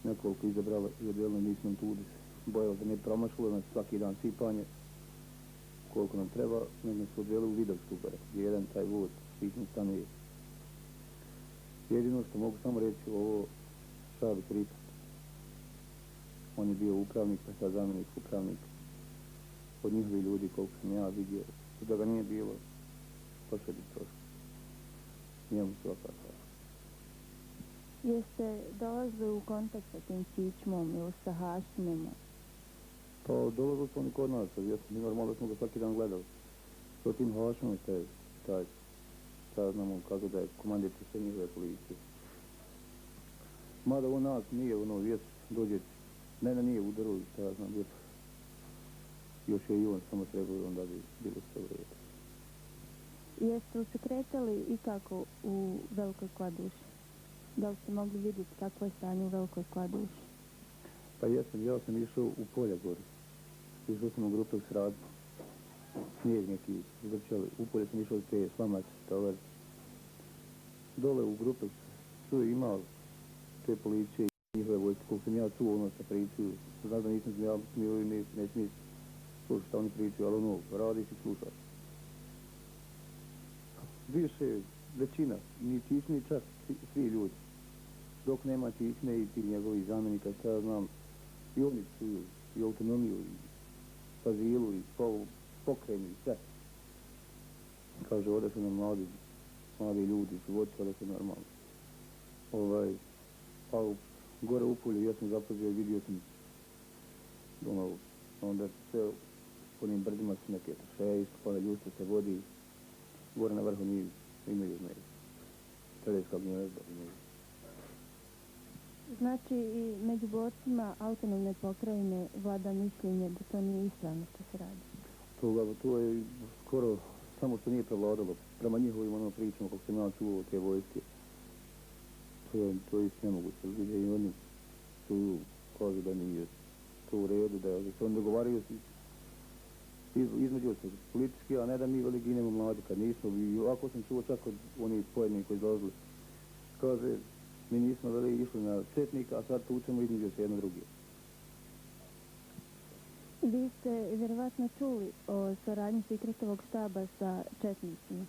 nekoliko izabrali i odveli nismo tu, bojali da ne promašilo, znači svaki dan sipanje, koliko nam treba, nego smo odveli u Vidovsku gore, gdje je jedan taj vod, svišnji stanuje. Jedino što mogu samo reći ovo Šabi Kripat. On je bio upravnik, pa sad zamjenik upravnik od njihovi ljudi koliko sam ja vidio. Da ga nije bilo, to sve bi prošlo. Njemu svaka hvala. Jeste dolazili u kontakt sa tim Čičmom ili sa Hašimom? Pa dolazili smo oni kod nas, ja sam normalno smo ga svaki dan gledali. To tim Hašimom taj, taj šta znamo kako da je komandir sve njihove policije. Mada on nas nije, ono, vjes, dođe, ne, ne, nije udaru, šta ja znam, vjes, još je i on, samo trebao onda bi bilo sve redu. Jeste li se kretali i kako u Velikoj Kladuši? Da li ste mogli vidjeti kako je stanje u Velikoj Kladuši? Pa jesam, ja sam išao u polja gore. Išao sam u grupu s radom snijeg neki zvrčali. Upolje sam išao te slamac, tovar. Dole u grupe su imao te policije i njihove vojske, koliko sam ja čuo ono sa pričaju. Znam da nisam smijal, smijal i ne, ne smiješ slušati šta oni pričaju, ali ono, radiš i slušaš. Više većina, ni tisni čak svi ljudi. Dok nema tisne i ti njegovi zamjenika, šta ja znam, i oni čuju, i autonomiju, i fazilu, i po, pokreni i sve. Kaže, ovdje su nam mladi, mladi ljudi, životi, ovdje su normalni. Ovaj, pa u, gore u polju, ja sam zapazio i vidio sam ono, onda sve po njim brdima su neke trofeje, iskopane ljuste se vodi, gore na vrhu njih imaju zmeje. Tereska gnjezda imaju. Znači i među borcima autonomne pokrajine vlada mišljenje da to nije ispravno što se radi? to, to je skoro samo što nije prevladalo. Prema njihovim ono pričama, kako sam ja čuo te vojske, to je, to je nemoguće. Gdje i oni su kažu da nije to u redu, da, da se oni dogovaraju iz, između se politički, a ne da mi veli ginemo mladi kad nismo. I ovako sam čuo čak od onih pojednih koji dolazili. Kaže, mi nismo veli išli na četnika, a sad tučemo između se jedno drugi. Vi ste vjerovatno čuli o saradnji Sikretovog štaba sa Četnicima.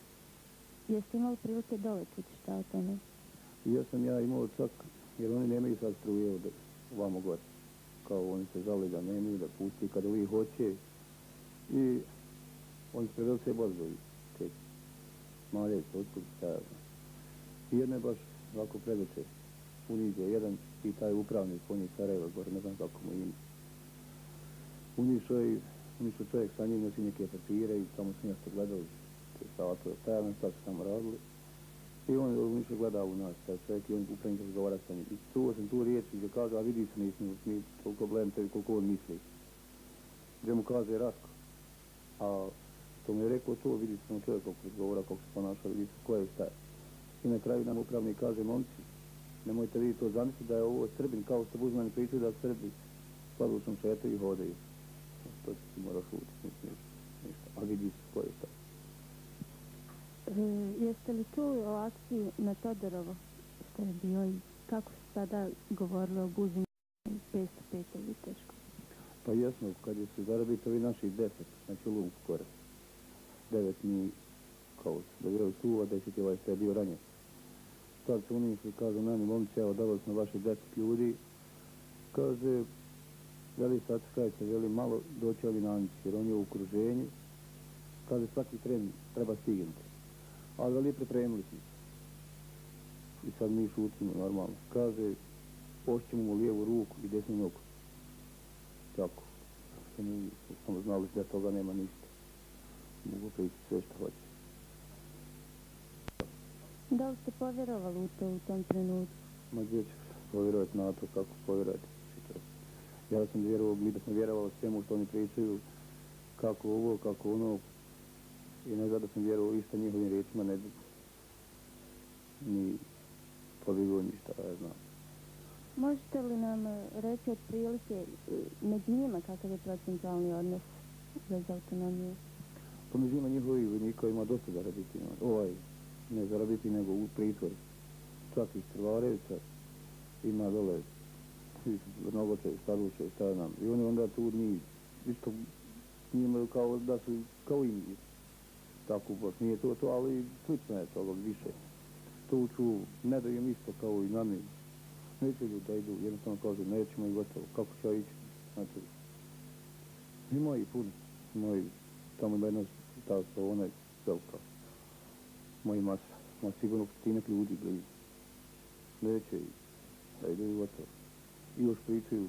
Jeste imali prilike dole čuti šta o tome? Ja sam ja imao čak, jer oni nemaju sad struje od vamo gore. Kao oni se žali da nemaju, da pusti kada vi hoće. I oni su predali sve bozovi. Te male, otkud, šta ja znam. I jedna je baš ovako predoče. Uniđe jedan i taj upravnik, on je Sarajeva gore, ne znam kako mu ime. Unišao je, unišao čovjek sa njim, nosi neke papire i tamo su nešto gledali. Te salate, stajali, šta su tamo radili. I on je unišao gleda u nas, taj čovjek i on upravnik razgovara sa njim. I čuo sam tu riječ gdje kaže, a vidi se nismo, mi toliko gledam tebi koliko on misli. Gdje mu kaže Ratko. A to mu je rekao, to, vidi se čovjek koliko razgovara, koliko se ponaša, vidi se ko je šta je. I na kraju nam upravnik kaže, momci, nemojte vi to zamisliti da je ovo Srbin, kao što buzmani pričaju da Srbi sladušom šetaju i hodaju. To će ti moraš učiti, ništa. A vidi se ko je šta. E, jeste li čuli o akciji na Todorovo? Što je bio i kako se sada govorilo o buzima 505 ili teško? Pa jasno, kad je se zarabiti ovi naših deset, znači luk kore. Devet mi kao da vjeraju suva, deset je ovaj sve bio ranjen. Sad u oni i kažu meni, momci, evo, dali smo vaši deset ljudi. Kaže, veli sad skajte, veli malo doći ovi na jer on je u okruženju. Kaže, svaki tren treba stignuti. Ali veli pripremili smo se. I sad mi šutimo normalno. Kaže, pošćemo mu lijevu ruku i desnu nogu. Tako. Što mi smo znali da toga nema ništa. Mogu pričati sve što hoće. Da li ste povjerovali u to u tom trenutku? Ma gdje ću povjerovati na to kako povjerovati. Ja sam vjerovao, mi da smo vjerovali svemu što oni pričaju, kako ovo, kako ono. I ne da sam vjerovao isto njihovim riječima, ne bi ni podigao ništa, ja znam. Možete li nam e, reći od prilike e, među njima kakav je procentualni odnos za autonomiju? Pa među njima njihovi vojnika ima dosta zarabiti. Ovaj, ne zarobiti nego u pritvor. Čak i Krvarevica ima dole Nogoče, Staruće, šta nam. I oni onda tu njih isto imaju kao da su kao i mi. Tako baš nije to to, ali slično je toga više. To uču, ne da im isto kao i nami. Neće ljudi da idu, jednostavno kažu nećemo i gotovo. Kako će ići? Znači, ima i puno. Ima i tamo ima jedna ta ona je velika moji masa, ma sigurno stotinak ljudi blizu. Neće i da ide u gotovo. I još pričaju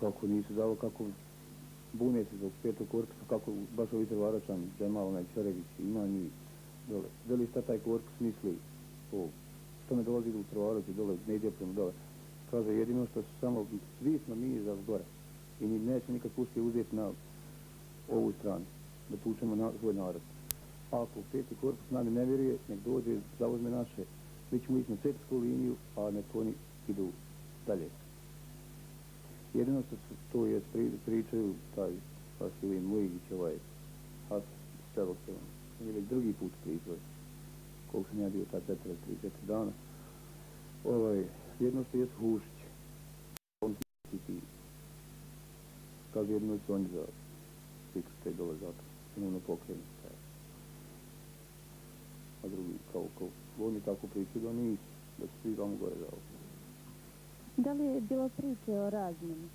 kako nisu zavo, kako bune se zbog petog korpusa, kako baš ovi trvaračani, Džemal, onaj Čerević, ima njih dole. Da li šta taj korpus misli o što ne dolazi u trvaraču dole, ne ide prema dole. Kaže, jedino što su samo, svi smo mi za gore. I mi neće nikad pustiti uzeti na ovu stranu, da tučemo na svoj narod ako peti korpus nami ne vjeruje, nek dođe, zauzme naše, mi ćemo ići na srpsku liniju, a nek oni idu dalje. Jedino što su to je pri, pričaju, taj Vasilin Mujigić, ovaj Has Selo on, je već drugi put pričao, koliko sam ja bio ta 4-3-4 dana. Ovaj, jedno što je Hušić, on ti ti, kaže jedno su oni za fiksu te dole zato, imamo pokrenu a drugi kao, kao oni tako pričaju da nisu, da su svi tamo gore dao. Da li je bilo priče o razmjeni?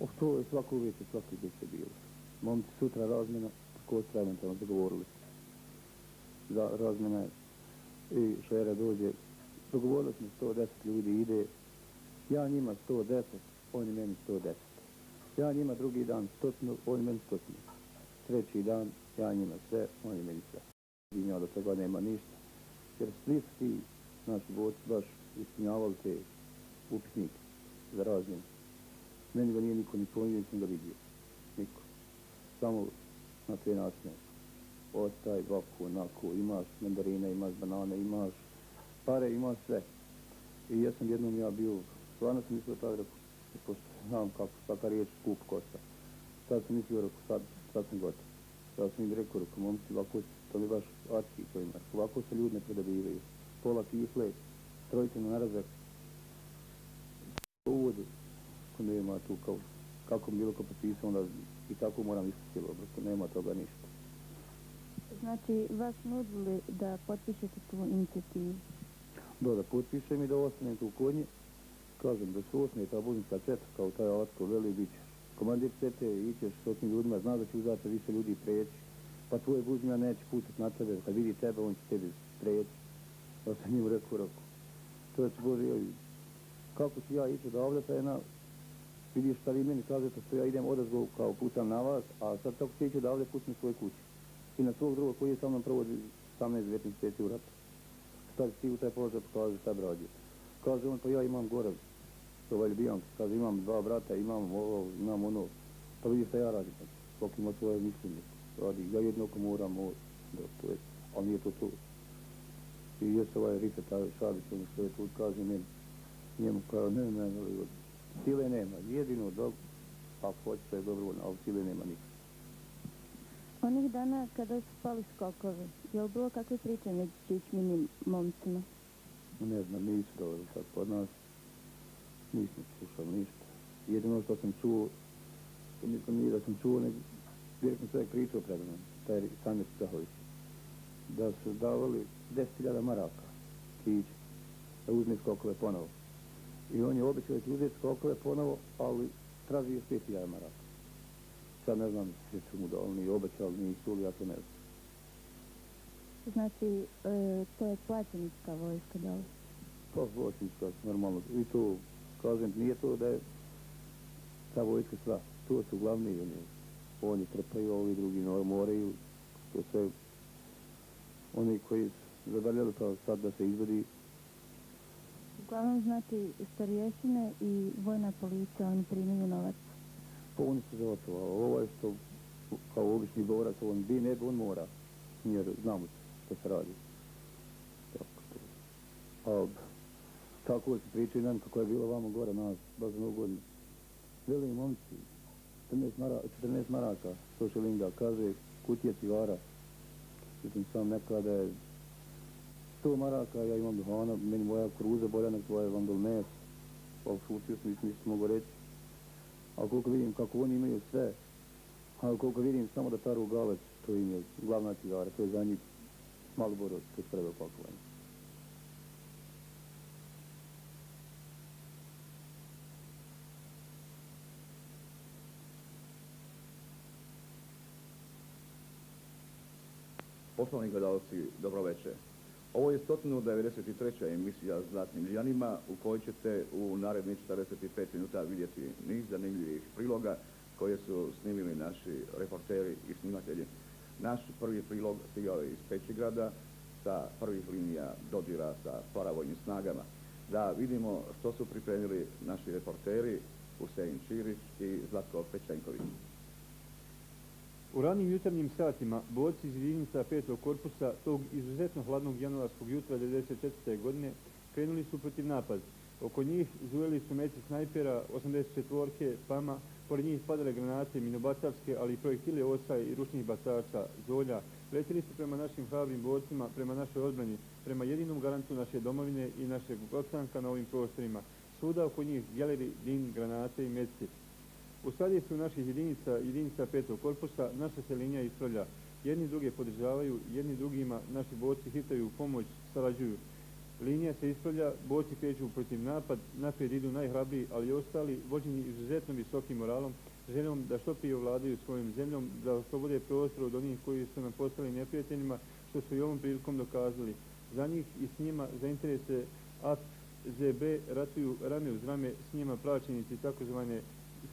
O, to je svako uvijek svaki bit će bilo. Momci sutra razmjena, tako se eventualno dogovorili. Da, razmjena je. I šera dođe, dogovorili smo 110 ljudi ide, ja njima 110, oni meni 110. Ja njima drugi dan stotinu, oni meni stotinu. Treći dan, ja njima sve, oni meni sve ispunjava da toga nema ništa. Jer splitski su ti naši borci baš ispunjavali te upitnike za razmjenu. Meni ga nije niko ni ponio, nisam ga vidio. Niko. Samo na te načine. Ostaj, ovako, onako, imaš mandarine, imaš banane, imaš pare, imaš sve. I ja sam jednom ja bio, stvarno sam mislio tada, pošto znam kako svaka riječ skup košta. Sad sam mislio, sad, sad sam gotov. Sad sam im rekao, rekao, momci, ovako to mi baš atki koji ima. Ovako se ljudi ne predabivaju. Pola kifle, trojite na narazak. Uvodi, ko ne ima tu kao kako mi bilo ko potpisao, onda i tako moram isto cijelo obrstu, nema toga ništa. Znači, vas nudili da potpišete tu inicijativu? Da, da potpišem i da ostanem tu konje. Kažem, da su osne ta buznica četak, kao taj avatko veli, bit će. Komandir pete, ićeš s tim ljudima, zna da će uzate više ljudi preći. Pa tvoj buznja neće pucat na tebe, kad vidi tebe, on će tebi preći. Ja pa sam njim rekao, rekao. To je se Bože, joj, kako ću ja ići odavde, pa jedna, vidiš šta vi meni kažete, što ja idem odazgo kao putam na vas, a sad kako ću ići da ovdje pustim svoj kući. I na svog druga koji je sa mnom provodi 18-19 mjeseci u ratu. Šta ti u taj položaj pokaže šta bi radio. Kaže on, pa ja imam gorav, to valj bijam, kaže imam dva brata, imam ovo, imam ono, pa vidi šta ja radim. Svaki ima svoje mišljenje. Radi, ja jedno ko moram, ovo, da, to je, ali nije to to. I jeste ovaj Rifet Šabić, ono što je tu kaže meni, njemu kao, ne, ne, ne, sile nema, jedino dok, ako hoćete je dobrovoljno, ali sile nema nikad. Onih dana kada su pali skokovi, je li bilo kakve priče među čičminim momcima? Ne znam, nisu dobro sad kod nas. Nisam slušao ništa. Jedino što sam čuo, to mislim nije da sam čuo, nego direktno čovjek pričao pred mnom, taj Samir Cahović, da su davali 10.000 maraka kiće, da uzme skokove ponovo. I on je običao da će uzeti skokove ponovo, ali traži još 5.000 maraka. Sad ne znam gdje su mu dali, ni obećali, ni suli, ja to ne znam. Znači, e, to je plaćenička vojska, da li? Pa plaćenička, normalno. I to, kažem, nije to da je ta vojska sva. To su glavni, oni, oni trpaju, ovi drugi moraju. To sve, oni koji zabaljali kao sad da se izvodi. Uglavnom, znači, starješine i vojna policija, oni primaju novac pa oni su zagotovali. Ovo je što kao obični borac, on bi ne on mora, jer znamo što se radi. Tako to. A, tako se pričaju nam kako je bilo vamo gore nas, baš mnogo godina. Veli momci, 14, mara, 14 maraka, 100 šilinga, kaže kutija cigara. Zatim sam neka da je 100 maraka, ja imam duhana, ono, meni moja kruza bolja nek tvoje vandal mes. Pa ušutio sam, mislim, mogu reći a koliko vidim kako oni imaju sve, a koliko vidim samo da taru galec, to im je glavna cigara, to je za njih Malboro, to je prvo pakovanje. Poštovani gledalci, dobro večer. Ovo je 193. emisija Zlatnim ljanima u kojoj ćete u narednih 45 minuta vidjeti niz zanimljivih priloga koje su snimili naši reporteri i snimatelji. Naš prvi prilog stigao je iz Pećigrada sa prvih linija dodira sa paravojnim snagama. Da vidimo što su pripremili naši reporteri Husein Čirić i Zlatko Pečenković. U ranim jutarnjim satima borci iz jedinica petog korpusa tog izuzetno hladnog januarskog jutra 1994. godine krenuli su protiv napad. Oko njih zujeli su meci snajpera 84-ke, pama, pored njih padale granate minobacarske, ali i projektile osaje i ručnih bacača, zolja. Letili su prema našim hrabrim borcima, prema našoj odbrani, prema jedinom garantu naše domovine i našeg opstanka na ovim prostorima. Svuda oko njih gjeleri, din, granate i meci. U su naših jedinica, jedinica petog korpusa, naša se linija ispravlja. Jedni druge podržavaju, jedni drugima naši borci hitaju pomoć, sarađuju. Linija se ispravlja, borci kreću protiv napad, naprijed idu najhrabriji, ali ostali, vođeni izuzetno visokim moralom, željom da što prije ovladaju svojim zemljom, da oslobode prostor od onih koji su nam postali neprijateljima, što su i ovom prilikom dokazali. Za njih i s njima, za interese AFZB ratuju rame uz rame, s njima plaćenici takozvane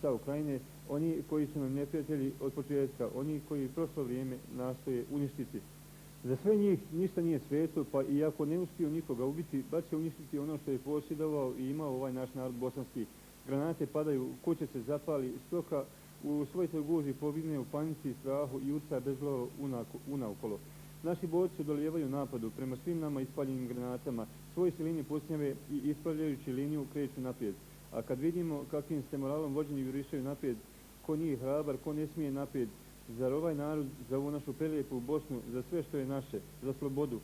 sa Ukrajine, oni koji su nam neprijatelji od početka, oni koji prošlo vrijeme nastoje uništiti. Za sve njih ništa nije sveto, pa i ako ne uspiju nikoga ubiti, bar će uništiti ono što je posjedovao i imao ovaj naš narod bosanski. Granate padaju, kuće se zapali, stoka u svojoj guži pobigne u panici, strahu i uca bezglavo unaokolo. Naši borci dolijevaju napadu prema svim nama ispaljenim granatama, svoje siline pusnjave i ispravljajući liniju kreću naprijed. A kad vidimo kakvim ste moralom vođeni jurišaju naprijed, ko nije hrabar, ko ne smije naprijed, zar ovaj narod, za ovu našu prelijepu Bosnu, za sve što je naše, za slobodu.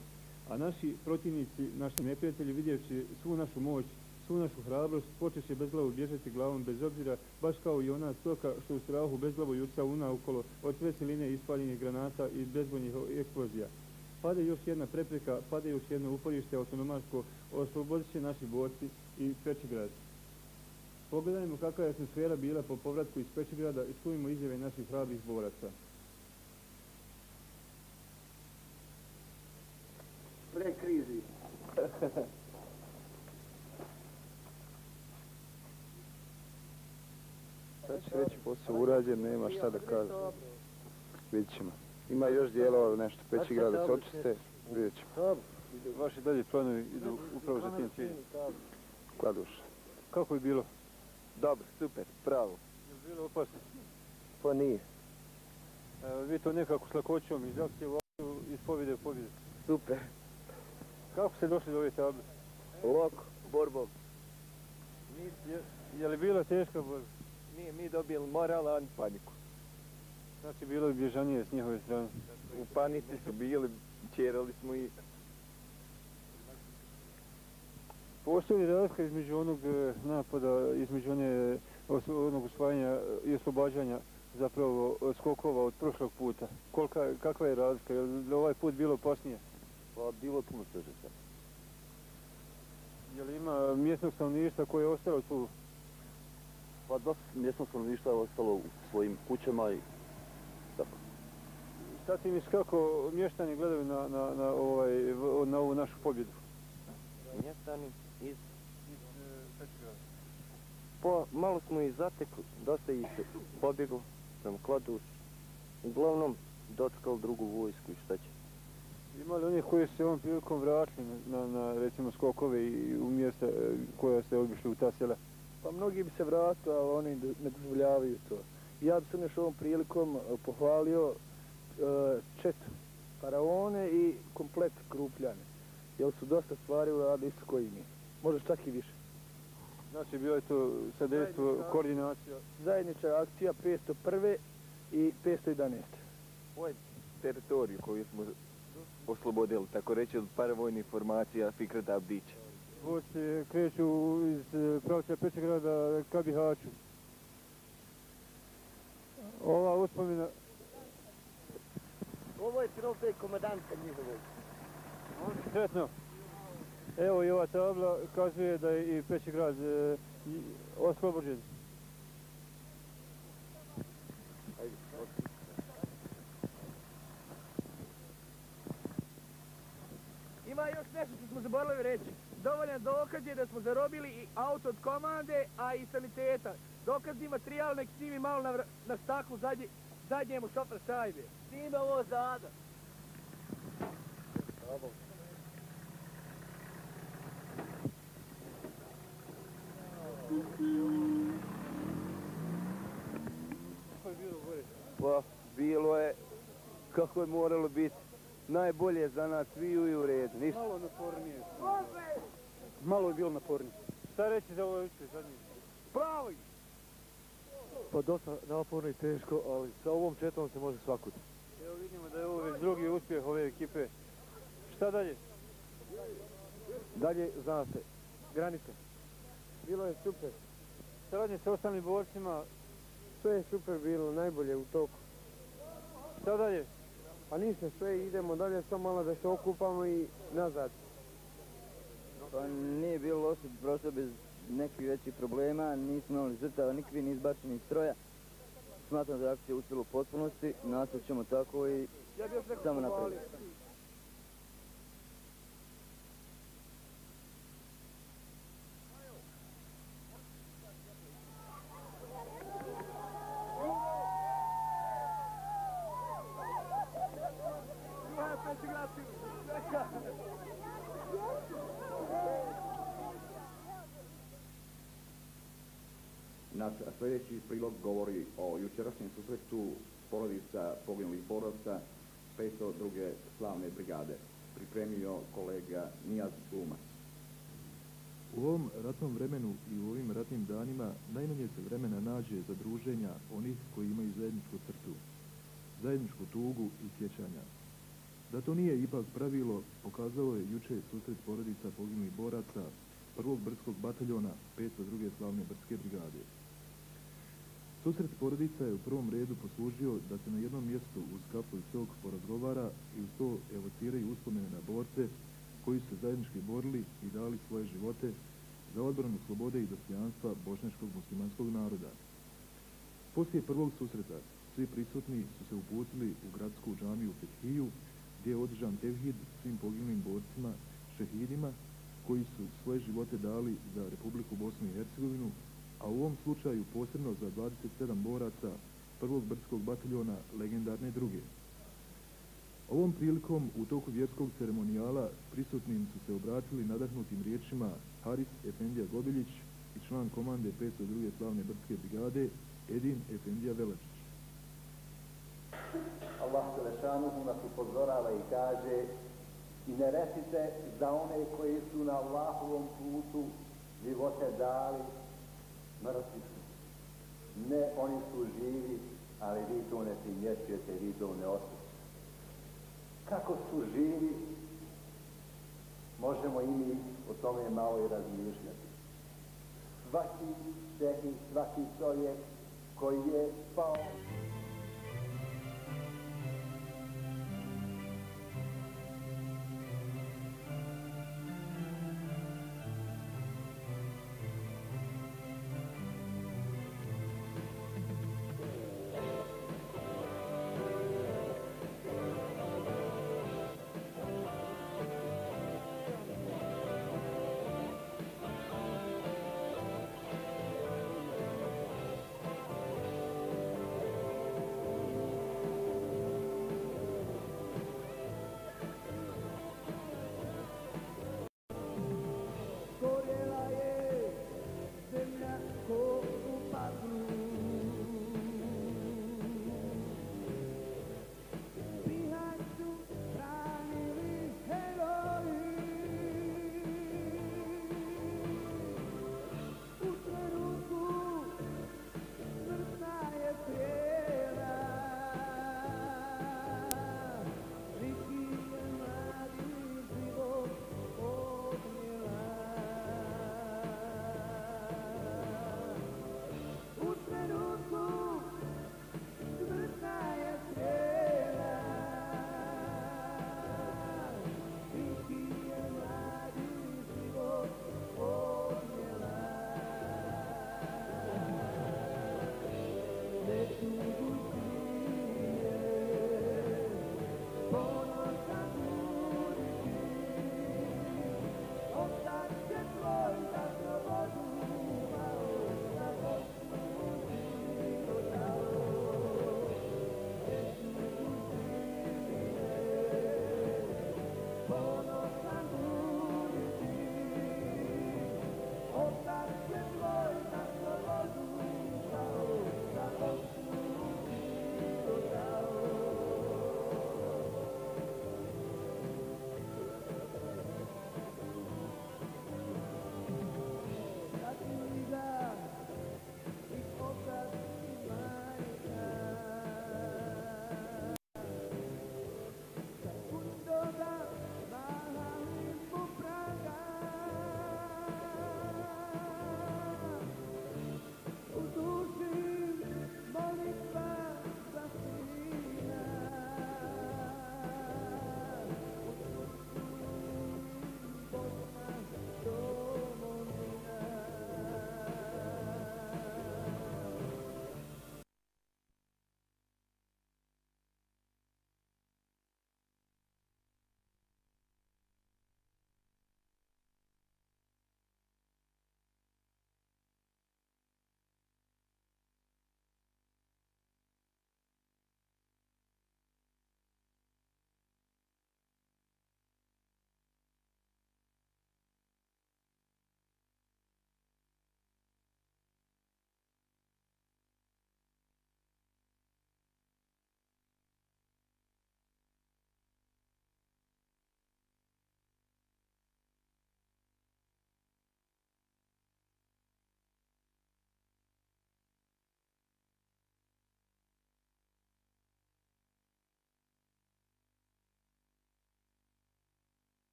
A naši protivnici, naši neprijatelji, vidjevši svu našu moć, svu našu hrabrost, počeše bezglavo bježati glavom bez obzira, baš kao i ona stoka što u strahu bezglavo juca una okolo od sve siline ispaljenih granata i bezbojnih eksplozija. Pade još jedna prepreka, pade još jedno uporište autonomarsko, oslobodit će naši borci i Pečigrad. Pogledajmo kakva je atmosfera bila po povratku iz Pečigrada i čujemo izjave naših hrabrih boraca. Pre krizi. [LAUGHS] Sad će reći posao urađen, nema šta da kaže. Vidjet ćemo. Ima još dijelova nešto peći grada se očiste, vidjet ćemo. Vaši dalje planovi idu upravo za tim ciljem. Kladuš. Kako je bilo? Dobro, super, pravo. Je bilo opasno? Pa nije. Evo, vi to nekako s lakoćom iz akcije u akciju, iz pobjede u pobjede. Super. Kako ste došli do ove table? Loko, borbom. Je, je li bila teška borba? Nije mi dobili moral, a ni paniku. Znači bilo je bježanije s njihove strane? U panici su bili, čerali smo i... Postoji li razlika između onog e, napada, između one, onog usvajanja i oslobađanja zapravo od skokova od prošlog puta? Kolika, kakva je razlika? Je li ovaj put bilo opasnije? Pa bilo puno teže sad. Je li ima mjesnog stanovništva koje je ostalo tu? Pa dosta mjesnog stanovništva je ostalo u svojim kućama i tako. Sad ti misli kako mještani gledaju na, na, na, ovaj, na ovu našu pobjedu? Mještani iz... Iz Pečigrada. Po, malo smo ih zatekli, dosta ih se pobjeglo prema Kladuš. Uglavnom, dotkali drugu vojsku i šta će. Ima li onih koji se ovom prilikom vratili na, na, recimo skokove i u mjesta e, koja ste obišli u ta sela? Pa mnogi bi se vratili, ali oni ne dozvoljavaju to. Ja bi sam još ovom prilikom e, pohvalio uh, čet faraone i komplet krupljane. Jer su dosta stvari uradili isto koji Možda čak i više. Znači bilo je to sadejstvo, koordinacija? Zajednička akcija 501. i 511. Ovo je teritoriju koju smo oslobodili, tako reći, od paravojnih formacija Fikrata Abdića. Gosti kreću iz e, pravca Pečegrada ka Bihaću. Ova uspomina... Ovo je trofej komandanta njihovog. Sretno. Evo i ova tabla kazuje da je i Pečegrad e, oslobođen. Ima još nešto što smo zaboravili reći. Dovoljan dokaz je da smo zarobili i auto od komande, a i saniteta. Dokazni materijal nek snimi malo na, na staklu zadnje, zadnjemu šofra šajbe. Snima ovo zada. Dobro. Pa, bilo je kako je moralo biti najbolje za nas sviju i u redu. Ništa. Malo napornije. Malo je bilo napornije. Šta reći za ovo jutro zadnje? Pravo! Pa dosta naporno i teško, ali sa ovom četom se može svakuti. Evo vidimo da je ovo već drugi uspjeh ove ekipe. Šta dalje? Dalje, znate, granica. Bilo je super. Saradnje sa ostalim borcima. Sve je super bilo, najbolje u toku. Šta dalje? Pa ništa, sve idemo dalje, samo malo da se okupamo i nazad. Pa nije bilo loše, prošlo bez nekih većih problema, nismo imali žrtava, nikakvi ni izbačeni iz stroja. Smatram da je akcija uspjela u potpunosti, nastavit ćemo tako i ja samo naprijed. Naš sljedeći prilog govori o jučerašnjem susretu porodica poginulih boraca 502. slavne brigade. Pripremio kolega Nijaz Glumac. U ovom ratnom vremenu i u ovim ratnim danima najmanje se vremena nađe za druženja onih koji imaju zajedničku crtu, zajedničku tugu i sjećanja. Da to nije ipak pravilo, pokazao je juče susret porodica poginulih boraca prvog brskog bataljona 502. slavne brske brigade. Susret porodica je u prvom redu poslužio da se na jednom mjestu uz kapu i sok porazgovara i u to evociraju uspomene na borce koji su se zajednički borili i dali svoje živote za odbranu slobode i dostojanstva bošnjačkog muslimanskog naroda. Poslije prvog susreta svi prisutni su se uputili u gradsku džamiju Fethiju, gdje je održan tevhid svim poginulim borcima, šehidima, koji su svoje živote dali za Republiku Bosnu i Hercegovinu, a u ovom slučaju posebno za 27 boraca prvog brdskog bataljona legendarne druge. Ovom prilikom u toku vjerskog ceremonijala prisutnim su se obratili nadahnutim riječima Haris Efendija Gobiljić i član komande 502. slavne brdske brigade Edin Efendija Velačić. Allah Selešanuhu nas upozorava i kaže i ne recite za one koji su na Allahovom putu živote dali mrtvi su. Ne, oni su živi, ali vi to ne primjećujete, vi to ne osjećate. Kako su živi, možemo i mi o tome malo i razmišljati. Svaki čehi, svaki čovjek koji je pao